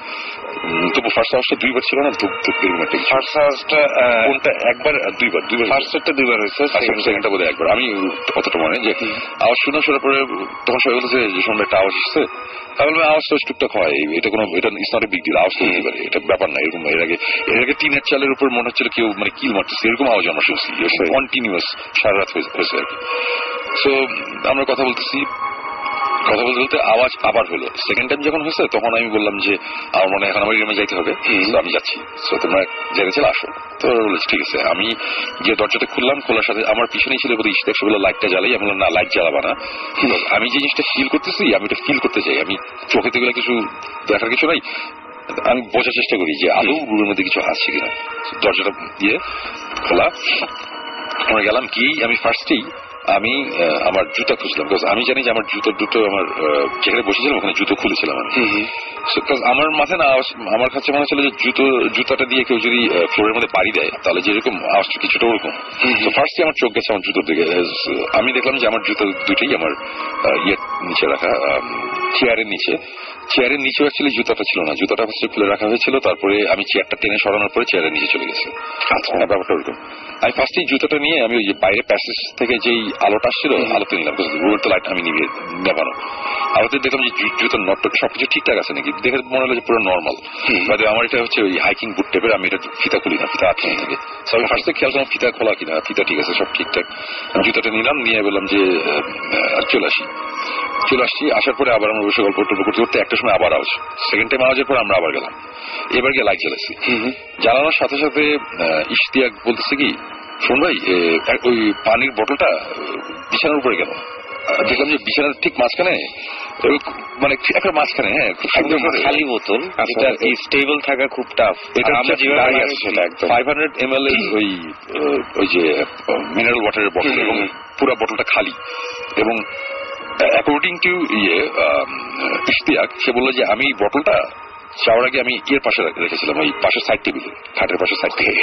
তবু ফার্স্ট আওয়াজটা দুইবার ছিল না ধূপ ধূপ কিছু। ফার্স্ট হাউসটা কোনটা? একবার দুইবার দুইবার ফার্স্ট সেটটা দুইবার হয়েছে সেকেন্ডটা বোধহয় একবার। আমি অতটা মনে যে আওয়াজ শুনে শোনার পরে তখন সবাই বলতেছে যে শুনলে একটা আওয়াজ এসছে আমি বললাম আওয়াজ তো টুকটাক হয়। এটা কোনো এটা it's not a big deal আওয়াজ তো হতে পারে। এটা ব্যাপার না এরকম এর আগে এর আগে টিনের চালের উপর মনে হচ্ছিল কেউ মানে কিল মারতেছে এরকম আওয়াজ আমরা শুনছি কন্টিনিউয়াস সারা রাত হয়েছে আর কি। সো আমরা কথা বলতেছি কথা বলতে বলতে আওয়াজ আবার হলো। সেকেন্ড টাইম যখন হয়েছে তখন আমি বললাম যে আমার মনে এখন আমার রুমে যাইতে হবে। আমি যাচ্ছি। তো তোমরা জেনেছিলে আসো। তো বলেছে ঠিক আছে। আমি গিয়ে দরজাটা খুললাম খোলার সাথে আমার পিছনেই ছিল বোধহয় ইস্তেক সেগুলো লাইটটা জ্বালাই। আমি বললাম না লাইট জ্বালাবা না। আমি যে জিনিসটা ফিল করতেছি আমি ওটা ফিল করতে চাই। আমি চোখে তো কিছু দেখার কিছু নাই। আমি বোঝার চেষ্টা করি যে আদৌ রুমের মধ্যে কিছু আছে কিনা। দরজাটা দিয়ে খোলা। আমরা গেলাম কি আমি ফার্স্টেই আমি আমার জুতা খুঁজলাম বিকজ আমি জানি যে আমার জুতো দুটো আমার যেখানে বসেছিলাম ওখানে জুতো খুলেছিলাম আমি। আমার মাথায় না আমার কাছে মনে হচ্ছিল যে জুতো জুতাটা দিয়ে কেউ যদি ফ্লোরের মধ্যে পাড়ি দেয় তাহলে যেরকম আওয়াজটা কিছুটা ওরকম। তো ফার্স্টে আমার চোখ গেছে আমার জুতোর দিকে। আমি দেখলাম যে আমার জুতো দুটোই আমার ইয়ে নিচে রাখা চেয়ারের নিচে। চেয়ারের নিচে অ্যাকচুয়ালি জুতাটা ছিল না। জুতাটা হচ্ছে খুলে রাখা হয়েছিল তারপরে আমি চেয়ারটা টেনে সরানোর পরে চেয়ারের নিচে চলে গেছে। আচ্ছা। ব্যাপারটা ওরকম। আমি ফার্স্টেই জুতাটা নিয়ে আমি ওই যে বাইরে প্যাসেজ থেকে যেই আলোটা আসছিল আলোতে নিলাম। রুমের তো লাইট আমি নিভিয়ে নেবানো। আলোতে দেখলাম যে জুতোর নটটা সবকিছু ঠিকঠাক আছে নাকি? দেখে মনে হলো যে পুরো নর্মাল বাদে আমার এটা হচ্ছে ওই হাইকিং বুট টাইপের আমি এটা ফিতা খুলি না ফিতা আটকে থাকে। আমি ফার্স্টে খেয়াল করলাম ফিতা খোলা কিনা ফিতা ঠিক আছে সব ঠিকঠাক। আমি জুতাটা নিলাম নিয়ে বললাম যে চলে আসি। চলে আসছি আসার পরে আবার আমরা বসে গল্প টল্প করতে করতে একটা সময় আবার আওয়াজ। সেকেন্ড টাইম আওয়াজের পর আমরা আবার গেলাম। এবার গিয়ে লাইট জ্বালাচ্ছি। জ্বালানোর সাথে সাথে ইশতিয়াক বলতেছে কি শোন ভাই ওই পানির বোতলটা বিছানার উপরে গেল। দেখলাম যে বিছানার ঠিক মাঝখানে মানে একটা মাঝখানে হ্যাঁ একদম খালি বোতল আচ্ছা, এটা এই স্টেবল থাকা খুব টাফ এটা আমরা যেভাবে সেটা একদম। ফাইভ হান্ড্রেড এম এল ওই *clears throat* ওই যে মিনারেল ওয়াটারের বটল এবং পুরো বটলটা খালি। এবং অ্যাকর্ডিং টু ইয়ে ইশতিয়াক, সে বলল যে আমি বটলটা যাওয়ার আগে আমি ইয়ের পাশে রেখেছিলাম, ওই পাশের সাইড টেবিলে খাটের পাশের সাইড থেকে।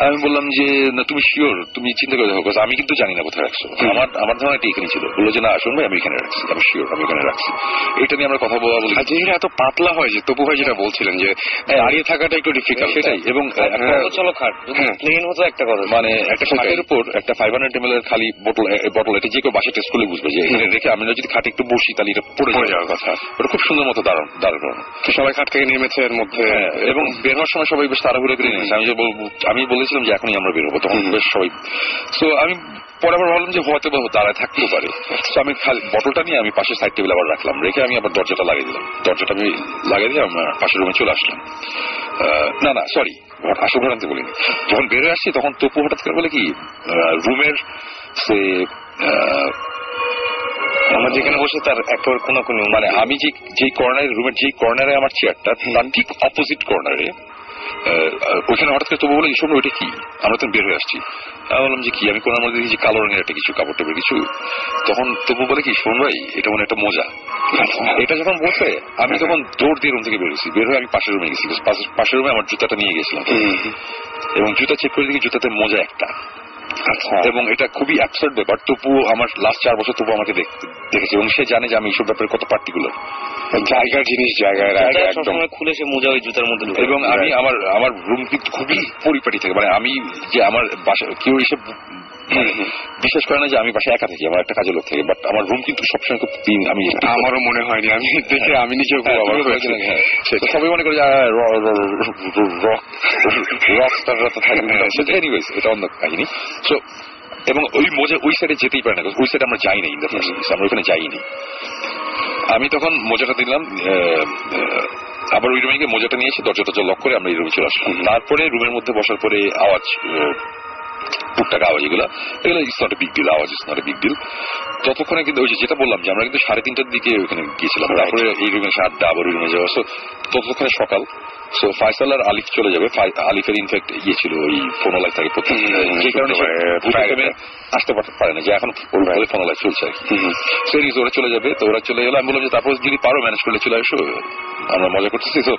আমি বললাম যে না তুমি শিওর তুমি চিন্তা করে দেখো আমি কিন্তু জানি না কোথায় রাখছো আমার আমার ধারণা এটা এখানে ছিল। বলল যে না আসুন ভাই আমি এখানে রাখছি আমি শিওর আমি এখানে রাখছি। এটা নিয়ে আমরা কথা বলা বলি। এত পাতলা হয় যে তপু ভাই যেটা বলছিলেন যে দাঁড়িয়ে থাকাটা একটু ডিফিকাল্ট সেটাই এবং বড় চলো খাট হ্যাঁ। প্লেন হতো একটা কথা মানে একটা খাটের উপর একটা ফাইভ হান্ড্রেড এম এর খালি বোতল বটল এটা যে কেউ বাসে টেস্ট করলে বুঝবে যে এখানে রেখে আমি যদি খাটে একটু বসি তাহলে এটা পড়ে যাওয়ার কথা। ওটা খুব সুন্দর মতো দাঁড়ানো দাঁড়ানো সবাই খাট থেকে নেমেছে এর মধ্যে। হ্যাঁ, এবং বের হওয়ার সময় সবাই বেশ তাড়াহুড়ো করে নিয়েছে আমি বলবো- বলেছিলাম যে এখনই আমরা বেরোবো তখন বেশ সবাই তো আমি পরে আবার ভাবলাম যে হয়তো বা দাঁড়ায় থাকতেও পারে। তো আমি খালি বটলটা নিয়ে আমি পাশের সাইড টেবিল আবার রাখলাম রেখে আমি আবার দরজাটা লাগিয়ে দিলাম। দরজাটা আমি লাগিয়ে দিয়ে আমার পাশের রুমে চলে আসলাম। না না সরি আসল ঘটনাতে বলিনি। যখন বেরোয় আসছি তখন তপু হঠাৎ করে বলে কি রুমের সে আমরা যেখানে বসে তার একেবারে কোনো কোনো মানে আমি যে যেই কর্নারে রুমের যেই কর্নারে আমার চেয়ারটা তার ঠিক অপোজিট কর্নারে ওইখানে হঠাৎ করে তবু বলে শোনো ওইটা কি? আমরা তো বের হয়ে আসছি। আমি বললাম যে কি? আমি কোনার মধ্যে দেখি কালো রঙের একটা কিছু কাপড় টাপড় কিছু। তখন তবু বলে কি শোন ভাই এটা মনে একটা মজা। এটা যখন বলছে আমি তখন দৌড় দিয়ে রুম থেকে বেরোছি বের হয়ে আমি পাশের রুমে গেছি। পাশের- পাশের রুমে আমার জুতাটা নিয়ে গেছিলাম। এবং জুতা চেক করে দেখি জুতাতে মজা একটা। এবং এটা খুবই অ্যাবসার্ড ব্যাপার। তবু আমার লাস্ট চার বছর তবু আমাকে দেখ- দেখেছে এবং সে জানে যে আমি এইসব ব্যাপারে কত পার্টিকুলার জায়গার জিনিস জায়গায় খুলে সে মোজা ওই জুতার মধ্যে এবং আমি আমার আমার রুম কিন্তু খুবই পরিপাটি থাকে মানে আমি যে আমার বাসা কেউ এসে *clears throat* বিশ্বাস করে না যে আমি বাসায় একা থাকি আমার একটা কাজের লোক থাকে বাট আমার রুম কিন্তু সবসময় খুব ক্লিন আমি *laughs* আমারও মনে হয়নি আমি *laughs* দেখে আমি নিজেও হ্যাঁ, হ্যাঁ। সবাই মনে করে যে রক স্টাররা তো থাকে সেটা এনিওয়েজ এটা অন্য কাহিনী। সো এবং ওই মোজা ওই সাইডে যেতেই পারে না ওই সাইডে আমরা যাই না ইন দ্য ফার্স্ট আমরা ওখানে যাইনি। আমি তখন মজাটা দিলাম আবার ওই রুমে গিয়ে মজাটা নিয়ে এসে দরজা লক করে আমরা এই রুমে চলে আসলাম। তারপরে রুমের মধ্যে বসার পরে আওয়াজ আহ, টুকটাক আওয়াজ এগুলো এগুলো it's not a big deal আওয়াজ is not a big deal ততক্ষণে কিন্তু ওই যেটা বললাম যে আমরা কিন্তু সাড়ে তিনটার দিকে ওখানে গিয়েছিলাম। তারপরে এই রুমে এসে আড্ডা আবার রুমে যাওয়া। সো ততক্ষণে সকাল। সো ফাইসাল আর আলিফ চলে যাবে। আলিফের ইনফ্যাক্ট ইয়ে ছিল ওই ফোন লাইফ থাকে যে কারণে সে আসতে পারে না। যে এখন ফোন লাইফ চলছে আর কি। সিরিজ ওরা চলে যাবে তো ওরা চলে গেলো। আমি বললাম যে তারপর যদি পারো ম্যানেজ করলে চলে আসো। আমরা মজা করতেছি। তো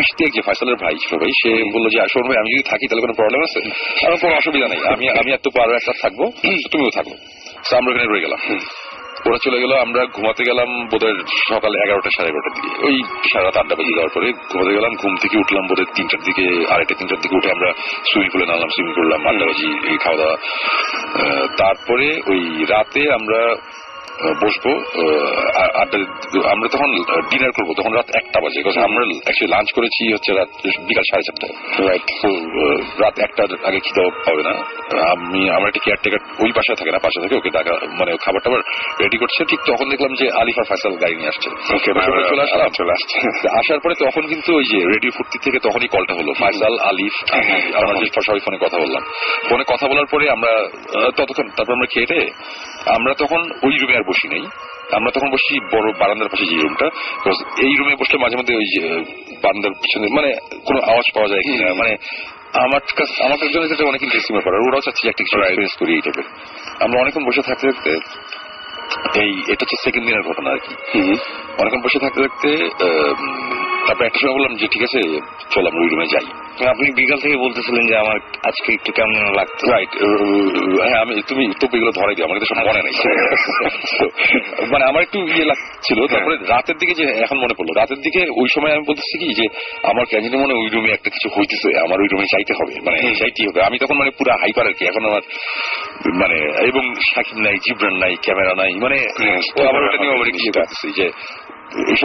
ইশতিয়াক যে ফাইসালের ভাই ছিল ভাই সে বলল যে আসো ভাই আমি যদি থাকি তাহলে কোনো প্রবলেম আছে? আমার কোনো অসুবিধা নেই। আমি আমি এত পারো একটা থাকব। তুমিও থাকব আমরা ওখানে রয়ে গেলাম। ওরা চলে গেল, আমরা ঘুমাতে গেলাম বোধহয় সকাল এগারোটা সাড়ে এগারোটার দিকে। ওই সারা রাত আড্ডা বেজে যাওয়ার পরে ঘুমাতে গেলাম, ঘুম থেকে উঠলাম বোধহয় তিনটার দিকে, আড়াইটা, তিনটার দিকে উঠে আমরা সুইমিং পুলে নামলাম, সুইমিং করলাম আড্ডা বাজি খাওয়া দাওয়া। তারপরে ওই রাতে আমরা বসবো আমরা তখন ডিনার করব। তখন রাত একটা বাজে। আমরা অ্যাকচুয়ালি লাঞ্চ করেছি হচ্ছে রাত বিকাল সাড়ে চারটায়। রাইট রাত একটার আগে খিদে পাবে না। আমি আমার একটা কেয়ারটেকার ওই বাসায় থাকে না পাশে থাকে ওকে ডাকা মানে খাবার টাবার রেডি করছে। ঠিক তখন দেখলাম যে আলিফা ফাইসাল গাড়ি নিয়ে আসছে। ওকে আমরা চলে আসলাম। চলে আসছে। *laughs* আসার পরে তখন কিন্তু ওই যে রেডিও ফুর্তি থেকে তখনই কলটা হলো। ফাইজাল আলিফ আমরা যে সবাই ফোনে কথা বললাম। ফোনে কথা বলার পরে আমরা ততক্ষণ তারপর আমরা খেয়ে আমরা তখন ওই রুমে আর বসি নাই। আমরা তখন বসি বড় বারান্দার পাশে যে রুমটা এই রুমে বসলে মাঝে মধ্যে ওই বারান্দার পিছনে মানে কোনো আওয়াজ পাওয়া যায় কিনা। মানে আমার কাছে আমার জন্য যেটা অনেক ইন্টারেস্টিং ব্যাপার। ওরাও চাচ্ছে একটা কিছু এক্সপিরিয়েন্স করি এই টাইপের আমরা অনেকক্ষণ বসে থাকতে থাকতে এই এটা হচ্ছে সেকেন্ড দিনের ঘটনা আর কি। অনেকক্ষণ বসে থাকতে থাকতে তারপর একটা সময় বললাম যে ঠিক আছে চল আমরা ওই রুমে যাই। আপনি বিকাল থেকে বলতেছিলেন যে আমার আজকে একটু কেমন লাগতো রাইট হ্যাঁ আমি তুমি তো এগুলো ধরাই দিও আমাকে তো সব মনে নেই। *laughs* মানে আমার একটু ইয়ে লাগছিল তারপরে রাতের দিকে যে এখন মনে পড়ল রাতের দিকে ওই সময় আমি বলতেছি কি যে আমার কেন জানি মনে ওই রুমে একটা কিছু হইতেছে আমার ওই রুমে যাইতে হবে। মানে যাইতেই হবে। আমি তখন মানে পুরো হাইপার আর কি এখন আমার মানে এবং সাকিব নাই জিব্রান নাই ক্যামেরা নাই মানে ও আবার ওটা নিয়ে আবার ইয়ে যে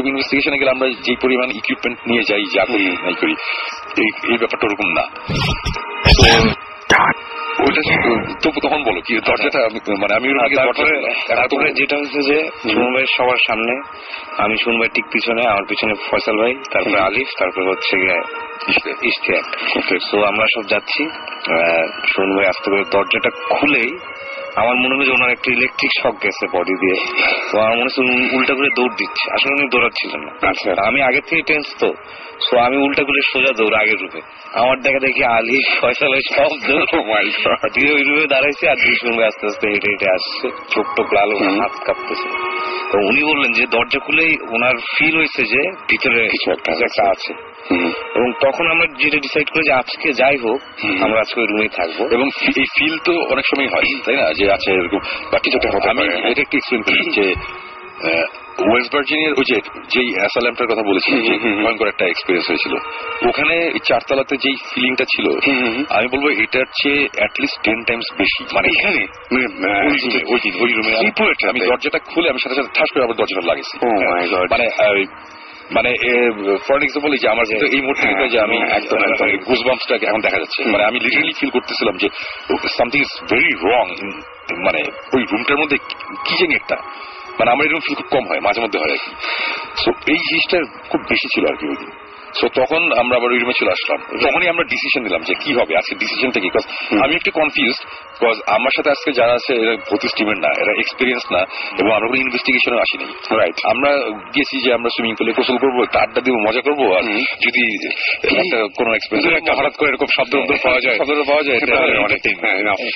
ইনভেস্টিগেশনে গেলে আমরা যে পরিমাণ ইকুইপমেন্ট নিয়ে যাই যা করি নাই করি এই ব্যাপারটা ওরকম না। ওইটা তখন বলো কি দরজাটা মানে আমি তারপরে যেটা হচ্ছে যে সুমন ভাই সবার সামনে আমি সুমন ভাই ঠিক পিছনে আমার পিছনে ফয়সাল ভাই তারপরে আলিফ তারপরে হচ্ছে ইশতিয়াক। তো আমরা সব যাচ্ছি সুমন ভাই আস্তে করে দরজাটা খুলেই আমার মনে হলো ওনার একটা ইলেকট্রিক শক গেছে বডি দিয়ে। তো আমার মনে হচ্ছে উল্টা করে দৌড় দিচ্ছে। আসলে উনি দৌড়াচ্ছিলেন না। আচ্ছা। আমি আগে থেকে টেন্স তো। সো আমি উল্টা করে সোজা দৌড় আগের রূপে। আমার দেখা দেখি আলি ফয়সাল সব দৌড়। দিয়ে ওই রুমে দাঁড়াইছে আর দুই শুনবে আস্তে আস্তে হেঁটে হেঁটে আসছে। চোখ টোক লাল হাত কাঁপতেছে। তো উনি বললেন যে দরজা খুলেই ওনার ফিল হয়েছে যে ভিতরে কিছু একটা আছে। এবং তখন আমরা যেটা ডিসাইড করি যে আজকে যাই হোক আমরা আজকে ওই রুমেই থাকব। এবং এই ফিল তো অনেক সময় হয় তাই না? যে আছে এরকম বা কিছু আমি এটা একটু এক্সপ্লেন করি যে ওয়েস্ট ভার্জিনিয়ার ওই যে যেই অ্যাসালামটার কথা বলেছি ভয়ঙ্কর একটা এক্সপিরিয়েন্স হয়েছিল। ওখানে চারতলাতে যেই ফিলিংটা ছিল আমি বলব এটার চেয়ে অ্যাটলিস্ট টেন টাইমস বেশি। মানে এখানে? ওই রুমে দিন ওই রুমে আমি দরজাটা খুলে আমি সাথে সাথে ঠাস করে আবার দরজাটা লাগাইছি Oh God. মানে মানে ফর এক্সাম্পল এই যে, আমার কিন্তু এই মুহূর্তে যে আমি একদম একদম গুজবাম্পসটাকে এখন দেখা যাচ্ছে। মানে আমি লিটারালি ফিল করতেছিলাম যে সামথিং ইজ ভেরি রং মানে ওই রুমটার মধ্যে কি জানি একটা। মানে আমার এরকম ফিল খুব কম হয়, মাঝে মধ্যে হয় আর কি। সো এই জিনিসটা খুব বেশি ছিল আর কি ওই দিন। সো তখন আমরা আবার ওই রুমে চলে আসলাম। তখনই আমরা ডিসিশন নিলাম যে কি হবে আজকে ডিসিশনটা কি? আমি একটু কনফিউজ বিকজ আমার সাথে আজকে যারা আছে এরা ভর্তি স্টিমের না এরা এক্সপিরিয়েন্স না এবং আমরা কোনো ইনভেস্টিগেশনে আসিনি। রাইট আমরা গেছি যে আমরা সুইমিং পুলে গোসল করব একটা আড্ডা দিব মজা করব আর যদি একটা কোনো এক্সপিরিয়েন্স একটা হঠাৎ করে এরকম শব্দ পাওয়া যায়। শব্দ পাওয়া যায় অনেক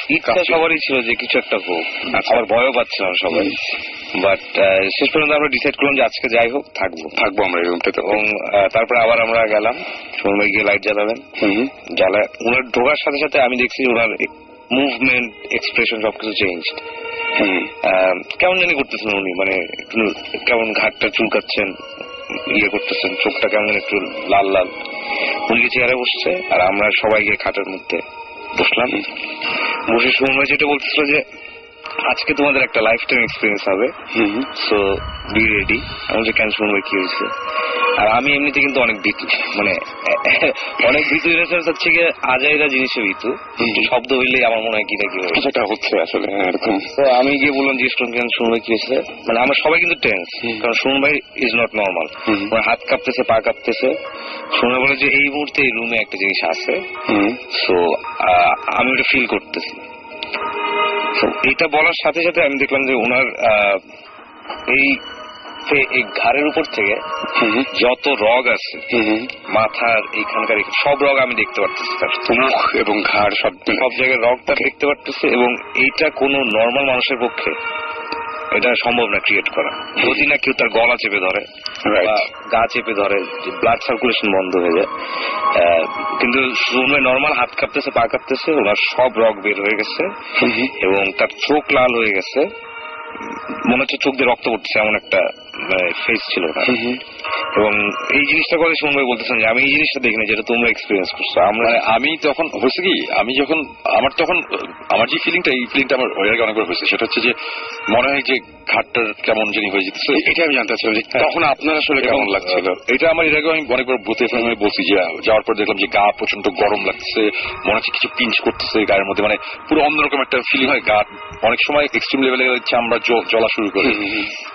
ইচ্ছা সবারই ছিল যে কিছু একটা হোক। আবার ভয়ও পাচ্ছিলাম সবাই। বাট শেষ পর্যন্ত আমরা ডিসাইড করলাম যে আজকে যাই হোক থাকব। থাকব আমরা এই রুমটাতে এবং তারপরে আবার আমরা গেলাম। সময় গিয়ে লাইট জ্বালাবেন জ্বালা ওনার ঢোকার সাথে সাথে আমি দেখছি ওনার মুভমেন্ট এক্সপ্রেশন সবকিছু চেঞ্জ কেমন জানি করতেছেন উনি মানে একটু কেমন ঘাটটা চুলকাচ্ছেন ইয়ে করতেছেন চোখটা কেমন একটু লাল লাল। উনি চেয়ারে বসছে আর আমরা সবাই গিয়ে খাটের মধ্যে বসলাম। বসে সুময় যেটা বলতেছিল যে আজকে তোমাদের একটা লাইফ টাইম এক্সপিরিয়েন্স হবে। সো বি রেডি আমি যে কেন শুনব কি হয়েছে আর আমি এমনিতে কিন্তু অনেক ভীতু। মানে *laughs* অনেক ভীতু সেন্স হচ্ছে গিয়ে আজাইরা জিনিসে ভীতু। শব্দ হইলেই আমার মনে হয় কি না কি হয়েছে। সেটা হচ্ছে আসলে হ্যাঁ, এরকম। তো আমি গিয়ে বললাম জিজ্ঞেস করলাম কেন শুনবে কি হয়েছে? মানে আমরা সবাই কিন্তু টেন্স কারণ শুন ভাই ইজ নট নর্মাল হাত কাঁপতেছে পা কাঁপতেছে। শুনে বলে যে এই মুহূর্তে এই রুমে একটা জিনিস আছে। সো আমি ওটা ফিল করতেছি। এটা বলার সাথে সাথে আমি দেখলাম যে ওনার এই এই ঘাড়ের উপর থেকে যত রগ আছে মাথার এইখানকার এই- সব রগ আমি দেখতে পারতেছি তার মুখ এবং ঘাড় সব সব জায়গায় রগটা দেখতে পারতেছি এবং এইটা কোনো নর্মাল মানুষের পক্ষে এটা সম্ভব না ক্রিয়েট করা। যদি না কেউ তার গলা চেপে ধরে গা চেপে ধরে ব্লাড সার্কুলেশন বন্ধ হয়ে যায়। কিন্তু সুমে নর্মাল হাত কাঁপতেছে পা কাঁপতেছে ওনার সব রক বের হয়ে গেছে এবং তার চোখ লাল হয়ে গেছে। মনে হচ্ছে চোখ দিয়ে রক্ত পড়ছে এমন একটা ফেস ছিল ওনার এবং এই জিনিসটা করে সুমন ভাই বলতেছেন যে আমি এই জিনিসটা দেখিনি যেটা তোমরা এক্সপিরিয়েন্স করছ। আমরা মানে আমি তখন হয়েছে কি আমি যখন আমার তখন আমার যে ফিলিংটা এই ফিলিংটা আমার ওই আগে অনেকবার হয়েছে। সেটা হচ্ছে যে মনে হয় যে ঘাটটার কেমন জানি হয়ে যেতেছে। এটা আমি জানতে চাচ্ছিলাম যে তখন আপনার আসলে কেমন লাগছিল? এটা আমার এর আগে আমি অনেকবার ফেলে বলছি যে যাওয়ার পর দেখলাম যে গা প্রচণ্ড গরম লাগছে মনে হচ্ছে কিছু পিঞ্চ করতেছে গায়ের মধ্যে। মানে পুরো অন্যরকম একটা ফিলিং হয় গা। অনেক সময় এক্সট্রিম লেভেলে চামড়া জ- জ্বলা শুরু করে।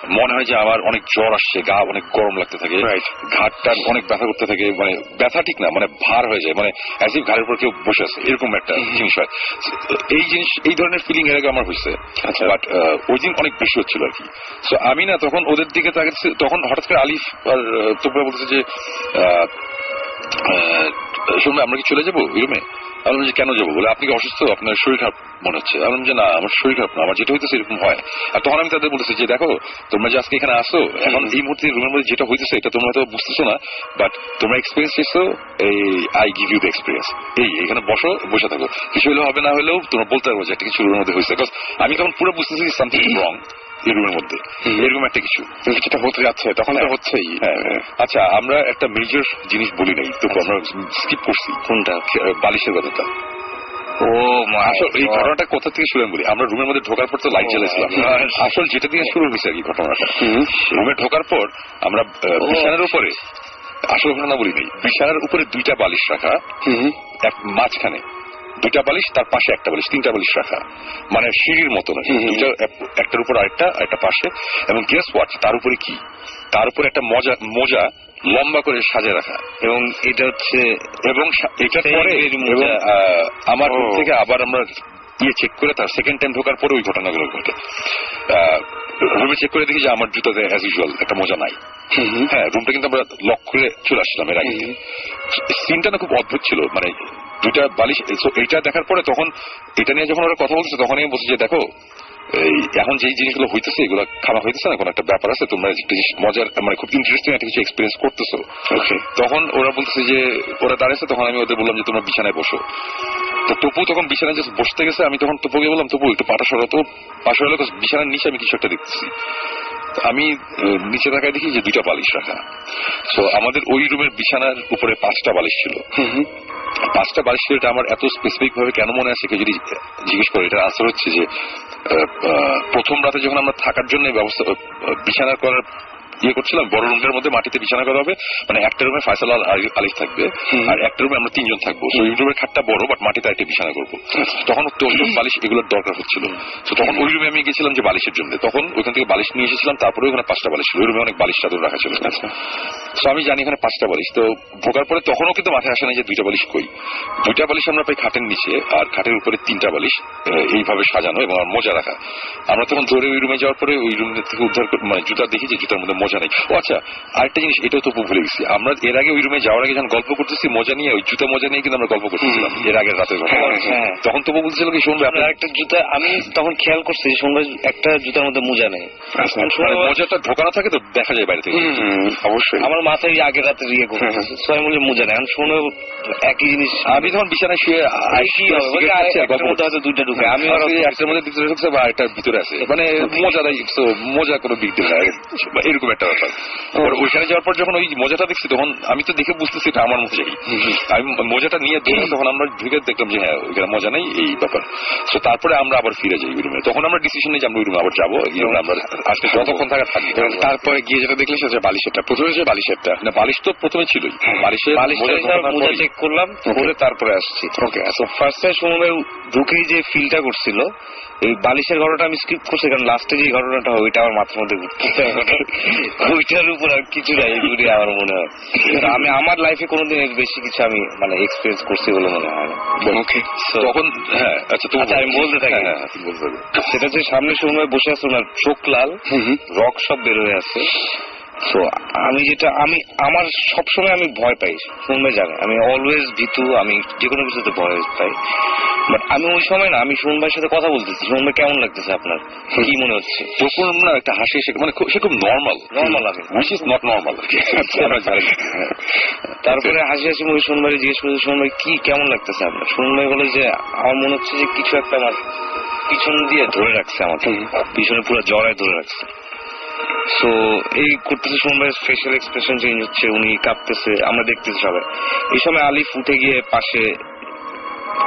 মনে হয় যে আমার অনেক জ্বর আসছে গা অনেক গরম লাগতে থাকে ঘাটটা অনেক ব্যথা করতে থাকে মানে ব্যথা ঠিক না মানে ভার হয়ে যায় মানে অ্যাজ ইফ ঘাড়ের উপর কেউ বসে আছে এরকম একটা জিনিস হয়। এই জিনিস এই ধরনের ফিলিং এর আগে আমার হয়েছে। আচ্ছা। বাট ওই দিন অনেক বেশি হচ্ছিল আর কি। সো আমি না তখন ওদের দিকে তাকাচ্ছি তখন হঠাৎ করে আলিফ আর তোমরা বলতেছে যে শুনবে আমরা কি চলে যাব রুমে আমি যে কেন যাব? বলে আপনি কি অসুস্থ? আপনার শরীর খারাপ মনে হচ্ছে। আমি যে না আমার শরীর খারাপ না আমার যেটা হইতেছে এরকম হয়। আর তখন আমি তাদের বলতেছি যে দেখো তোমরা যে আজকে এখানে আসো এখন এই মুহূর্তে রুমের মধ্যে যেটা হইতেছে এটা তোমরা হয়তো বুঝতেছো না বাট তোমরা এক্সপিরিয়েন্স এসো এই I give you the experience এই এখানে বসো বসে থাকো। কিছু হলেও হবে না হলেও তোমরা বলতে পারব যে একটা কিছু রুমের মধ্যে হয়েছে Because আমি তখন পুরো বুঝতেছি সামথিং রং রুমের মধ্যে। এরকম একটা কিছু যেটা হতে যাচ্ছে তখন তো হ্যাঁ। হচ্ছেই। হ্যাঁ, হ্যাঁ। আচ্ছা আমরা একটা মেজর জিনিস বলি নাই তো আমরা স্কিপ করছি। কোনটা? বালিশের কথাটা। ও আসল এই ঘটনাটা কোথা থেকে শুরু বলি? আমরা রুমের মধ্যে ঢোকার পর তো লাইট জ্বালাইছিলাম। আসল যেটা দিয়ে শুরু হয়েছে আর কি ঘটনাটা। রুমে ঢোকার পর আমরা বিছানার উপরে আসল ঘটনা বলি নেই বিছানার উপরে দুইটা বালিশ রাখা এক মাঝখানে। দুইটা বালিশ তার পাশে একটা বালিশ তিনটা বালিশ রাখা। মানে সিঁড়ির মতো দুইটা একটার উপর আরেকটা একটা পাশে। এবং গেস ওয়াচ তার উপরে কি? তার উপরে একটা মজা মোজা লম্বা করে সাজে রাখা। এবং এটা হচ্ছে এবং সেই পরে এবং আমার থেকে আবার আমরা ইয়ে চেক করে তার সেকেন্ড টাইম ঢোকার পরে ওই ঘটনাগুলো ঘটে। রুমে চেক করে দেখি যে আমার জুতাতে অ্যাজ ইউজুয়াল একটা মজা নাই। হ্যাঁ রুমটা কিন্তু আমরা লক করে চলে আসছিলাম এর আগে। সিনটা না খুব অদ্ভুত ছিল। মানে দুইটা বালিশ এইটা দেখার পরে তখন এটা নিয়ে যখন ওরা কথা বলছে তখন আমি বলছি যে দেখো এই এখন যেই জিনিসগুলো হইতেছে এগুলো খাওয়া হইতেছে না? কোনো একটা ব্যাপার আছে? তোমরা একটা জিনিস মজার মানে খুব ইন্টারেস্টিং একটা কিছু এক্সপিরিয়েন্স করতেছো। তখন ওরা বলতেছে যে ওরা দাঁড়িয়েছে তখন আমি ওদের বললাম যে তোমরা বিছানায় বসো। তো টপু তখন বিছানায় বসতে গেছে আমি তখন টপুকে বললাম টপু একটু পাটা সরাতো পাশে হলো বিছানার নিচে আমি কিছু একটা দেখতেছি। আমি নিচে থাকায় দেখি যে দুইটা বালিশ রাখা। তো আমাদের ওই রুমের বিছানার উপরে পাঁচটা বালিশ ছিল। পাঁচটা বালিশ ছিল এটা আমার এত স্পেসিফিক ভাবে কেন মনে আছে কেউ যদি জিজ্ঞেস করে এটা আসল হচ্ছে যে প্রথম রাতে যখন আমরা থাকার জন্য ব্যবস্থা বিছানা করার ইয়ে করছিলাম বড় রুমের মধ্যে মাটিতে বিছানা করা হবে। মানে একটা রুমে ফয়সাল আলি- আলিফ থাকবে আর একটা রুমে আমরা তিনজন থাকব। তো ওই রুমের খাটটা বড় বাট মাটিতে একটা বিছানা করব। তখন তো বালিশ এগুলোর দরকার হচ্ছিল। তো তখন ওই রুমে আমি গেছিলাম যে বালিশের জন্য। তখন ওইখান থেকে বালিশ নিয়ে এসেছিলাম তারপরে ওখানে পাঁচটা বালিশ ওই রুমে অনেক বালিশ চাদর রাখা ছিল। তো আমি জানি এখানে পাঁচটা বালিশ। তো ঢোকার পরে তখনও কিন্তু মাথায় আসে না যে দুইটা বালিশ কই। দুইটা বালিশ আমরা পাই খাটের নিচে আর খাটের উপরে তিনটা বালিশ এইভাবে সাজানো এবং মোজা রাখা। আমরা তখন ধরে ওই রুমে যাওয়ার পরে ওই রুম থেকে উদ্ধার মানে জুতা দেখি যে জুতার মধ্যে মোজা নেই ও আচ্ছা আরেকটা জিনিস এটাও তো ভুলে গেছি। আমরা এর আগে ওই রুমে যাওয়ার আগে যখন গল্প করতেছি মোজা নিয়ে ওই জুতা মোজা নিয়ে কিন্তু আমরা গল্প করতেছিলাম। এর আগের রাতের ঘটনা হ্যাঁ। তখন তবু বলছিল কি শুনবে আপনার একটা জুতা আমি তখন খেয়াল করছি সন্ধ্যা একটা জুতার মধ্যে মোজা নেই। মানে মোজাটা ঢোকানো থাকে তো দেখা যায় বাইরে থেকে। অবশ্যই। আমার মাথায় আগের রাতে ইয়ে করতেছে ছয় মূল্যে মোজা নেই আমি শুনে একই জিনিস আমি যখন বিছানায় শুয়ে দুইটা ঢুকে। আমি আমি একটার মধ্যে ভিতরে ঢুকছে বা একটা ভিতরে আছে মানে মজা নাই মজা কোনো না এরকম একটা ব্যাপার। এবার ওইখানে যাওয়ার পর যখন ওই মজাটা দেখছি তখন আমি তো দেখে বুঝতেছি এটা আমার মজাই আমি মজাটা নিয়ে দৌড়ে তখন আমরা ঢুকে দেখলাম যে হ্যাঁ ওইখানে মজা নেই এই ব্যাপার। তো তারপরে আমরা আবার ফিরে যাই ওই রুমে তখন আমরা ডিসিশন নিই যে আমরা ওই রুমে আবার যাব এই রুমে আমরা আজকে যতক্ষণ থাকা এবং তারপরে গিয়ে যেটা দেখলে সেটা বালিশেরটা। প্রথমে যে বালিশেরটা। না বালিশ তো প্রথমে ছিলই। বালিশের বালিশ মোজা ঢোকানোর মোজা পরেই- চেক করলাম করে তারপরে আসছি। ওকে ফার্স্ট টাইম সময় ঢুকেই যে ফিলটা করছিল এই বালিশের ঘটনাটা আমি স্কিপ করছি কারণ লাস্টে যে ঘটনাটা হয় ওইটা আমার মাথার মধ্যে ঘুরতেছে। ওইটার উপর আর কিছু নাই এগুলি আমার মনে হয়। আমি আমার লাইফে কোনোদিন এর বেশি কিছু আমি মানে এক্সপিরিয়েন্স করছি বলে মনে হয় ওকে তখন হ্যাঁ আচ্ছা তুমি আচ্ছা, আমি বলতে থাকি। হ্যাঁ, হ্যাঁ, বলতে থাকো। সেটা হচ্ছে সামনে সময় বসে আছে ওনার চোখ লাল রক সব বেরোয় হয়ে আছে তো আমি যেটা আমি আমার সবসময় আমি ভয় পাই শুনবে জানে আমি অলওয়েজ ভীতু আমি যে কোনো কিছুতে ভয় পাই। বাট আমি ওই সময় না আমি ভাইয়ের সাথে কথা বলতেছি। ভাই কেমন লাগতেছে আপনার? কি মনে হচ্ছে? তখন না একটা হাসি এসে মানে সে খুব নর্মাল নর্মাল আমি। Which is not normal. তারপরে হাসি হাসি মুখে ভাই জিজ্ঞেস করেছে ভাই কি কেমন লাগতেছে আপনার? ভাই বলে যে আমার মনে হচ্ছে যে কিছু একটা আমার পিছন দিয়ে ধরে রাখছে আমাকে। পিছনে পুরো জড়ায় ধরে রাখছে। সো এই করতেছে সুমন ফেশিয়াল এক্সপ্রেশন চেঞ্জ হচ্ছে উনি কাঁপতেছে আমরা দেখতেছি সবাই। এই সময় আলিফ উঠে গিয়ে পাশে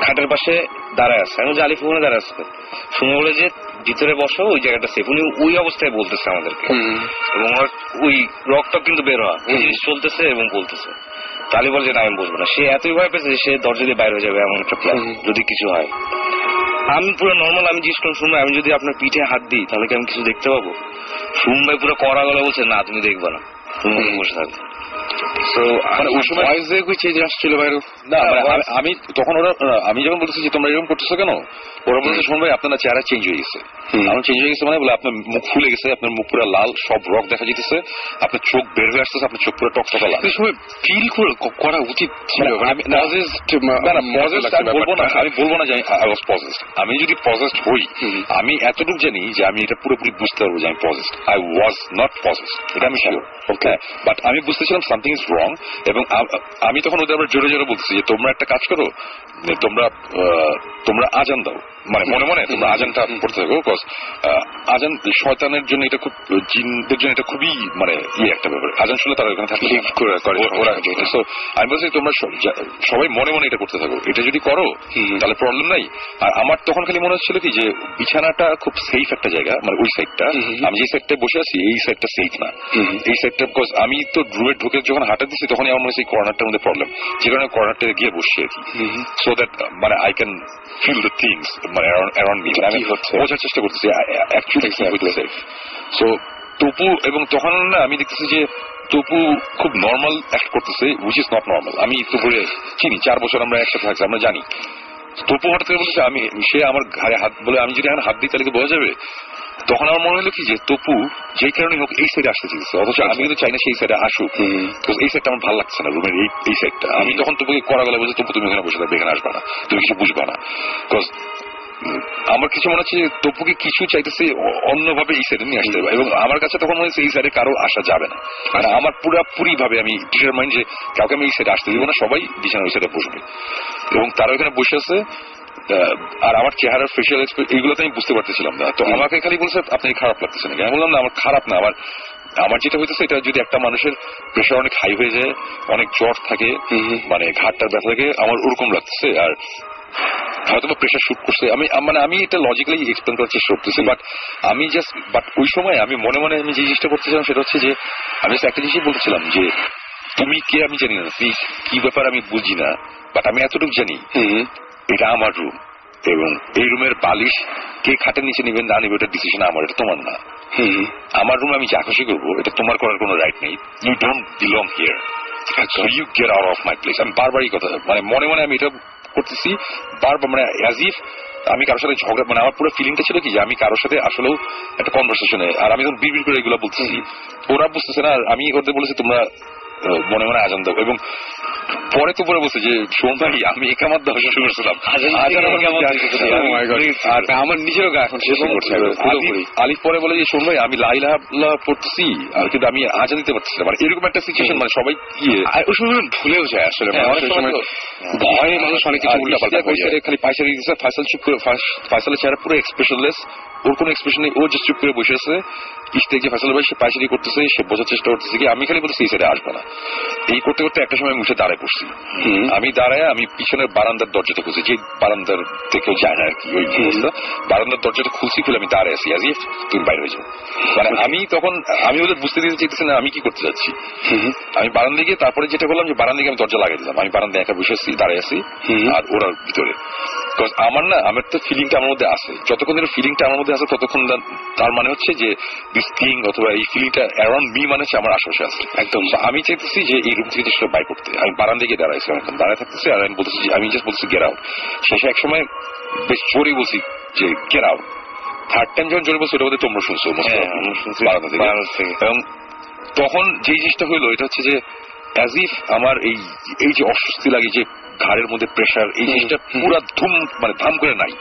খাটের পাশে দাঁড়ায় আছে। আমি আলিফ ওখানে দাঁড়ায় আছে। শুনে বলে যে ভিতরে বসো ওই জায়গাটা সেফ উনি ওই অবস্থায় বলতেছে আমাদেরকে। এবং ওই রক্ত কিন্তু বের হওয়া জিনিস চলতেছে এবং বলতেছে। তালি বলে যে না আমি বসবো না। সে এতই ভয় পেয়েছে যে সে দরজা দিয়ে বাইরে হয়ে যাবে এমন একটা প্ল্যান যদি কিছু হয়। আমি পুরো নর্মাল আমি জিজ্ঞেস করলাম সুমাই আমি যদি আপনার পিঠে হাত দিই তাহলে কি আমি কিছু দেখতে পাবো? সুমাই পুরো কড়া গলা বলছে না তুমি দেখবে না। তুমি বসে থাকবে। তো মানে মানে আমি- আমি তখন ওরা আমি যখন বলতেছি যে তোমরা এরকম করতেছো কেন? ওরা বলছে শুনবে আপনার চেহারা চেঞ্জ হয়ে গেছে। আমার চেঞ্জ হয়ে গেছে মানে বলে আপনার মুখ ফুলে গেছে আপনার মুখ পুরো লাল সব রক দেখা যেতেছে আপনার চোখ বের হয়ে আসতেছে আপনার চোখ পুরো টকটকা লাল। এই সময় ফিল করা উচিত ছিল। মানে আমি- না, না না পজেস্ট আমি বলব না আমি বলব না যে আই ওয়াজ পজেস্ট আমি যদি পজেস্ট হই আমি এতটুকু জানি যে আমি এটা পুরোপুরি বুঝতে পারব যে আমি possessed I was not possessed এটা আমি শিওর ওকে বাট আমি বুঝতেছিলাম সামথিং ইজ রং এবং আমি তখন ওদের আবার জোরে জোরে বলতেছি যে তোমরা একটা কাজ করো তোমরা তোমরা আজান দাও। মানে মনে মনে তোমরা আজানটা পড়তে থাকো বিকজ আজান শয়তানের জন্য এটা খুব জিনদের জন্য এটা খুবই মানে ইয়ে একটা ব্যাপার। আজান শুনলে তারা ওখানে থাকতে করে- ওরা সমস্যা আমি বলছি তোমরা সবাই মনে মনে এটা করতে থাকো। এটা যদি করো তাহলে প্রবলেম নাই। আর আমার তখন খালি মনে হচ্ছিল কি যে বিছানাটা খুব সেফ একটা জায়গা মানে ওই সাইডটা আমি যে সাইডটা বসে আছি এই সাইডটা সেফ না। এই সাইডটা বিকজ আমি তো রুমে ঢুকে যখন হাঁটা দিচ্ছি তখনই আমার মনে হচ্ছে কর্নারটার মধ্যে প্রবলেম যে কারণে কর্নারটা গিয়ে বসছি আর কি। সো দ্যাট মানে I can feel the things মানে অ্যারাউন্ড মি আমি বোঝার চেষ্টা করতেছি অ্যাকচুয়ালি সো তপু এবং তখন না আমি দেখতেছি যে তপু খুব নর্মাল অ্যাক্ট করতেছে উইচ ইজ নট নর্মাল আমি তপুরে চিনি চার বছর আমরা একসাথে থাকছি আমরা জানি। তপু হঠাৎ করে বলেছে আমি সে আমার ঘাড়ে হাত বলে আমি যদি এখন হাত দিই তাহলে বোঝা যাবে? তখন আমার মনে হলো কি যে তপু যেই কারণে হোক এই সাইডে আসতে চেয়েছে। অথচ আমি কিন্তু চাই না সেই সাইডে আসুক। তো এই সাইডটা আমার ভালো লাগছে না রুমের এই এই সাইডটা আমি তখন তপুকে করা গেলে বলছি তপু তুমি এখানে বসে থাকবে এখানে আসবে না। তুমি কিছু বুঝবে না। বিকজ আমার কিছু মনে হচ্ছে তপুকে কিছু চাইতেছে অন্যভাবে এই সাইডে নিয়ে আসতে হবে এবং আমার কাছে তখন মনে হচ্ছে এই সাইডে কারও আসা যাবে না। মানে আমার পুরাপুরি ভাবে আমি ডিটারমাইন্ড যে কাউকে আমি এই সাইডে আসতে দিব না সবাই বিছানা ওই সাইডে বসবে। এবং তারা ওখানে বসে আছে আর আমার চেহারার ফেশিয়াল এইগুলো তো আমি বুঝতে পারতেছিলাম না। তো আমাকে খালি বলছে আপনি খারাপ লাগতেছে নাকি? আমি বললাম না আমার খারাপ না। আমার আমার যেটা হইতেছে এটা যদি একটা মানুষের প্রেশার অনেক হাই হয়ে যায় অনেক জ্বর থাকে মানে ঘাটটার ব্যথা থাকে আমার ওরকম লাগতেছে। আর হয়তো বা প্রেশার শুট করছে। আমি মানে আমি এটা লজিক্যালি এক্সপ্লেন করার চেষ্টা করতেছি বাট আমি জাস্ট বাট ওই সময় আমি মনে মনে আমি যে জিনিসটা করতেছিলাম সেটা হচ্ছে যে আমি একটা জিনিসই যে তুমি কে আমি জানি না তুমি কি ব্যাপার আমি বুঝি না বাট আমি এতটুকু জানি। এটা আমার রুম এবং এই রুমের বালিশ কে খাটের নিচে নিবেন না নিবে ওটা ডিসিশন আমার এটা তোমার না। আমার রুমে আমি যা খুশি করব এটা তোমার করার কোনো রাইট নেই। You don't belong here you get out of my place আমি বারবারই কথা মানে মনে মনে আমি এটা করতেছি। বারবার মানে অ্যাজ ইফ আমি কারোর সাথে ঝগড়া মানে আমার পুরো ফিলিংটা ছিল কি যে আমি কারোর সাথে আসলেও একটা কনভারসেশনে আর আমি যখন বিড় করে এগুলো বলতেছি ওরা বুঝতেছে না। আমি ওদের বলেছি তোমরা মনে মনে আজান দাও এবং পরে তো পরে বলছে যে শোন ভাই আমি একামাত দেওয়া শুরু করছিলাম আমার আমার নিজেরও গা এখন শেষ করছে আলিফ- পরে বলে যে শোন ভাই আমি লাইলা পড়তেছি আর কিন্তু আমি আজান দিতে পারতেছি না মানে এরকম একটা সিচুয়েশন মানে সবাই ইয়ে ওই সময় ভুলেও যায় আসলে হ্যাঁ, ভয়ে মানুষ অনেক কিছু উল্টাপাল্টা খালি দিয়ে দিচ্ছে ফয়সাল চুপ করে ফয়সালের চেহারা পুরো এক্সপ্রেশনলেস ওর কোনো এক্সপ্রেশন নেই ও জাস্ট চুপ করে বসে আছে। ইশতিয়াক যে ফয়সাল ভাই সে পায়চারি করতেছে সে বোঝার চেষ্টা করতেছে কি আমি খালি এই সাইডে আসবে না। এই করতে করতে একটা সময় মুছে দাঁড়ায় পড়ছি। আমি দাঁড়ায় আমি পিছনের বারান্দার দরজাটা খুলছি যে বারান্দার থেকেও যায় না আর কি ওই বারান্দার দরজাটা খুলছি খুলে আমি দাঁড়ায় আছি আজ তুমি বাইরে হয়ে যাও। মানে আমি তখন আমি ওদের বুঝতে দিতে চাইতেছি না আমি কি করতে যাচ্ছি। আমি বারান্দায় গিয়ে তারপরে যেটা করলাম যে বারান্দায় গিয়ে আমি দরজা লাগিয়ে দিলাম। আমি বারান্দায় একা বসে আছি দাঁড়িয়ে আছি আর ওরা ভিতরে। আমার না আমার তো ফিলিংটা আমার মধ্যে আছে। যতক্ষণ ধরে ফিলিংটা আমার মধ্যে আছে ততক্ষণ তার মানে হচ্ছে যে দিস থিং অথবা এই ফিলিংটা অ্যারাউন্ড মি মানে হচ্ছে আমার আশেপাশে আছে। একদম। আমি চাইতেছি যে এই রুম থেকে জিনিসটা বাই করতে। আমি বারান্দায় গিয়ে দাঁড়াইছি অনেকক্ষণ দাঁড়ায় থাকতেছি আর আমি বলতেছি আমি জাস্ট বলছি গেট আউট শেষে এক সময় বেশ জোরেই বলছি যে গেট আউট থার্ড টাইম যখন জোরে বলছি ওটা বোধহয় তোমরা শুনছো হ্যাঁ। বারান্দা থেকে। এবং তখন যেই জিনিসটা হইল এটা হচ্ছে যে অ্যাজ ইফ আমার এই এই যে অস্বস্তি লাগে যে ঘাড়ের মধ্যে প্রেশার এই জিনিসটা পুরো ধুম মানে ধাম করে নাই।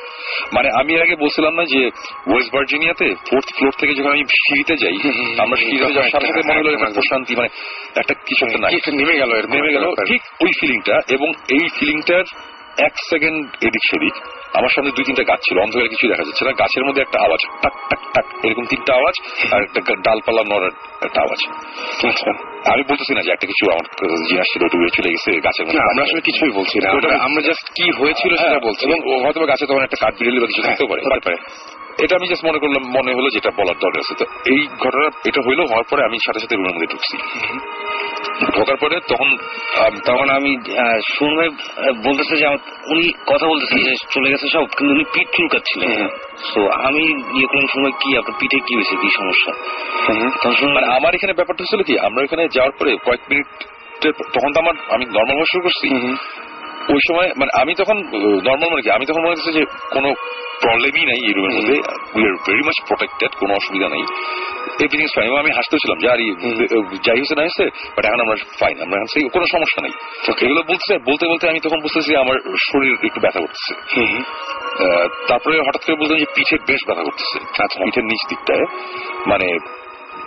মানে আমি আগে বলছিলাম না যে ওয়েস্ট ভার্জিনিয়াতে ফোর্থ ফ্লোর থেকে যখন আমি সিঁড়িতে যাই আমরা সিঁড়িতে যাওয়ার সাথে সাথে মনে হলো একটা প্রশান্তি মানে একটা কিছু একটা নাই। নেমে গেল নেমে গেল ঠিক ওই ফিলিংটা এবং এই ফিলিংটার এক সেকেন্ড এদিক সেদিক আমার সামনে দুই তিনটা গাছ ছিল অন্ধকারে কিছু দেখা যাচ্ছে না। গাছের মধ্যে একটা আওয়াজ টাক টাক টাক এরকম তিনটা আওয়াজ আর একটা ডালপালা নড়ার একটা আওয়াজ। আমি বলতেছি না যে একটা কিছু আমার জিনিস ছিল উড়ে চলে গেছে গাছের মধ্যে। আমরা আসলে কিছুই বলছি না। আমরা- আমরা জাস্ট কি হয়েছিল সেটা হ্যাঁ, বলছি। এবং হয়তো গাছে তখন একটা কাঠ বিড়ালি বা কিছু থাকতেও পারে পারে। এটা আমি জাস্ট মনে করলাম মনে হলো যেটা বলার দরকার আছে। তো এই ঘটনা এটা হইল হওয়ার পরে আমি সাথে সাথে রুমের মধ্যে ঢুকছি। ঢোকার পরে তখন তখন আমি আহ, বলতেছে যে উনি কথা বলতেছে যে চলে গেছে সব কিন্তু উনি পিঠ চুলকাচ্ছিলেন। তো আমি ইয়ে করলাম সময় কি আপনার পিঠে কি হয়েছে? কি সমস্যা? তখন শুনলাম মানে আমার এখানে ব্যাপারটা ছিল কি আমরা এখানে যাওয়ার পরে কয়েক মিনিট তখন তো আমার আমি নর্মাল ভাবে শুরু করছি। ওই সময় মানে আমি তখন নর্মাল মানে কি আমি তখন মনে হচ্ছে যে কোনো প্রবলেমই নাই এই রুমের মধ্যে। We are very much protected কোনো অসুবিধা নাই। এভরিথিং ফাইন আমি হাসতেছিলাম যে আর যাই হয়েছে না হয়েছে বাট এখন আমরা ফাইন আমরা এখন সেই কোনো সমস্যা নাই। এগুলো বলতে বলতে বলতে আমি তখন বুঝতেছি আমার শরীর একটু ব্যথা করতেছে। তারপরে হঠাৎ করে বলতাম যে পিঠে বেশ ব্যথা করতেছে। আচ্ছা। পিঠের নিচ দিকটায় মানে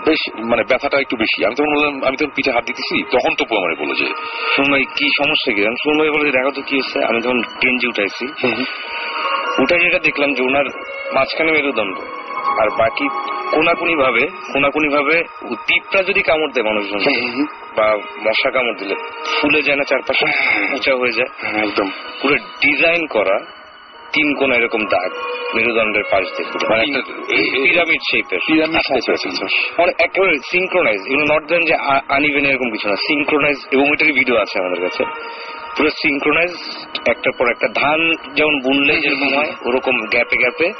বেশ মানে ব্যথাটা একটু বেশি। আমি তখন বললাম আমি তখন পিঠে হাত দিতেছি তখন তো আমার বলল যে ভাই কি সমস্যা কি? আমি ভাই বলে দেখো তো কি হচ্ছে। আমি তখন গেঞ্জি উঠাইছি উঠে যেটা দেখলাম যে ওনার মাঝখানে মেরুদণ্ড। আর বাকি কোনাকুনি ভাবে কোনাকুনি ভাবে পিপটা যদি কামড় দেয় মানুষজন বা মশা কামড় দিলে ফুলে যায় না চারপাশে উঁচা হয়ে যায়। হ্যাঁ, একদম। পুরো ডিজাইন করা তিন কোন এরকম দাগ মেরুদণ্ডের পাশ দিয়ে। মানে পিরামিড শেপের পিরামিড আচ্ছা। মানে একেবারে নট দেন যে আনইভেন এরকম কিছু না সিঙ্ক্রোনাইজ এবং এটার ভিডিও আছে আমাদের কাছে। পুরো সিঙ্ক্রোনাইজ একটার পর একটা ধান যেমন বুনলে যেরকম হয় ওরকম গ্যাপে গ্যাপে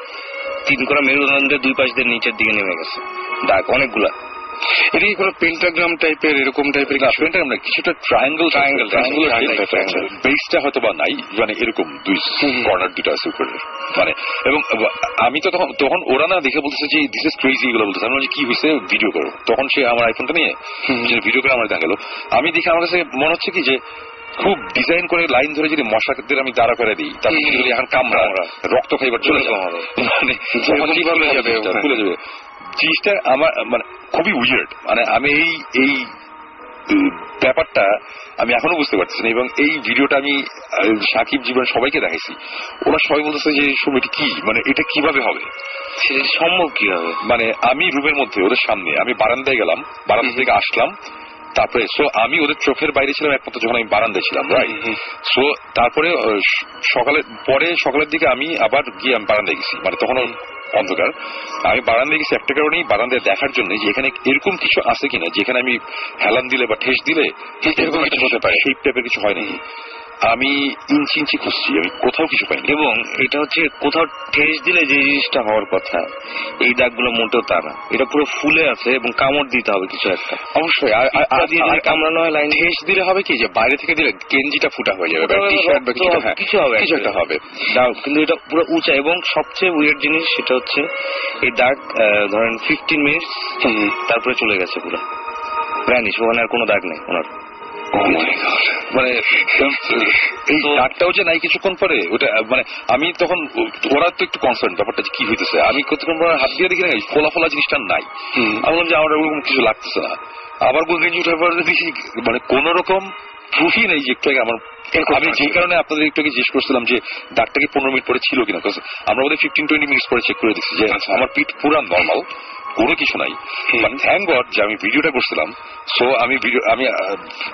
তিন করা মেরুদণ্ডের দুই পাশ দিয়ে নিচের দিকে নেমে গেছে। দাগ অনেকগুলা। এটা কি কোনো পেন্টাগ্রাম টাইপের এরকম টাইপের না কিছু। পেনটা আমরা কিছুটা ট্রায়াঙ্গেল ট্রায়াঙ্গেল triangle. বেসটা হয়তো বা নাই মানে এরকম দুই কর্নার দুটো আছে মানে এবং আমি তো তখন তখন ওরা না দেখে বলতেছে যে দিস ইজ ক্রেজি এগুলো বলতেছে। আমি কি হয়েছে ভিডিও করো। তখন সে আমার আইফোনটা নিয়ে ভিডিও করে আমার দেখাল আমি দেখে আমার কাছে মনে হচ্ছে কি যে খুব ডিজাইন করে লাইন ধরে যদি মশাদের আমি দাঁড়া করে দিই। যদি এখন কামড়া রক্ত খাইবার চলে যাবে মানে খুলে যাবে। জিনিসটা আমার মানে খুবই উইয়ার্ড মানে আমি এই এই ব্যাপারটা আমি এখনও বুঝতে পারছি না এবং এই ভিডিওটা আমি সাকিব জীবন সবাইকে দেখাইছি। ওরা সবাই বলতেছে যে এটা কি? মানে এটা কীভাবে হবে? সেটা সম্ভব কি হবে মানে আমি রুমের মধ্যে ওদের সামনে আমি বারান্দায় গেলাম বারান্দা থেকে আসলাম তারপরে সো আমি ওদের চোখের বাইরে ছিলাম একমাত্র যখন আমি বারান্দায় ছিলাম রাইট সো তারপরে সকালে পরে সকালের দিকে আমি আবার গিয়ে আমি বারান্দায় গেছি। মানে তখন অন্ধকার। আমি বারান্দায় গেছি একটা কারণেই বারান্দায় দেখার জন্য যে এখানে এরকম কিছু আছে কিনা যেখানে আমি হেলান দিলে বা ঠেস দিলে এরকম কিছু হতে পারে সেই টাইপের কিছু হয় নাকি আমি ইঞ্চি ইঞ্চি খুঁজছি আমি কোথাও কিছু পাইনি। এবং এটা হচ্ছে কোথাও ঠেস দিলে যে জিনিসটা হওয়ার কথা এই দাগগুলো মোটেও তা না। এটা পুরো ফুলে আছে এবং কামড় দিতে হবে কিছু একটা। অবশ্যই আর- কামড়ানো হয় লাইন ঠেস দিলে হবে কি যে বাইরে থেকে দিলে গেঞ্জিটা ফুটা হয়ে যাবে টি শার্ট বা কিছু হ্যাঁ কিছু হবে কিছু একটা হবে। কিন্তু এটা পুরো উঁচা এবং সবচেয়ে উইয়ার্ড জিনিস সেটা হচ্ছে এই দাগ ধরেন ফিফটিন মিনিটস তারপরে চলে গেছে পুরো। ভ্যানিশ ওখানে আর কোনো দাগ নেই ওনার. মানে এই ডাকটাও যে নাই কিছুক্ষণ পরে ওটা মানে আমি তখন ওরা তো একটু কনসার্ন ব্যাপারটা কি হইতেছে? আমি কতক্ষণ হাত দিয়ে দেখি না ফোলা ফোলা জিনিসটা নাই। আমি বললাম যে আমার ওরকম কিছু লাগতেছে না। আবার কোন গেঞ্জি উঠার পরে দেখি মানে কোন রকম প্রুফই নেই যে একটু আগে আমার আমি যে কারণে আপনাদের একটু জিজ্ঞেস করছিলাম যে ডাকটা কি পনেরো মিনিট পরে ছিল কিনা? আমরা ওদের ফিফটিন টোয়েন্টি মিনিট পরে চেক করে দিচ্ছি যে আমার পিঠ পুরা নর্মাল কোনো কিছু নাই। বাট থ্যাংক গড যে আমি ভিডিওটা করছিলাম। সো আমি ভিডিও আমি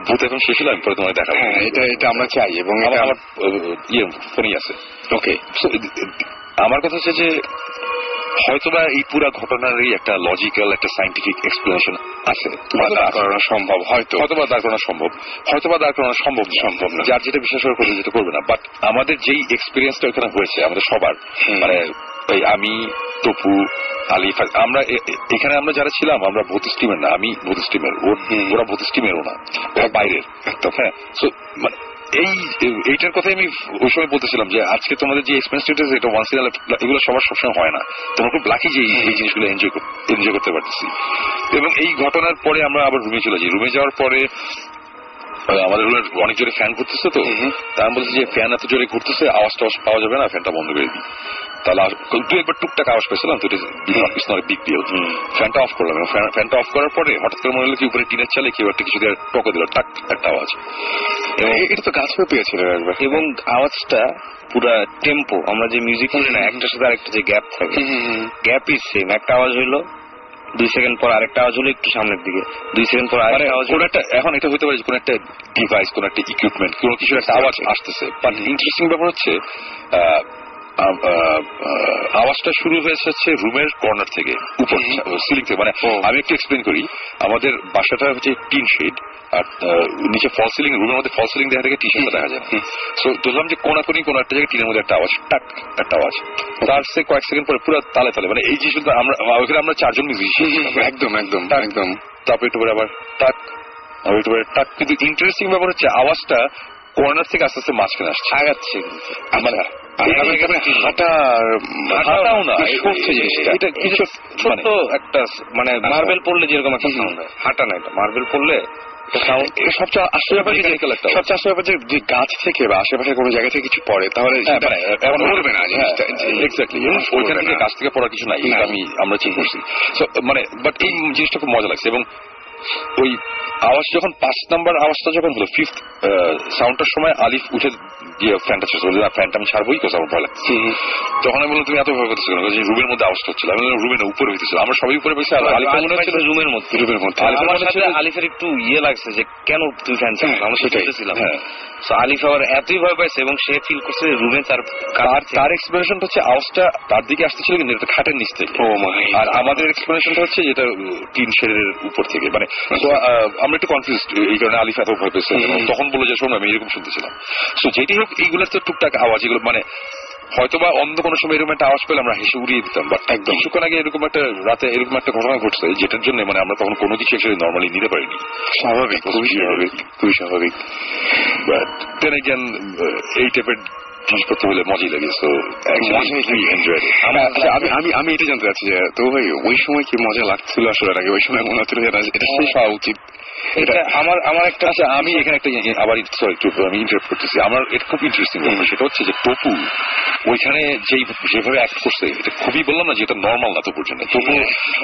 ভূত এখন শেষ হলো আমি পরে তোমার দেখাবো। হ্যাঁ এটা এটা আমরা চাই এবং আমার ইয়ে ফোনই আছে। ওকে আমার কথা হচ্ছে যে হয়তোবা এই পুরা ঘটনারই একটা লজিক্যাল একটা সাইন্টিফিক এক্সপ্লেনেশন আছে। বা দাঁড় করানো সম্ভব হয়তো। হয়তোবা দাঁড় করানো সম্ভব। হয়তোবা দাঁড় করানো সম্ভব সম্ভব না। যার যেটা বিশ্বাস করে করবে যেটা করবে না। বাট আমাদের যেই এক্সপিরিয়েন্সটা ওখানে হয়েছে আমাদের সবার। মানে এই আমি টপু আলিফ আমরা এখানে আমরা যারা ছিলাম আমরা ভূত স্টিমের না আমি ভূত স্টিমের ওরা ভূত স্টিমেরও না। ওরা বাইরের। একদম। হ্যাঁ? সো মানে এই এইটার কথাই আমি ওই সময় বলতেছিলাম যে আজকে তোমাদের যে এক্সপেরিয়েন্স এটা ওয়ান্স ইন এগুলো সবার সবসময় হয় না। তোমরা খুব লাকি যে এই- জিনিসগুলো এনজয় এনজয় করতে পারতেছি। এবং এই ঘটনার পরে আমরা আবার রুমে চলে যাই। রুমে যাওয়ার পরে আমাদের রুমের অনেক জোরে ফ্যান ঘুরতেছে তো। হুম। তা আমি বলছি যে ফ্যান এত জোরে ঘুরতেছে আওয়াজ টাওয়াজ পাওয়া যাবে না ফ্যানটা বন্ধ করে দিই তাহলে আর- দু একবার টুকটাক আওয়াজ পেয়েছিলাম তো ইটস নট বিগ ডিল ফ্যানটা অফ করলাম এবং ফ্যানটা অফ করার পরে হঠাৎ করে মনে হলো কি উপরে টিনের চালে কেউ একটা কিছু দিয়ে টকে দিল টাক একটা আওয়াজ। এটা তো গাছ পেয়েছিল একবার। এবং আওয়াজটা পুরা টেম্পো আমরা যে মিউজিক শুনি না একটার সাথে আরেকটা যে গ্যাপ থাকে গ্যাপ ইজ সেম একটা আওয়াজ হইল দুই সেকেন্ড পর আরেকটা আওয়াজ হলো একটু সামনের দিকে। দুই সেকেন্ড পর মানে আরেকটা আওয়াজ হলো একটা এখন এটা হতে পারে কোন একটা ডিভাইস কোন একটা ইকুইপমেন্ট কোন কিছু একটা আওয়াজ আসতেছে। বাট ইন্টারেস্টিং ব্যাপার হচ্ছে আওয়াজটা শুরু হয়েছে হচ্ছে রুমের কর্নার থেকে উপর সিলিং থেকে। মানে আমি একটু এক্সপ্লেন করি। আমাদের বাসাটা হচ্ছে টিন শেড আর নিচে ফল সিলিং রুমের মধ্যে ফল সিলিং দেখা থেকে টি শার্টটা দেখা যায় সো ধরলাম যে কোনাকুনি কোন একটা জায়গায় টিনের মধ্যে একটা আওয়াজ টাক একটা আওয়াজ। তার সে কয়েক সেকেন্ড পরে পুরো তালে তালে মানে এই জিনিসগুলো আমরা ওখানে আমরা চারজন মিউজিশিয়ান একদম একদম একদম। তারপর একটু পরে আবার টাক আবার একটু পরে টাক। কিন্তু ইন্টারেস্টিং ব্যাপার হচ্ছে আওয়াজটা কর্নার থেকে আস্তে আস্তে মাঝখানে আসছে। আগাচ্ছে মানে মানে মার্বেল পড়লে যেরকম একটা সাউন্ড হয়। হাঁটা না এটা মার্বেল পড়লে সবচেয়ে আশ্চর্য যে গাছ থেকে বা আশেপাশে কোনো জায়গা থেকে কিছু পড়ে তাহলে হ্যাঁ, পড়বে না এক্স্যাক্টলি ওইখান থেকে পড়ার কিছু নাই। আমি আমরা চেক করছি। মানে বাট এই জিনিসটা খুব মজা লাগছে এবং ওই আওয়াজ যখন পাঁচ নাম্বার আওয়াজটা যখন হলো ফিফথ সাউন্ডটার সময় আলিফ উঠে গিয়ে ফ্যানটা বলল ফ্যানটা আমি ছাড়বোই কোথাও আমার ভয় লাগছে তখন আমি বললাম তুমি এত ভয় করতেছো কেন? রুমের মধ্যে আওয়াজটা হচ্ছিল আমি বললাম রুমে না উপরে হইতেছিল আমরা সবাই উপরে বসে আলিফ মনে হচ্ছিল রুমের মধ্যে। রুমের মধ্যে। আলিফের একটু ইয়ে লাগছে যে কেন তুই ফ্যান হ্যাঁ, আমরা সেটাই। আলিফ আবার এতই ভয় পাইছে এবং সে ফিল করছে রুমে তার তার তার এক্সপ্লেনেশনটা হচ্ছে আওয়াজটা তার দিকে আসতেছিল কিন্তু এটা খাটের নিচ থেকে। ও মাই আর আমাদের এক্সপ্লেনেশনটা হচ্ছে যেটা টিন শেডের উপর থেকে। মানে আমরা একটু কনফিউজ এই কারণে আলিফ এত ভয় পেয়েছে। তখন বলে যে শোনো আমি এরকম শুনতেছিলাম। সো যেটি হোক এইগুলোর তো টুকটাক আওয়াজ এগুলো মানে হয়তোবা অন্য কোনো সময় এরকম একটা আওয়াজ পেলে আমরা হেসে উড়িয়ে দিতাম বাট একদম। কিছুক্ষণ আগে এরকম একটা রাতে এরকম একটা ঘটনা ঘটছে যেটার জন্য মানে আমরা তখন কোনো কিছু একসাথে নর্মালি নিতে পারিনি। স্বাভাবিক খুবই স্বাভাবিক খুবই স্বাভাবিক। বাট এই টাইপের জিনিসপত্র হলে মজাই লাগে সো মজাই লাগে। আচ্ছা, আমি আমি আমি এটা জানতে চাচ্ছি যে তো ভাই ওই সময় কি মজা লাগছিল আসলে? আগে ওই সময় মনে হচ্ছিল এটা শেষ হওয়া উচিত। এটা আমার আমার একটা আচ্ছা আমি এখানে একটা আবার সরি একটু আমি ইন্টারাপ্ট করতেছি। আমার এটা খুব ইন্টারেস্টিং সেটা হচ্ছে যে টপু ওইখানে যেই যেভাবে অ্যাক্ট করছে এটা খুবই বললাম না যে এটা নর্মাল না তো পর্যন্ত। তবু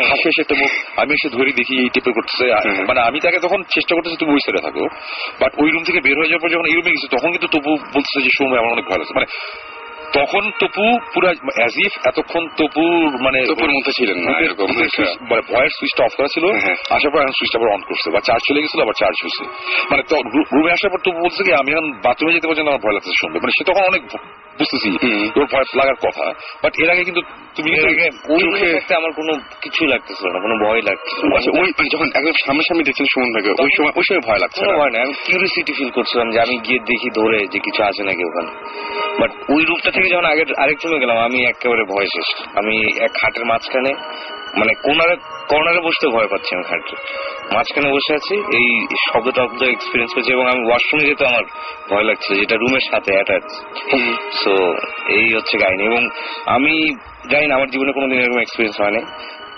হাসি একটা মুখ আমি এসে ধরে দেখি এই টাইপের করতেছে। মানে আমি তাকে তখন চেষ্টা করতেছি তুমি ওই সাইডে থাকো। বাট ওই রুম থেকে বের হয়ে যাওয়ার পর যখন এই রুমে গেছে তখন কিন্তু তবু বলতেছে যে সময় আমার অনেক ভালো লাগছে। মানে তখন তপু পুরো অ্যাজ ইফ এতক্ষণ তপুর মানে তপুর মধ্যে ছিলেন না, এরকম মানে ভয়ের সুইচটা অফ করা ছিল। হ্যাঁ। আসার পর এখন সুইচটা আবার অন করছে। বা চার্জ চলে গেছিল আবার চার্জ হয়েছে মানে রুমে আসার পর তবু বলছে কি আমি এখন বাথরুমে যেতে পারছি না আমার ভয় লাগছে শুনবে মানে সে তখন অনেক বুঝতেছি। তোর ভয় লাগার কথা। বাট এর আগে কিন্তু তুমি আমার কোনো কিছুই লাগতেছিল না কোনো ভয় লাগতেছিল আচ্ছা ওই যখন একদম সামনাসামনি দেখছেন সুমন ভাইকে ওই সময় ওই সময় ভয় লাগছে ভয় না আমি কিউরিসিটি ফিল করছিলাম যে আমি গিয়ে দেখি ধরে যে কিছু আছে নাকি ওখানে। বাট ওই রূপটা থেকে যখন আগে আরেক চলে গেলাম আমি একেবারে ভয় শেষ। আমি এক হাটের মাঝখানে মানে কোনারে কর্নারে বসতে ভয় পাচ্ছি আমি খাটে। মাঝখানে বসে আছি এই শব্দ টব্দ এক্সপিরিয়েন্স করছি এবং আমি ওয়াশরুমে যেতে আমার ভয় লাগছিল যেটা রুমের সাথে অ্যাটাচ সো এই হচ্ছে কাহিনী এবং আমি জানি না আমার জীবনে কোনোদিন এরকম এক্সপিরিয়েন্স হয়নি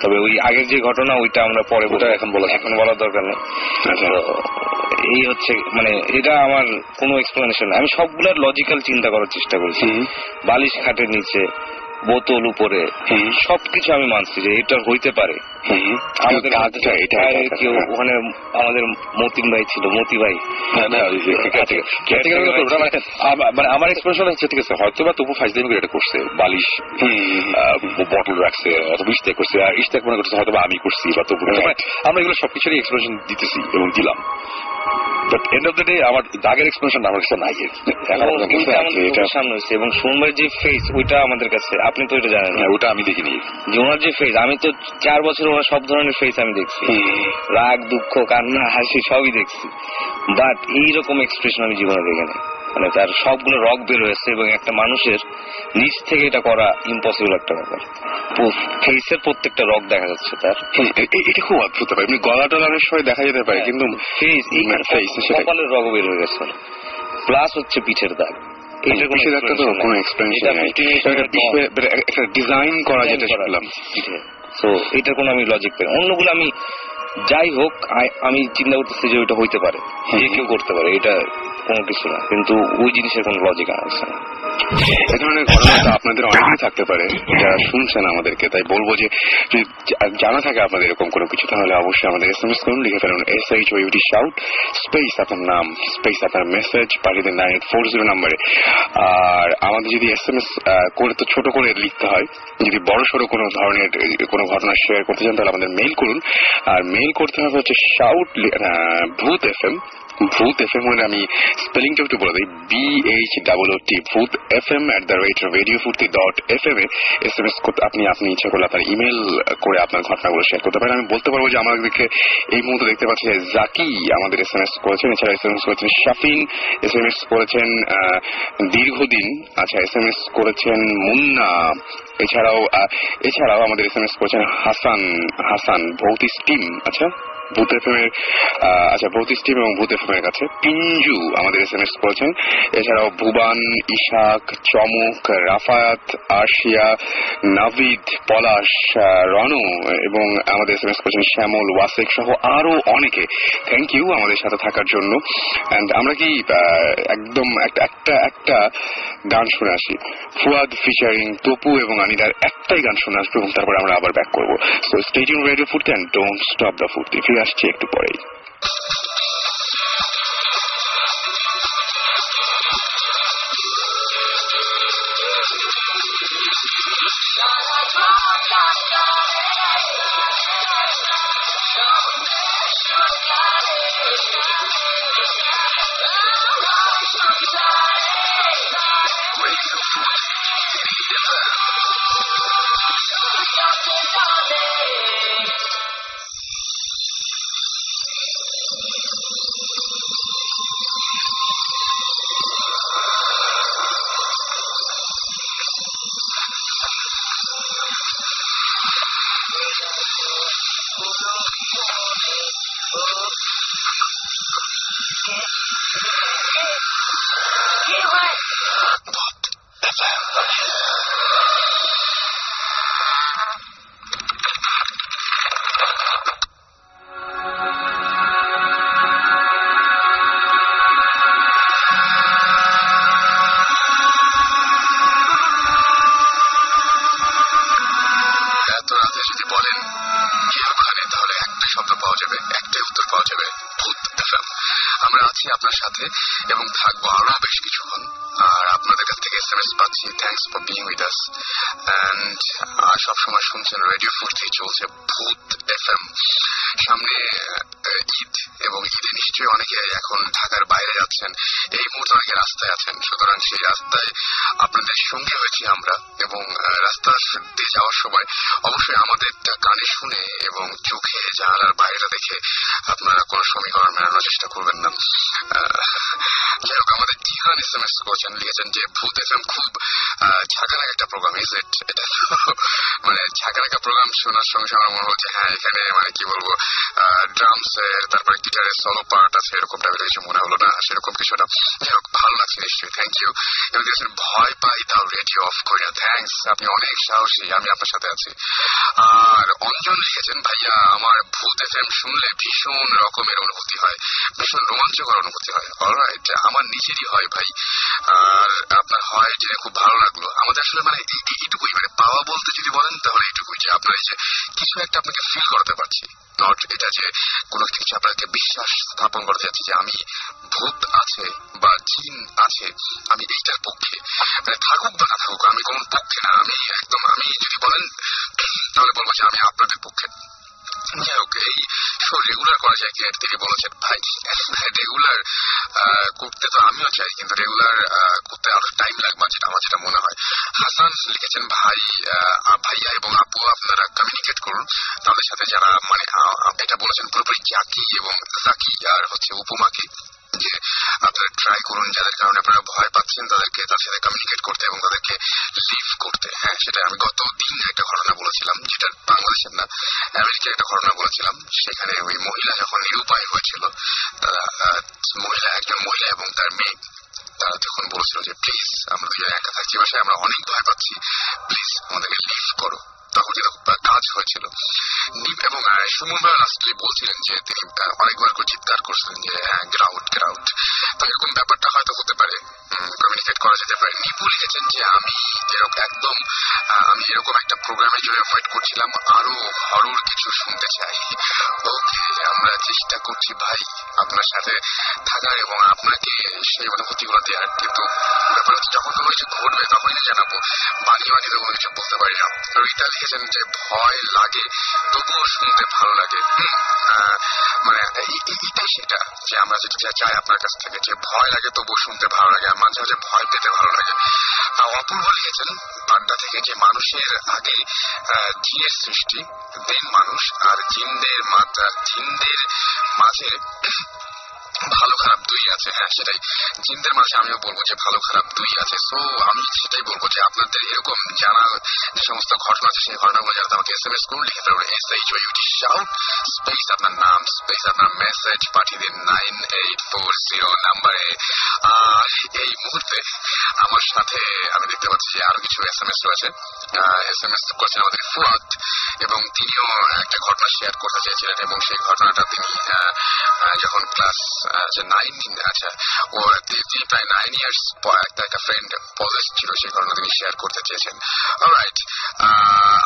তবে ওই আগের যে ঘটনা ওইটা আমরা পরে ওটা। এখন বলা এখন বলার দরকার নেই। আচ্ছা। এই হচ্ছে মানে এটা আমার কোনো এক্সপ্লেনেশন আমি সবগুলার লজিক্যাল চিন্তা করার চেষ্টা করেছি। বালিশ খাটের নিচে বোতল উপরে হুম। সবকিছু আমি মানছি যে এটা হইতে পারে। আমাদের কাজটা এটা কেউ হ্যাঁ। ওখানে আমাদের মতিন ভাই ছিল মতি ভাই। হ্যাঁ, মানে আমার এক্সপ্রেশন হচ্ছে ঠিক আছে হয়তো বা তবু ফাইজলামি করে এটা করছে বালিশ। বটল রাখছে অথবা ইস্তেক করছে আর ইস্তেক মনে করছে হয়তো আমি করছি বা তবু মানে আমরা এগুলো সবকিছুরই এক্সপ্রেশন দিতেছি এবং দিলাম। But end of the day আমার দাগের এক্সপ্রেশন আমার কাছে নাই এবং সামনে হচ্ছে সোমবার যে ফেস ওইটা আমাদের কাছে আপনি তো এটা জানেন। না হ্যাঁ, ওটা আমি দেখিনি। যে ওনার যে ফেস আমি তো চার বছর ওনার সব ধরনের ফেস আমি দেখছি রাগ দুঃখ কান্না হাসি সবই দেখছি। বাট এইরকম এক্সপ্রেশন আমি জীবনে দেখিনি মানে তার সবগুলো রক বের হয়েছে এবং একটা মানুষের নিচ থেকে এটা করা ইম্পসিবল একটা ব্যাপার। ফেসের প্রত্যেকটা রক দেখা যাচ্ছে তার। এটা খুব অদ্ভুত ব্যাপার এমনি গলা টলার সময় দেখা যেতে পারে কিন্তু ফেস না, কপালের রগ বের হয়ে গেছে। প্লাস হচ্ছে পিঠের দাগ। পিছের একটা তো explanation কোনো নাই। এটা নেই। 50 একটা পিছে- বেরে- একটা ডিজাইন করা যেটা শুনলাম সো এটার কোনো আমি লজিক পাই। অন্যগুলো আমি যাই হোক আমি চিন্তা করতেছি যে ওইটা হইতে পারে যে কেউ করতে পারে এটা কোনো কিছু না, কিন্তু ওই জিনিসের কোনো লজিক কাছে না। এ ধরনের ঘটনা আপনাদের অনেকই থাকতে পারে, যারা শুনছেন আমাদেরকে, তাই বলব যে, যদি জানা থাকে আপনাদের এরকম কোনো কিছু, তাহলে অবশ্যই আমাদের এস এম এস করুন, লিখে ফেলুন S H O U T shout space আপনার নাম স্পেস আপনার মেসেজ পাঠিয়ে দেন নাইন ফোর জিরো নাম্বারে আর আমাদের যদি এস এম এস করে তো ছোট করে লিখতে হয়, যদি বড় সড়ো কোনো ধরনের, কোনো ঘটনা শেয়ার করতে চান, তাহলে আমাদের মেইল করুন আর মেইল করতে হবে হচ্ছে shout Bhoot F M Bhoot F M হলে আমি স্পেলিংটা একটু বলে দিই B H double T Bhoot F M at the rate radio Foorti dot F M A S M S আপনি আপনি ইচ্ছা করলে আপনার ইমেল করে আপনার ঘটনাগুলো শেয়ার করতে পারেন। আমি বলতে পারব যে আমাদেরকে এই মুহূর্তে দেখতে পাচ্ছি যে জাকি আমাদের এস এম এস করেছেন, এছাড়া এস এম এস করেছেন শাফিন এস এম এস করেছেন দীর্ঘদিন আচ্ছা এস এম এস করেছেন মুন্না, এছাড়াও এছাড়াও আমাদের এস এম এস করেছেন হাসান হাসান ভৌতিস টিম আচ্ছা। ভূত এফএম এর আচ্ছা ভৌতিস টিম এবং ভূত এফএম এর কাছে। পিঞ্জু আমাদের এস এম এস করেছেন। এছাড়াও ভুবান, ইশাক, চমক, রাফায়াত, আরশিয়া, নাভিদ, পলাশ রনু এবং আমাদের এস এম এস করেছেন শ্যামল, ওয়াসেক সহ আরও অনেকে। থ্যাংক ইউ আমাদের সাথে থাকার জন্য। অ্যান্ড আমরা কি একদম একটা একটা গান শুনে আসি। ফুয়াদ ফিচারিং তপু এবং আনিদার একটাই গান শুনে আসব এবং তারপরে আমরা আবার ব্যাক করব। So stadium radio Foorti and don't stop the Foorti. ফিরে আসছি একটু পরেই। অনেক আমি আপনার সাথে আছি। আর অঞ্জন লিখেছেন ভাইয়া আমার এফ এম শুনলে ভীষণ রকমের অনুভূতি হয়, ভীষণ রোমাঞ্চকর অনুভূতি হয়। অলরাইট আমার নিজেরই হয় ভাই। আর আপনার হয় জেনে খুব ভালো লাগল। আমাদের আসলে মানে এই- এই- এইটুকুই মানে পাওয়া বলতে যদি বলেন তাহলে এইটুকুই যে আপনার এই যে কিছু একটা আপনাকে ফিল করাতে পারছি। নট এটা যে কোনো একটা কিছু আপনাকে বিশ্বাস স্থাপন করতে যাচ্ছি যে আমি ভূত আছে বা জিন আছে, আমি এইটার পক্ষে। মানে থাকুক বা না থাকুক, আমি কোন পক্ষে না, আমি একদম, আমি যদি বলেন, তাহলে বলব যে আমি আপনাদের পক্ষে। এই রেগুলার করা যায় কি? তিনি বলেছেন ভাই রেগুলার করতে তো আমিও চাই, কিন্তু রেগুলার করতে আরও টাইম লাগবে যেটা, আমার যেটা মনে হয়। হাসান লিখেছেন, ভাই ভাইয়া এবং আপু, আপনারা কমিউনিকেট করুন। তাদের সাথে যারা মানে এটা বলেছেন, পুরোপুরি জাকি এবং জাকি, আর হচ্ছে উপমাকে আপনারা ট্রাই করুন, যাদের কারণে আপনারা ভয় পাচ্ছেন, তাদেরকে, তার সাথে কমিউনিকেট করতে এবং তাদেরকে লিভ করতে। হ্যাঁ সেটা আমি গত দিন একটা ঘটনা বলেছিলাম, যেটা বাংলাদেশের না আমেরিকার একটা ঘটনা বলেছিলাম, সেখানে ওই মহিলা যখন নিরুপায় হয়েছিল, তারা মহিলা, একজন মহিলা এবং তার মেয়ে, তারা যখন বলেছিল যে প্লিজ আমরা দুজন একা থাকছি বাসায় আমরা অনেক ভয় পাচ্ছি প্লিজ আমাদেরকে লিভ করো। তখন কাজ হয়েছিল। এবং আহ, সুমন বলছিলেন যে তিনি অনেকবার করে চিৎকার করছিলেন যে হ্যাঁ গ্রাউট গ্রাউট তো এরকম ব্যাপারটা হয়তো হতে পারে কমিউনিকেট করা যেতে পারে। নিপু লিখেছেন যে আমি এরকম একদম আমি এরকম একটা প্রোগ্রামের জন্য ওয়েট করছিলাম আরও হরর কিছু শুনতে চাই। ওকে আমরা চেষ্টা করছি ভাই আপনার সাথে থাকার এবং আপনাকে সেই অনুভূতিগুলো দেওয়ার কিন্তু ব্যাপার হচ্ছে যখন কোনো কিছু ঘটবে তখনই জানাব। বানিয়ে বানিয়ে তো কোনো কিছু বলতে পারি না। রীতা লিখেছেন যে ভয় লাগে তবুও শুনতে ভালো লাগে। মানে এটাই সেটা যে আমরা যেটা চাই আপনার কাছ থেকে যে ভয় লাগে তবুও শুনতে ভালো লাগে আর মাঝে মাঝে ভয় পেতে ভালো লাগে। আহ, অপূর্ব লিখেছেন পাড্ডা থেকে যে মানুষের আগে জিনের সৃষ্টি দেন মানুষ আর জিনদের মাত্রা জিনদের মাঝে ভালো খারাপ দুই আছে হ্যাঁ সেটাই। জিনদের মাঝে আমিও বলব যে ভালো খারাপ দুই আছে। সো আমি সেটাই বলব যে আপনাদের এরকম জানা যে সমস্ত ঘটনা আছে, সেই ঘটনাগুলো জানাতে আমাকে এস এম এস করুন, লিখে ফেলুন S H O U T space আপনার নাম স্পেস আপনার মেসেজ পাঠিয়ে দিন নাইন এইট ফোর জিরো নাম্বারে এই মুহূর্তে আমার সাথে আমি দেখতে পাচ্ছি যে আরও কিছু এস এম এস রয়েছে। এস এম এস করেছেন আমাদের ফুয়াদ এবং তিনিও একটা ঘটনা শেয়ার করতে চেয়েছিলেন এবং সেই ঘটনাটা তিনি যখন ক্লাস আচ্ছা নাইন আচ্ছা ও প্রায় নাইন ইয়ার্স একটা একটা ফ্রেন্ড পজেস ছিল, সেই ঘটনা শেয়ার করতে চেয়েছেন। রাইট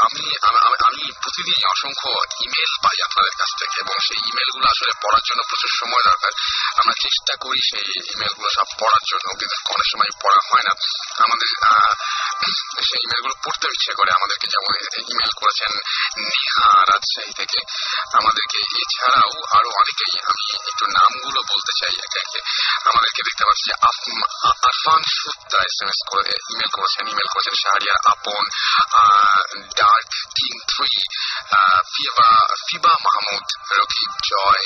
আমি- আমি প্রতিদিন অসংখ্য ইমেল পাই আপনাদের কাছ থেকে, এবং সেই ইমেলগুলো আসলে পড়ার জন্য প্রচুর সময় দরকার। আমরা চেষ্টা করি সেই ইমেলগুলো সব পড়ার জন্য, কিন্তু অনেক সময় পড়া হয় না। আমাদের সেই ইমেলগুলো পড়তে ইচ্ছে করে আমাদেরকে, যেমন ইমেল করেছেন নেহা রাজশাহী থেকে। আমাদেরকে এছাড়াও আরও অনেকেই, আমি একটু নামগুলো বলতে চাই একে একে আমাদেরকে দেখতে পাচ্ছি যে আরফান সুত্তা এস এম এস করে ইমেল করেছেন ইমেল করেছেন Shahriar Apon dark king three ফিবা ফিবা Mahmud Rakib Joy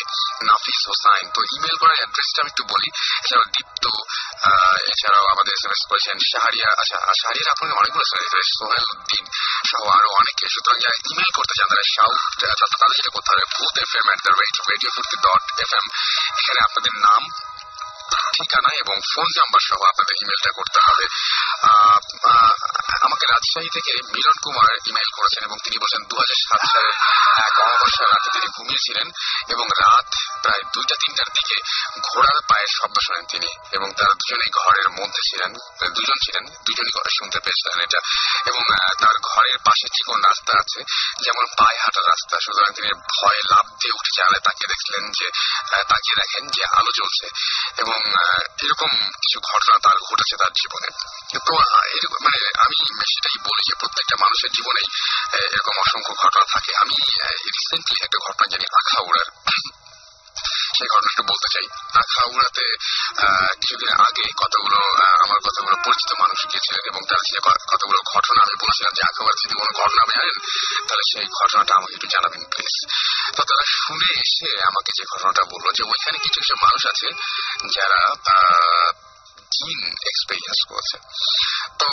Nafis Hossain তো ইমেল করার অ্যাড্রেসটা আমি একটু বলি এছাড়াও দীপ্ত এছাড়াও আমাদের এস এম এস করেছেন শাহরিয়া আচ্ছা শাহরিয়ার আপনাকে অনেকগুলো সোহেল উদ্দিন সহ আরও অনেকে সুতরাং যারা ইমেল করতে চান তারা সাউথ তাদের যেটা করতে হবে Bhoot F M at the rate radio Foorti dot F M এখানে আপনাদের নাম ঠিকানা এবং ফোন নাম্বার সহ আপনাদের ইমেলটা করতে হবে আমাকে রাজশাহী থেকে মিলন কুমার ইমেল করেছেন এবং তিনি বলছেন দু সাত সালের এক অমাবস্যার রাতে তিনি ঘুমিয়েছিলেন এবং রাত প্রায় দুইটা, তিনটার দিকে ঘোড়ার পায়ের শব্দ শোনেন তিনি এবং তারা দুজনেই ঘরের মধ্যে ছিলেন দুজন ছিলেন দুজনই ঘরে শুনতে পেয়েছিলেন এটা এবং তার ঘরের পাশে চিকন রাস্তা আছে, যেমন পায়ে হাঁটার রাস্তা, সুতরাং তিনি ভয়ে লাভ দিয়ে উঠে জানালে তাকিয়ে দেখলেন যে তাকিয়ে দেখেন যে আলো জ্বলছে এবং আহ, এরকম কিছু ঘটনা তার ঘটেছে তার জীবনে তো মানে আমি সেটাই বলি যে প্রত্যেকটা মানুষের জীবনেই এরকম অসংখ্য ঘটনা থাকে আমি রিসেন্টলি একটা ঘটনা জানি আখাউড়ার সেই ঘটনাটা বলতে চাই। আখাউড়াতে কিছুদিন আগে কতগুলো আমার কতগুলো পরিচিত মানুষ গিয়েছিলেন এবং তার যে কতগুলো ঘটনা আমি বলছিলাম যে আখাউড়া যদি কোনো ঘটনা আপনি জানেন তাহলে সেই ঘটনাটা আমাকে একটু জানাবেন প্লিজ তো তারা শুনে এসে আমাকে যে ঘটনাটা বলল যে ওইখানে কিছু কিছু মানুষ আছে যারা জিন এক্সপেরিয়েন্স করেছে। তো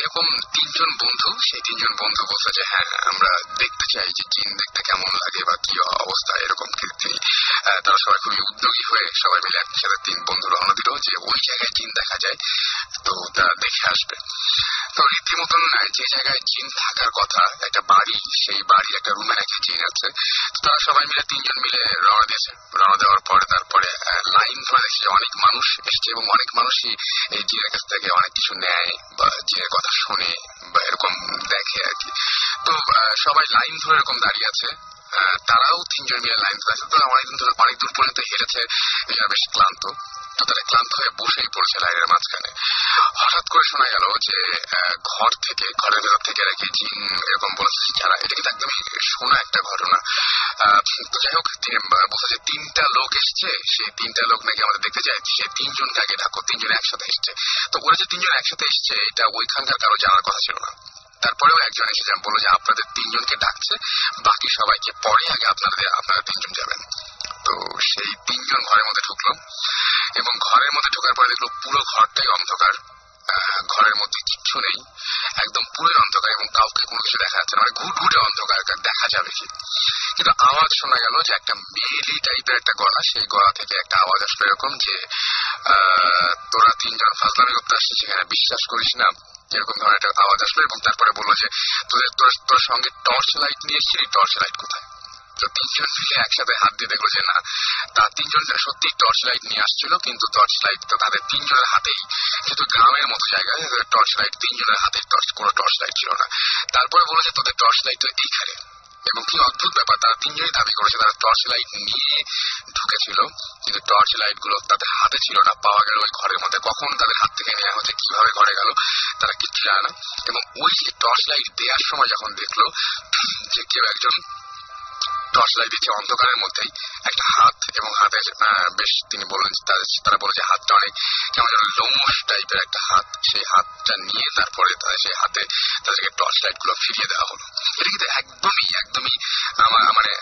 এরকম তিনজন বন্ধু, সেই তিনজন বন্ধু বলছে যে হ্যাঁ আমরা দেখতে চাই যে চীন দেখতে কেমন লাগে বা কি অবস্থা, এরকম তিনি তারা সবাই খুবই উদ্যোগী হয়ে সবাই মিলে একসাথে তিন বন্ধু রওনা দিল যে ওই জায়গায় চীন দেখা যায়, তো তারা দেখে আসবে। তো রীতিমতন যে জায়গায় জিন থাকার কথা, একটা বাড়ি, সেই বাড়ি একটা রুমে নাকি জিন আছে তারা সবাই মিলে তিনজন মিলে রওনা দিয়েছে। রওনা দেওয়ার পরে তারপরে লাইন ধরে দেখছে অনেক মানুষ এসছে এবং অনেক মানুষই এই জিনের কাছ থেকে অনেক কিছু নেয় বা জিনের কথা শোনে বা এরকম দেখে আর কি। তো সবাই লাইন ধরে এরকম দাঁড়িয়ে আছে। তারাও তিনজন মিলে লাইন ধরে আছে। তো অনেকদিন ধরে, অনেক দূর পর্যন্ত হেরেছে বেশ ক্লান্ত। তো তারা ক্লান্ত হয়ে বসেই পড়ছে লাইনের মাঝখানে। হঠাৎ করে শোনা গেল যে ঘর থেকে, ঘরের ভেতর থেকে নাকি জিন এরকম বলেছে যারা, এটা কিন্তু একদমই শোনা একটা ঘটনা। তো যাই হোক বলছে যে, তিনটা লোক এসছে, সেই তিনটা লোক নাকি আমাদের দেখতে যায় সে তিনজনকে আগে ডাকো, তিনজন একসাথে এসছে। তো ওরা যে তিনজন একসাথে এসছে, এটা ওইখানকার কারও জানার কথা ছিল না। তারপরেও একজন এসে বলল যে, আপনাদের তিনজনকে ডাকছে, বাকি সবাইকে পরে আগে আপনাদের, আপনারা তিনজন যাবেন। তো সেই তিনজন ঘরের মধ্যে ঢুকলো এবং ঘরের মধ্যে ঢোকার পরে দেখল পুরো ঘরটাই অন্ধকার। ঘরের মধ্যে কিচ্ছু নেই। একদম পুরোই অন্ধকার এবং কাউকে কোনো কিছু দেখা যাচ্ছে না। মানে ঘুট ঘুটে অন্ধকার দেখা যাবে কি। কিন্তু আওয়াজ শোনা গেল যে একটা মেলি টাইপের একটা গলা। সেই গলা থেকে একটা আওয়াজ আসলো এরকম যে তোরা তিনজন ফাজলামি করতে আসছিস সেখানে বিশ্বাস করিস না? এরকম ধরনের একটা আওয়াজ আসলো এবং তারপরে বলল যে, তোদের, তোর সঙ্গে টর্চ লাইট নিয়ে এসেছিলি টর্চ লাইট কোথায়? তো তিনজন মিলে একসাথে হাত দেখল যে না, তার তিনজন সত্যি টর্চ লাইট নিয়ে আসছিল, কিন্তু টর্চ লাইট তো তাদের তিনজনের হাতেই। যেহেতু গ্রামের মতো জায়গায় টর্চ লাইট তিনজনের হাতে টর্চ কোনো টর্চ লাইট ছিল না। তারপরে বলো যে তোদের টর্চ লাইট তো এইখানে। এবং কি অদ্ভুত ব্যাপার, তারা তিনজনই দাবি করেছে তারা টর্চ লাইট নিয়ে ঢুকেছিল, কিন্তু টর্চ লাইটগুলো তাদের হাতে ছিল না, পাওয়া গেল ওই ঘরের মধ্যে। কখন তাদের হাত থেকে নেওয়া হচ্ছে কীভাবে ঘরে গেল, তারা কিচ্ছু জানে না। এবং ওই টর্চ লাইট দেওয়ার সময় যখন দেখল যে কেউ একজন টর্চ লাইট দিচ্ছে অন্ধকারের মধ্যেই। একটা হাত এবং হাতে বেশ তিনি বললেন তারা বলে যে, হাতটা অনেক কেমন যেন লোমস টাইপের একটা হাত। সেই হাতটা নিয়ে তারপরে সেই হাতে তাদেরকে টর্চ লাইটগুলো ফিরিয়ে দেওয়া হলো। এটা কিন্তু একদমই একদমই আমার মানে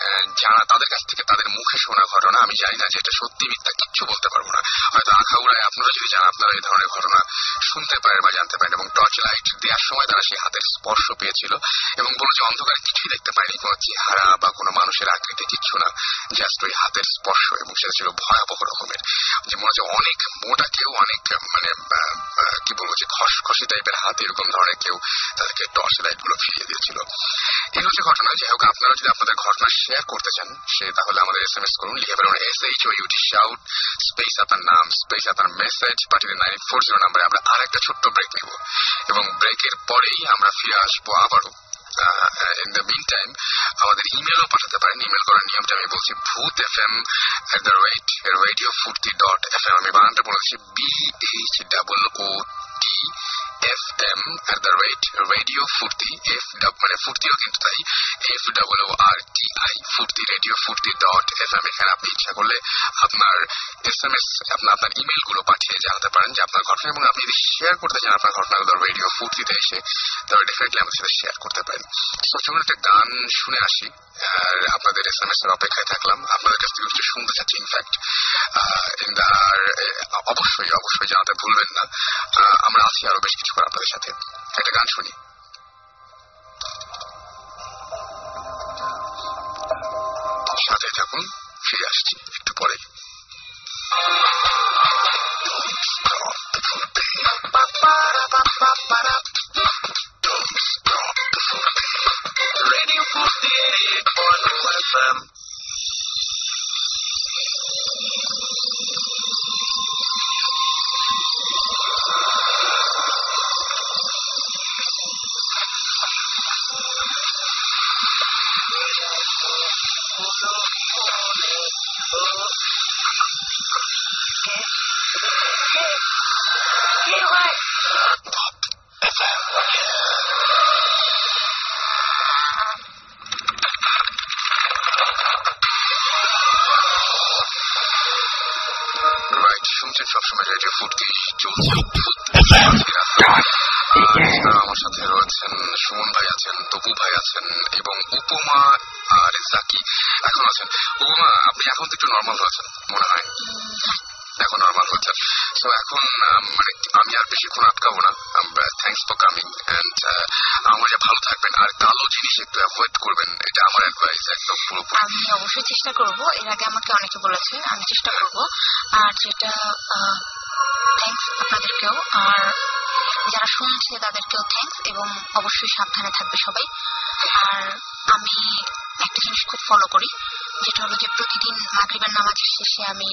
জানা তাদের কাছ থেকে তাদের মুখে শোনা ঘটনা, আমি জানি না যে এটা সত্যি মিথ্যা, কিচ্ছু বলতে পারব না। হয়তো আখাউড়ায় আপনারা যদি জান আপনারা এই ধরনের ঘটনা শুনতে পারেন বা জানতে পারেন এবং টর্চ লাইট দেওয়ার সময় তারা সেই হাতের স্পর্শ পেয়েছিল এবং বলো যে, অন্ধকারে কিছুই দেখতে পায়নি, কোনো চেহারা বা কোনো মানুষের আকৃতি কিচ্ছু না জাস্ট ওই হাতের স্পর্শ এবং সেটা ছিল ভয়াবহ রকমের। যে মনে হচ্ছে অনেক মোটা কেউ, অনেক মানে কি বলব যে খসখসি টাইপের হাত এরকম ধরনের কেউ তাদেরকে টর্চ লাইটগুলো ফিরিয়ে দিয়েছিল। এই হচ্ছে ঘটনা। যাই হোক, আপনারা যদি আপনাদের ঘটনা শেয়ার করতে চান, সে তাহলে আমাদের এস এম এস করুন, লিখে পারেন S H O U T shout space আপনার নাম স্পেস আপনার মেসেজ পাঠিয়ে নাইন ফোর জিরো নাম্বারে আমরা আর একটা ছোট্ট ব্রেক নিব। এবং ব্রেকের পরেই আমরা ফিরে আসব আবারও। ইন দ্য মিন টাইম আমাদের ইমেলও পাঠাতে পারেন। ইমেল করার নিয়মটা আমি বলছি Bhoot F M at the rate radio Foorti dot F M আমি বানানটা বলেছি B H double O T F M at the rate radio Foorti F মানে ফুর্তিও কিন্তু তাই F double O R T I Foorti radio Foorti dot F M এখানে আপনি ইচ্ছা করলে আপনার এস এম এস আপনার ইমেলগুলো পাঠিয়ে জানাতে পারেন যে আপনার ঘটনা এবং আপনি যদি শেয়ার করতে চান আপনার ঘটনাগুলো রেডিও ফুর্তিতে এসে, তাহলে ডেফিনেটলি আমাদের সাথে শেয়ার করতে পারেন। তো চলুন একটা গান শুনে আসি, আর আপনাদের এস এম এস এর অপেক্ষায় থাকলাম। আপনাদের কাছ থেকে কিছু শুনতে চাচ্ছি ইনফ্যাক্ট অবশ্যই অবশ্যই জানাতে ভুলবেন না। আমরা আছি আরও বেশ কিছু করে আপনাদের সাথে একটা গান শুনি সাথে থাকুন ফিরে আসছি, একটু পরে Radio 48.1 FM. অবশ্যই সাবধানে থাকবে সবাই। আর আমি একটা জিনিস খুব ফলো করি, যেটা হলো যে প্রতিদিন মাগরিবের নামাজের শেষে আমি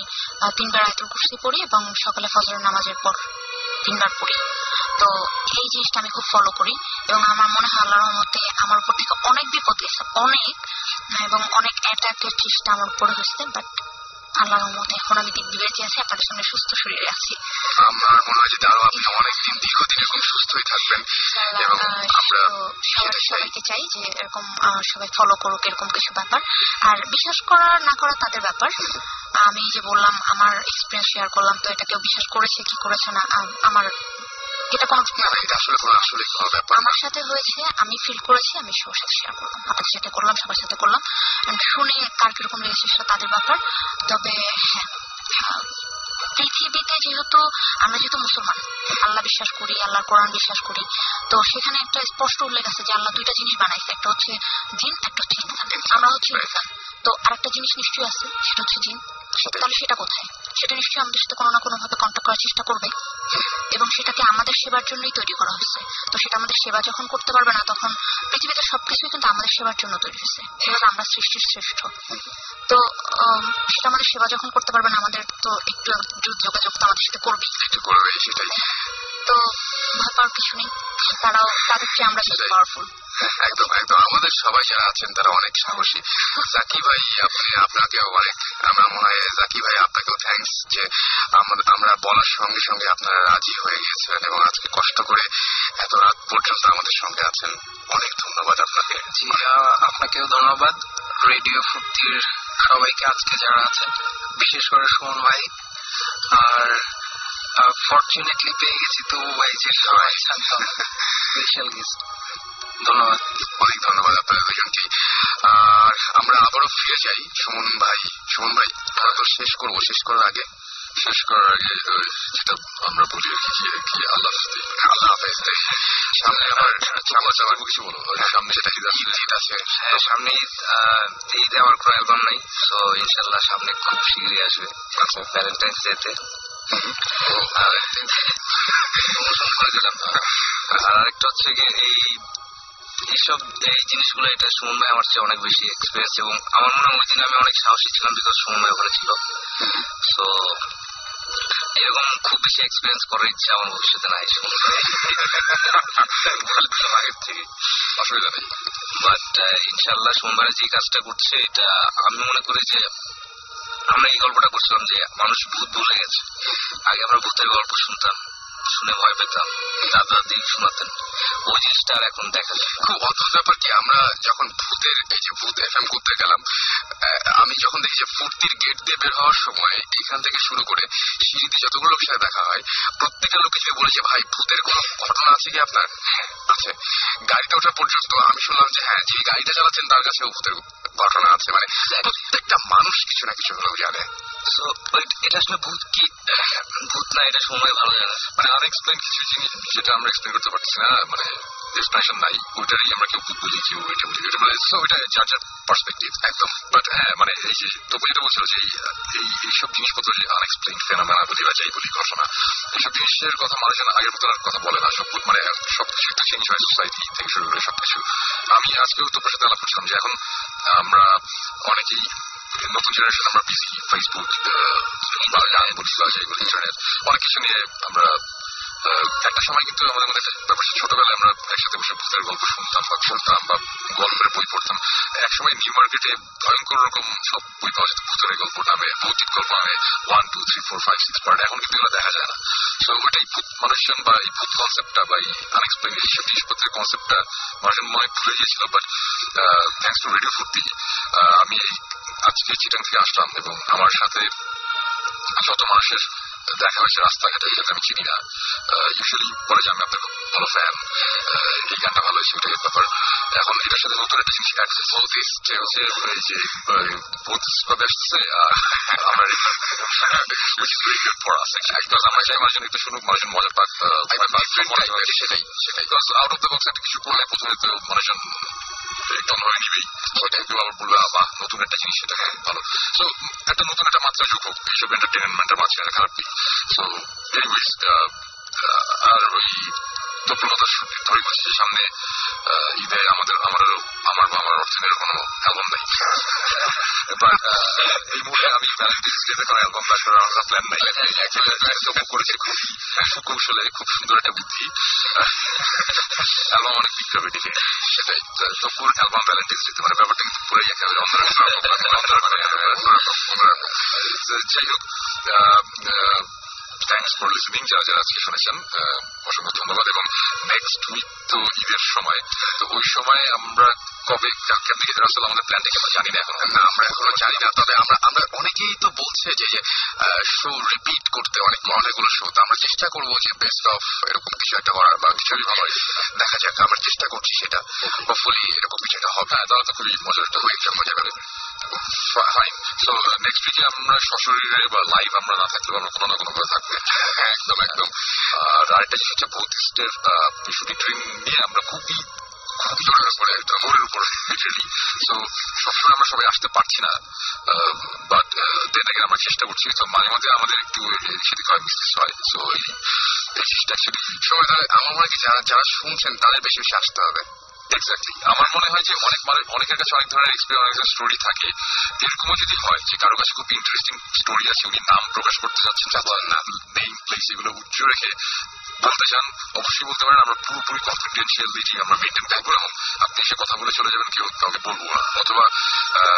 তিনবার আয়তুল কুরসি পড়ি এবং সকালে ফজরের নামাজের পর তিনবার পড়ি। তো এই জিনিসটা আমি খুব ফলো করি এবং আমার মনে হয় আল্লাহর রহমতে আমার উপর থেকে অনেক বিপদ গেছে অনেক, এবং অনেক অ্যাটাকের চেষ্টা আমার উপরে হয়েছে বাট আল্লাহর রহমতে এখন আমি দিব্যি বেঁচে আছি আপনাদের সঙ্গে সুস্থ শরীরে আছি। আমার মনে হয় যে আরও আপনি অনেকদিন দীর্ঘদিন এরকম সুস্থই থাকবেন। এবং আমরা সবাইকে চাই যে এরকম সবাই ফলো করুক এরকম কিছু ব্যাপার। আর বিশ্বাস করা না করা তাদের ব্যাপার। আমি যে বললাম আমার এক্সপিরিয়েন্স শেয়ার করলাম তো এটা কেউ বিশ্বাস করেছে কি করেছে না আমার এটা কোনো না না এটা আসলে কোনো আসলে কোনো ব্যাপার আমার সাথে হয়েছে আমি ফিল করেছি আমি সবার সাথে শেয়ার করলাম আপনাদের সাথে করলাম সবার সাথে করলাম। শুনে কার কীরকম লেগেছে সেটা তাদের ব্যাপার। তবে হ্যাঁ পৃথিবীতে যেহেতু আমরা যেহেতু মুসলমান আল্লাহ বিশ্বাস করি আল্লাহর কোরআন বিশ্বাস করি তো সেখানে একটা স্পষ্ট উল্লেখ আছে যে আল্লাহ দুইটা জিনিস বানাইছে। একটা হচ্ছে জিন একটা হচ্ছে ইনসান। আমরা হচ্ছে ইনসান। তো আরেকটা জিনিস নিশ্চয়ই আছে সেটা হচ্ছে জিন। তাহলে সেটা কোথায়? সেটা নিশ্চয়ই আমাদের সাথে কোনো না কোনো ভাবে কন্ট্যাক্ট করার চেষ্টা করবে। এবং সেটাকে আমাদের সেবার জন্যই তৈরি করা হয়েছে। তো সেটা আমাদের সেবা যখন করতে পারবে না তখন পৃথিবীতে সবকিছুই কিন্তু আমাদের সেবার জন্য তৈরি হয়েছে। এবার আমরা সৃষ্টির শ্রেষ্ঠ। তো সেটা আমাদের সেবা যখন করতে পারবে না আমাদের তো একটু যোগাযোগ তো আমাদের সাথে করবেই। করবে সেটাই। তো ভয় পাওয়ার কিছু নেই। তারাও তাদেরকে আমরা। পাওয়ারফুল *laughs* একদম একদম। আমাদের সবাই যারা আছেন তারা অনেক সাহসী। জাকি ভাই আপনি আপনাকেও অনেক আমরা মনে হয় জাকি ভাই আপনাকেও থ্যাঙ্কস যে আমরা বলার সঙ্গে সঙ্গে আপনারা রাজি হয়ে গিয়েছিলেন এবং আজকে কষ্ট করে এত রাত পর্যন্ত আমাদের সঙ্গে আছেন। অনেক ধন্যবাদ আপনাকে। জি আপনাকেও ধন্যবাদ। রেডিও ফুর্তির সবাইকে আজকে যারা আছেন বিশেষ করে সুমন ভাই। আর ফর্চুনেটলি পেয়ে গেছি তো ভাই যে সবাই স্পেশাল গেস্ট *laughs* ধন্যবাদ অনেক ধন্যবাদ আপনাদের দুজনকে আর আমরা আবারও ফিরে যাই। সুমন ভাই সুমন ভাই আমরা তো শেষ করব শেষ করার আগে শেষ করার আগে যেটা আমরা বলি আর কি যে কি আল্লাহ হাফেজ আল্লাহ হাফেজ সামনে আবার সামনে যাওয়ার কিছু বলো সামনে যেটা ঈদ আছে ঈদ আছে হ্যাঁ সামনে ঈদ ঈদে আমার কোনো অ্যালবাম নাই তো ইনশাল্লাহ সামনে খুব শীঘ্রই আসবে আচ্ছা। ভ্যালেন্টাইন্স ডেতে আর আরেকটা হচ্ছে কি এই এইসব এই জিনিসগুলো এটা সুমন ভাই আমার চেয়ে অনেক বেশি এক্সপিরিয়েন্স এবং আমার মনে হয় ওই দিন আমি অনেক সাহসী ছিলাম বিকজ সুমন ভাই ওখানে ছিল। সো এরকম খুব বেশি এক্সপিরিয়েন্স করার ইচ্ছা আমার ভবিষ্যতে নাই সুমন ভাই আগের থেকে অসুবিধা নেই। বাট ইনশাল্লাহ সুমন ভাই যে কাজটা করছে এটা আমি মনে করি যে আমরা এই গল্পটা করছিলাম যে মানুষ ভূত ভুলে গেছে। আগে আমরা ভূতের গল্প শুনতাম। শুনে ভয় পেতাম। দাদা দিন শোনাতেন। ওই জিনিসটা আর এখন দেখা যায় খুব অদ্ভুত ব্যাপার কি আমরা যখন ভূতের এই যে ভূত এফ এম করতে গেলাম আমি যখন দেখি যে ফুর্তির গেট দিয়ে বের হওয়ার সময় এখান থেকে শুরু করে সিঁড়িতে যতগুলো লোকের সাথে দেখা হয় প্রত্যেকটা লোকে যদি বলে যে ভাই ভূতের কোনো ঘটনা আছে কি আপনার? হ্যাঁ, আছে। গাড়িতে ওঠা পর্যন্ত আমি শুনলাম যে হ্যাঁ যিনি গাড়িটা চালাচ্ছেন তার কাছেও ভূতের ঘটনা আছে। মানে প্রত্যেকটা মানুষ কিছু না কিছু হলেও জানে। এটা আসলে ভূত কি? ভূত না এটা সময় ভালো জানে। মানে আনএক্সপ্লেন কিছু জিনিস যেটা আমরা এক্সপ্লেন করতে পারছি না মানে এক্সপ্লেনেশন নাই ওইটারই আমরা কেউ বলি কেউ এটা বলি এটা মানে so ওইটা যার যার পার্সপেক্টিভ একদম বাট হ্যাঁ মানে এই যে তবু যেটা বলছিল যে এই- এই এইসব জিনিসপত্র যে আনএক্সপ্লেন ফেনামেনা বলি বা যাই বলি ঘটনা এইসব জিনিসের কথা মানুষজন আগের মতো আর কথা বলে না সব মানে সবকিছু একটা চেঞ্জ হয় সোসাইটি থেকে শুরু করে সবকিছু আমি আজকেও তোর সাথে আলাপ করছিলাম যে এখন আমরা অনেকেই নতুন জেনারেশন আমরা বিজি ফেসবুক বা গান বলি বা যাই বলি ইন্টারনেট অনেক কিছু নিয়ে আমরা একটা সময় কিন্তু আমাদের মধ্যে একটা ব্যাপার ছিল, ছোটবেলায় আমরা একসাথে বসে ভূতের গল্প শুনতাম বা পড়তাম বা গল্পের বই পড়তাম। এক সময় নিউ মার্কেটে ভয়ঙ্কর রকম সব বই পাওয়া যেত ভূতের গল্প নামে ভৌতিক গল্প নামে one two three four five six part এখন কিন্তু দেখা যায় না। সো ওইটাই ভূত মানুষজন বা এই ভূত কনসেপ্টটা বা এই আনএক্সপ্লেন জিনিসপত্রের কনসেপ্টটা মানুষজন মনে ভুলে গিয়েছিল বাট থ্যাংকস টু রেডিও ফুর্তি আমি আজকে চিটাং থেকে আসলাম এবং আমার সাথে যত মানুষের দেখা হয়েছে রাস্তাঘাটে যাতে আমি চিনি না ইউজুয়ালি বলে যে আমি আপনার খুব ভালো ফ্যান এই গানটা ভালো হয়েছে ওটাই ব্যাপার এখন এটার সাথে নতুন একটা জিনিস অ্যাড ভৌতিস যে হচ্ছে এই যে আসতেছে আহ, আমরা which is very good for us actually because আমরা চাই মানুষজন একটু শুনুক মানুষজন মজা পাক ভয় পাক, সেটাই একটা কিছু করলে প্রথমে তো মানুষজন একটু অন্যভাবে নিবেই সেটাই কেউ আবার বলবে আহ, নতুন একটা জিনিস সেটা ভালো সো একটা নতুন একটা মাত্রা যোগ হোক এইসব এন্টারটেনমেন্টের খারাপ দিক সো এনিওয়েজ আর ওই তৎপরতা ধরে বলছি সামনে ঈদে আমাদের আমার আমার বা আমার অর্থনের কোনো অ্যালবাম নেই। বাট এই মুহূর্তে আমি ডেতে কোনো অ্যালবাম ব্যাক করার আমার প্ল্যান নাই। অ্যাকচুয়ালি করেছি, খুব সুকৌশলে খুব সুন্দর একটা বুদ্ধি। অ্যালবাম অনেক বিক্রি হবে সেটাই। তো পুরো অ্যালবাম ভ্যালেন্টাইন্স ডেতে মানে ব্যাপারটা কিন্তু একে হবে। অন্যরকম যাই হোক থ্যাংকস ফর লিসনিং যারা যারা আজকে শুনেছেন অসংখ্য ধন্যবাদ এবং নেক্সট উইক তো ঈদের সময় তো ওই সময় আমরা কবে কেমন ঈদের আসলে আমাদের প্ল্যানটা কেমন জানি না এখন না আমরা এখনও জানি না। তবে আমরা আমরা অনেকেই তো বলছে যে শো রিপিট করতে অনেক অনেকগুলো শো তো আমরা চেষ্টা করব যে বেস্ট অফ এরকম কিছু একটা করার বা কিছু দেখা যাক আমরা চেষ্টা করছি সেটা। হোপফুলি এরকম কিছু একটা হবে। হ্যাঁ তাহলে তো খুবই মজার একটা হয়ে মজা করে ফাইন সো নেক্সট উইকে আমরা সশরীরে বা লাইভ আমরা না থাকলেও আমরা কোনো না কোনো ভাবে থাকব। *laughs* একদম একদম। আর আরেকটা জিনিস হচ্ছে বুদ্ধিস্টের শুটিং ট্রেন নিয়ে আমরা খুবই জোরের উপরে জোরের উপরে লিটারেলি সো সবসময় আমরা সবাই আসতে পারছি না বাট দেন আগে আমরা চেষ্টা করছি। তো মাঝে মাঝে আমাদের একটু সেদিক হয় মিসলিস হয়। সো এই জিনিসটা অ্যাকচুয়ালি সময় আমার মনে হয় যারা যারা শুনছেন, তাদের বেশি বেশি আসতে হবে। এক্স্যাক্টলি আমার মনে হয় যে অনেক মানুষ অনেকের কাছে অনেক ধরনের এক্সপিরিয়েন্স অনেক স্টোরি থাকে। এরকমও যদি হয় যে কারও কাছে খুব ইন্টারেস্টিং স্টোরি আছে, উনি নাম প্রকাশ করতে যাচ্ছেন যাচ্ছেন না নেম প্লেস এগুলো উচ্চ রেখে বলতে চান? অবশ্যই বলতে পারেন আমরা পুরোপুরি কনফিডেন্সিয়ালিটি আমরা মেনটেন করব এবং আপনি এসে কথা বলে চলে যাবেন কেউ কাউকে বলব না। অথবা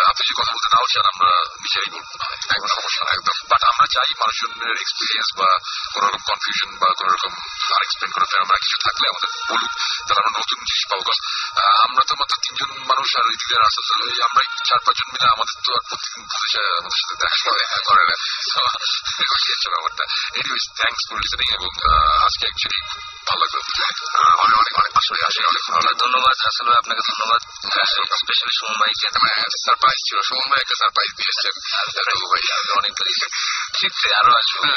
আপনি যদি কথা বলতে নাও চান আমরা নিজেরাই বলব না একদম সমস্যা না একদম। বাট আমরা চাই মানুষজনের এক্সপিরিয়েন্স বা কোনো রকম কনফিউশন বা কোনো রকম আনএক্সপ্লেন কোনো ফেরা কিছু থাকলে আমাদের বলুক তাহলে আমরা নতুন জিনিস পাবো। আহ, আমরা তো মাত্র তিনজন মানুষ আর ওই দিকে আসল এই আমরা চার পাঁচজন মিলে আমাদের তো আর প্রতিদিন পুলিশ আমাদের সাথে দেখা করে করে না। *laughs* তো ব্যাপারটা। এনিওয়েজ থ্যাংকস ফর লিসনিং এবং আহ, আজকে অ্যাকচুয়ালি ভালো লাগল অনেক অনেক অনেক আসলে আসে অনেক ভালো। লাগল ধন্যবাদ আসলে আপনাকে ধন্যবাদ। স্পেশালি সুমন ভাইকে সারপ্রাইজ ছিল। সুমন ভাই একটা সারপ্রাইজ দিয়েছেন অনেক ক্ষেত্রে আরও আসবে।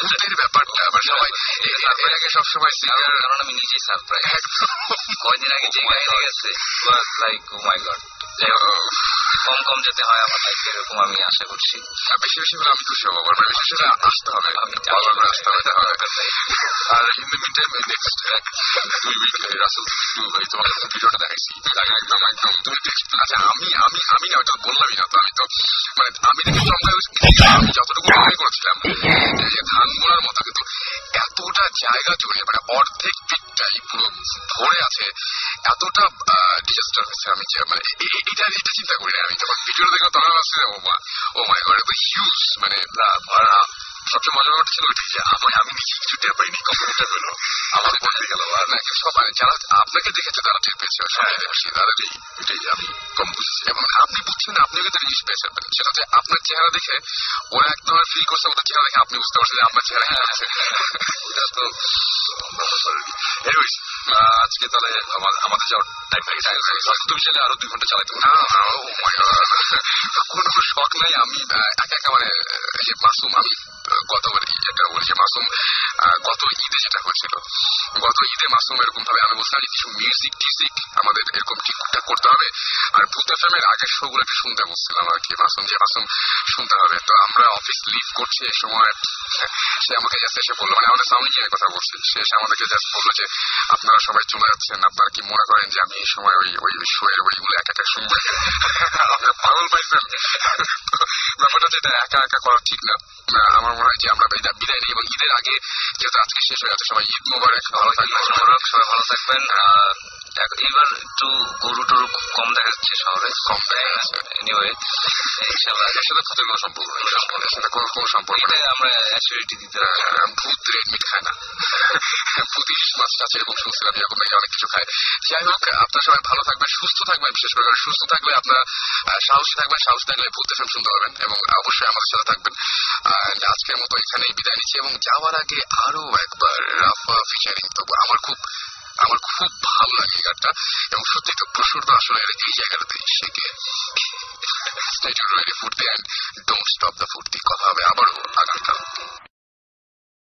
ভূতের ব্যাপারটা মানে সবাই এর আগে সবসময় সিঙ্গার কারণ আমি নিজেই সারপ্রাইজ কয়দিন আগে যে গাড়ি গেছে লাইক ও মাই গড কম কম যেতে হয় আমার লাইফে এরকম আমি আশা করছি। বেশি বেশি করে আমি খুশি হব আমার বেশি বেশি আসতে হবে। বারবার করে আসতে হবে আর in the mean time next দুই উইক রাসেল একটু এই তোমার ভিডিওটা দেখাইছি। একদম একদম তুমি আচ্ছা আমি আমি আমি না ওটা বললামই না তো আমি তো মানে আমি দেখে চমকা আমি যতটুকু মনে করেছিলাম যে ধানগুলোর মতো কিন্তু এতটা জায়গা জুড়ে মানে অর্ধেক দিকটাই পুরো ভরে আছে এতটা ডিজাস্টার হয়েছে আমি মানে এটা এটা চিন্তা করি না আমি যখন ভিডিও দেখলাম তখন ভাবছি ও মা ও মাই গড এত হিউজ মানে আর সবচেয়ে মজার ব্যাপারটা ছিল ওইটাই যে আমি আমি নিজে কিছু টের পাইনি কখন টের পেল। আমার দিয়ে গেল আর না সব মানে যারা আপনাকে দেখেছে তারা টের পেয়েছে। সবাই দেখছি তাদের এই এটাই আমি কম বুঝেছি। এবং আপনি বুঝছেন আপনি কিন্তু জিনিস পেয়েছেন সেটা হচ্ছে আপনার চেহারা দেখে ওরা একদম ফিল করছে ওদের চেহারা দেখে আপনি বুঝতে পারছেন যে আপনার চেহারা কি আছে *laughs* এটা তো এনিওয়েজ আজকে তাহলে আমাদের যাওয়ার টাইম হয়ে গেছে। তুমি চাইলে আরও দুই ঘণ্টা চালাতে না কোনো শখ নাই আমি একা একা মানে যে মাসুম আমি আহ, গত মানে একটা বলি যে মাসুম গত ঈদে যেটা হয়েছিল গত ঈদে মাসুম এরকম ভাবে আমি বলছিলাম কিছু মিউজিক টিউজিক আমাদের এরকম ঠিকঠাক করতে হবে। আর ভূত এফএমের আগের শো গুলো একটু শুনতে বলছিলাম আর কি মাসুম যে মাসুম শুনতে হবে। তো আমরা অফিস লিভ করছি এই সময়। সে আমাকে এসে বলল মানে আমাদের ইঞ্জিনিয়ার কথা বলছি এসে আমাদেরকে জাস্ট বলল যে আপনারা সবাই চলে যাচ্ছেন আপনারা কি মনে করেন যে আমি এই সময় ওই ওই শো এর ওইগুলো একা একা শুনব? আপনার পাগল পাইছেন ব্যাপারটা যেটা একা একা করা ঠিক না। আমার মনে হয় যে আমরা বিদায় বিদায় নিই এবং ঈদের আগে যেহেতু আজকে শেষ হয়ে যাচ্ছে সবাই ঈদ মোবারক ভালো থাকবেন। সবাই ভালো থাকবেন। আর এবার একটু গরু টরু কম দেখা যাচ্ছে শহরে। কম দেখা যাচ্ছে। এনিওয়ে ইনশাআল্লাহ এর সাথে ভূতের কোনো সম্পর্ক নেই। এর সাথে কোনো কোনো সম্পর্ক আমরা অ্যাসিডিটি দিতে ভূত রেড মিট খায় না। পুতিশ মাছ টাছ এরকম শুনছিলাম এরকম নাকি অনেক কিছু খায়। যাই হোক, আপনারা সবাই ভালো থাকবেন, সুস্থ থাকবেন, বিশেষ করে সুস্থ থাকলে আপনারা সাহসী থাকবেন, সাহস থাকলে ভূত এফএম শুনতে পারবেন, এবং অবশ্যই আমাদের সাথে থাকবেন। আজকের মতো এখানেই বিদায় নিচ্ছি, এবং যাওয়ার আগে আরও একবার রাফা ফিচারিং তো আমার খুব আমার খুব ভালো লাগে গানটা, এবং সত্যি একটু প্রসূর তো আসলে এই জায়গাটাতে শেখে স্টেজ ফুর্তি অ্যান্ড ডোন্ট স্টপ দ্য ফুর্তি, কথা হবে আবারও আগামীকাল।